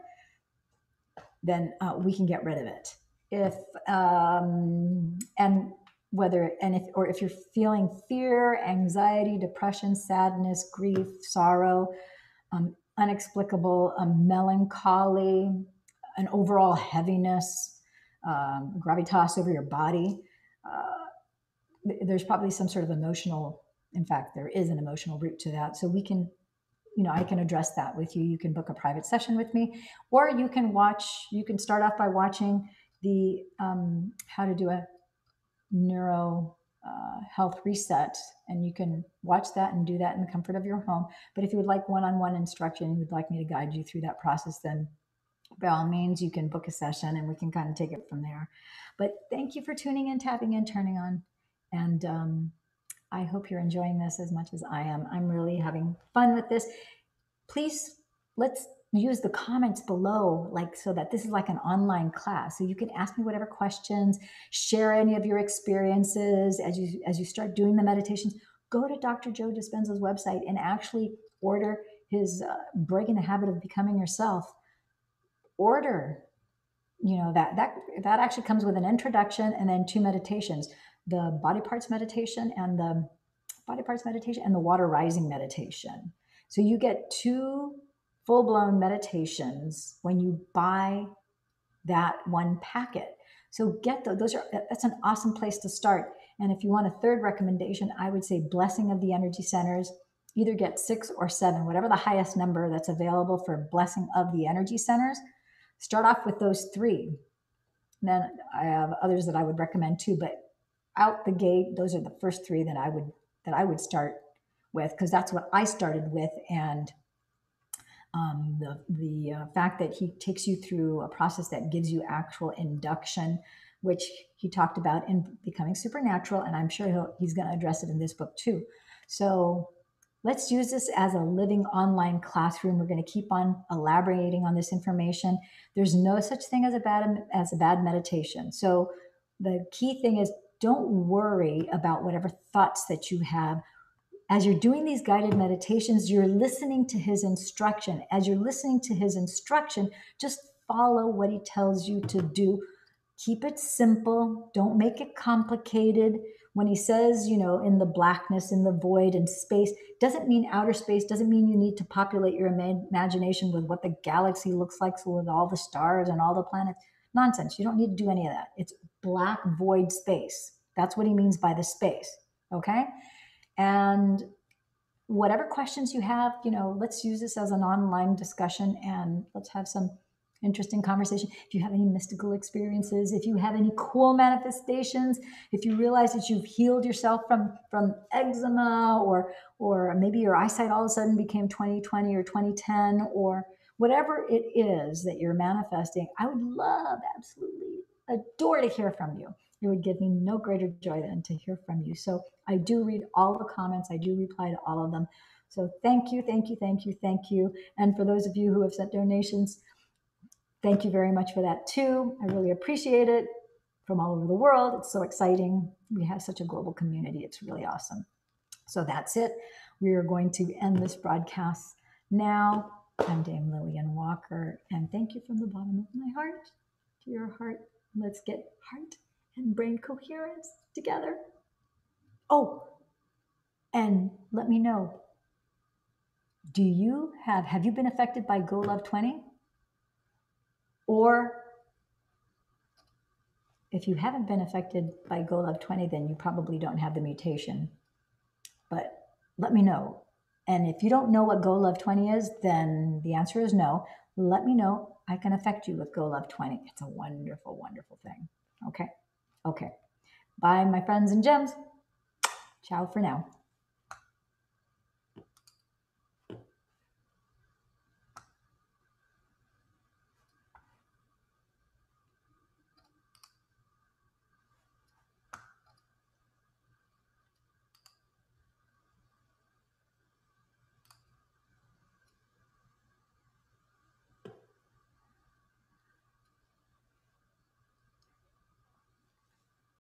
then uh, we can get rid of it. If um, and whether and if or if you're feeling fear anxiety depression sadness grief sorrow um, unexplicable a melancholy an overall heaviness um, gravitas over your body. Uh, there's probably some sort of emotional in fact there is an emotional root to that. So we can you know i can address that with you. You can book a private session with me or you can watch you can start off by watching the um, how to do a neuro uh, health reset, and you can watch that and do that in the comfort of your home. But if you would like one-on-one instruction, you would like me to guide you through that process, then by all means, you can book a session and we can kind of take it from there. But thank you for tuning in, tapping in, turning on, and um, I hope you're enjoying this as much as I am. I'm really having fun with this. Please let's use the comments below like so that this is like an online class. So you can ask me whatever questions share any of your experiences as you as you start doing the meditations. Go to dr joe dispenza's website and actually order his uh, breaking the habit of becoming yourself. Order you know that that that actually comes with an introduction and then two meditations the body parts meditation and the body parts meditation and the water rising meditation. So you get two full blown meditations when you buy that one packet. So get those. Those are that's an awesome place to start. And if you want a third recommendation, I would say Blessing of the Energy Centers. Either get six or seven, whatever the highest number that's available for Blessing of the Energy Centers. Start off with those three. And then I have others that I would recommend too, but out the gate, those are the first three that I would that I would start with because that's what I started with, and um, the the uh, fact that he takes you through a process that gives you actual induction, which he talked about in becoming supernatural, and I'm sure he's going to address it in this book too. So let's use this as a living online classroom. We're going to keep on elaborating on this information. There's no such thing as a bad as a bad meditation. So the key thing is don't worry about whatever thoughts that you have as you're doing these guided meditations, you're listening to his instruction. As you're listening to his instruction, just follow what he tells you to do. Keep it simple, don't make it complicated. When he says, you know, in the blackness, in the void, in space, doesn't mean outer space, doesn't mean you need to populate your imagination with what the galaxy looks like, so with all the stars and all the planets. Nonsense. You don't need to do any of that. It's black void space. That's what he means by the space. Okay? And whatever questions you have, you know, let's use this as an online discussion and let's have some interesting conversation. If you have any mystical experiences, if you have any cool manifestations, if you realize that you've healed yourself from from eczema or or maybe your eyesight all of a sudden became 2020 or 2010 or whatever it is that you're manifesting, I would love absolutely adore to hear from you. It would give me no greater joy than to hear from you. So I do read all the comments, I do reply to all of them. So thank you, thank you, thank you, thank you. And for those of you who have sent donations, thank you very much for that too. I really appreciate it from all over the world. It's so exciting. We have such a global community. It's really awesome. So that's it. We are going to end this broadcast now. I'm Dame Lillian Walker, and thank you from the bottom of my heart to your heart. Let's get heart and brain coherence together. Oh, and let me know. Do you have have you been affected by go love 20 or if you haven't been affected by go love 20 then you probably don't have the mutation. But let me know. And if you don't know what go love 20 is then the answer is no. Let me know. I can affect you with go love 20 it's a wonderful wonderful thing. Okay Okay. Bye, my friends and gems. Ciao for now.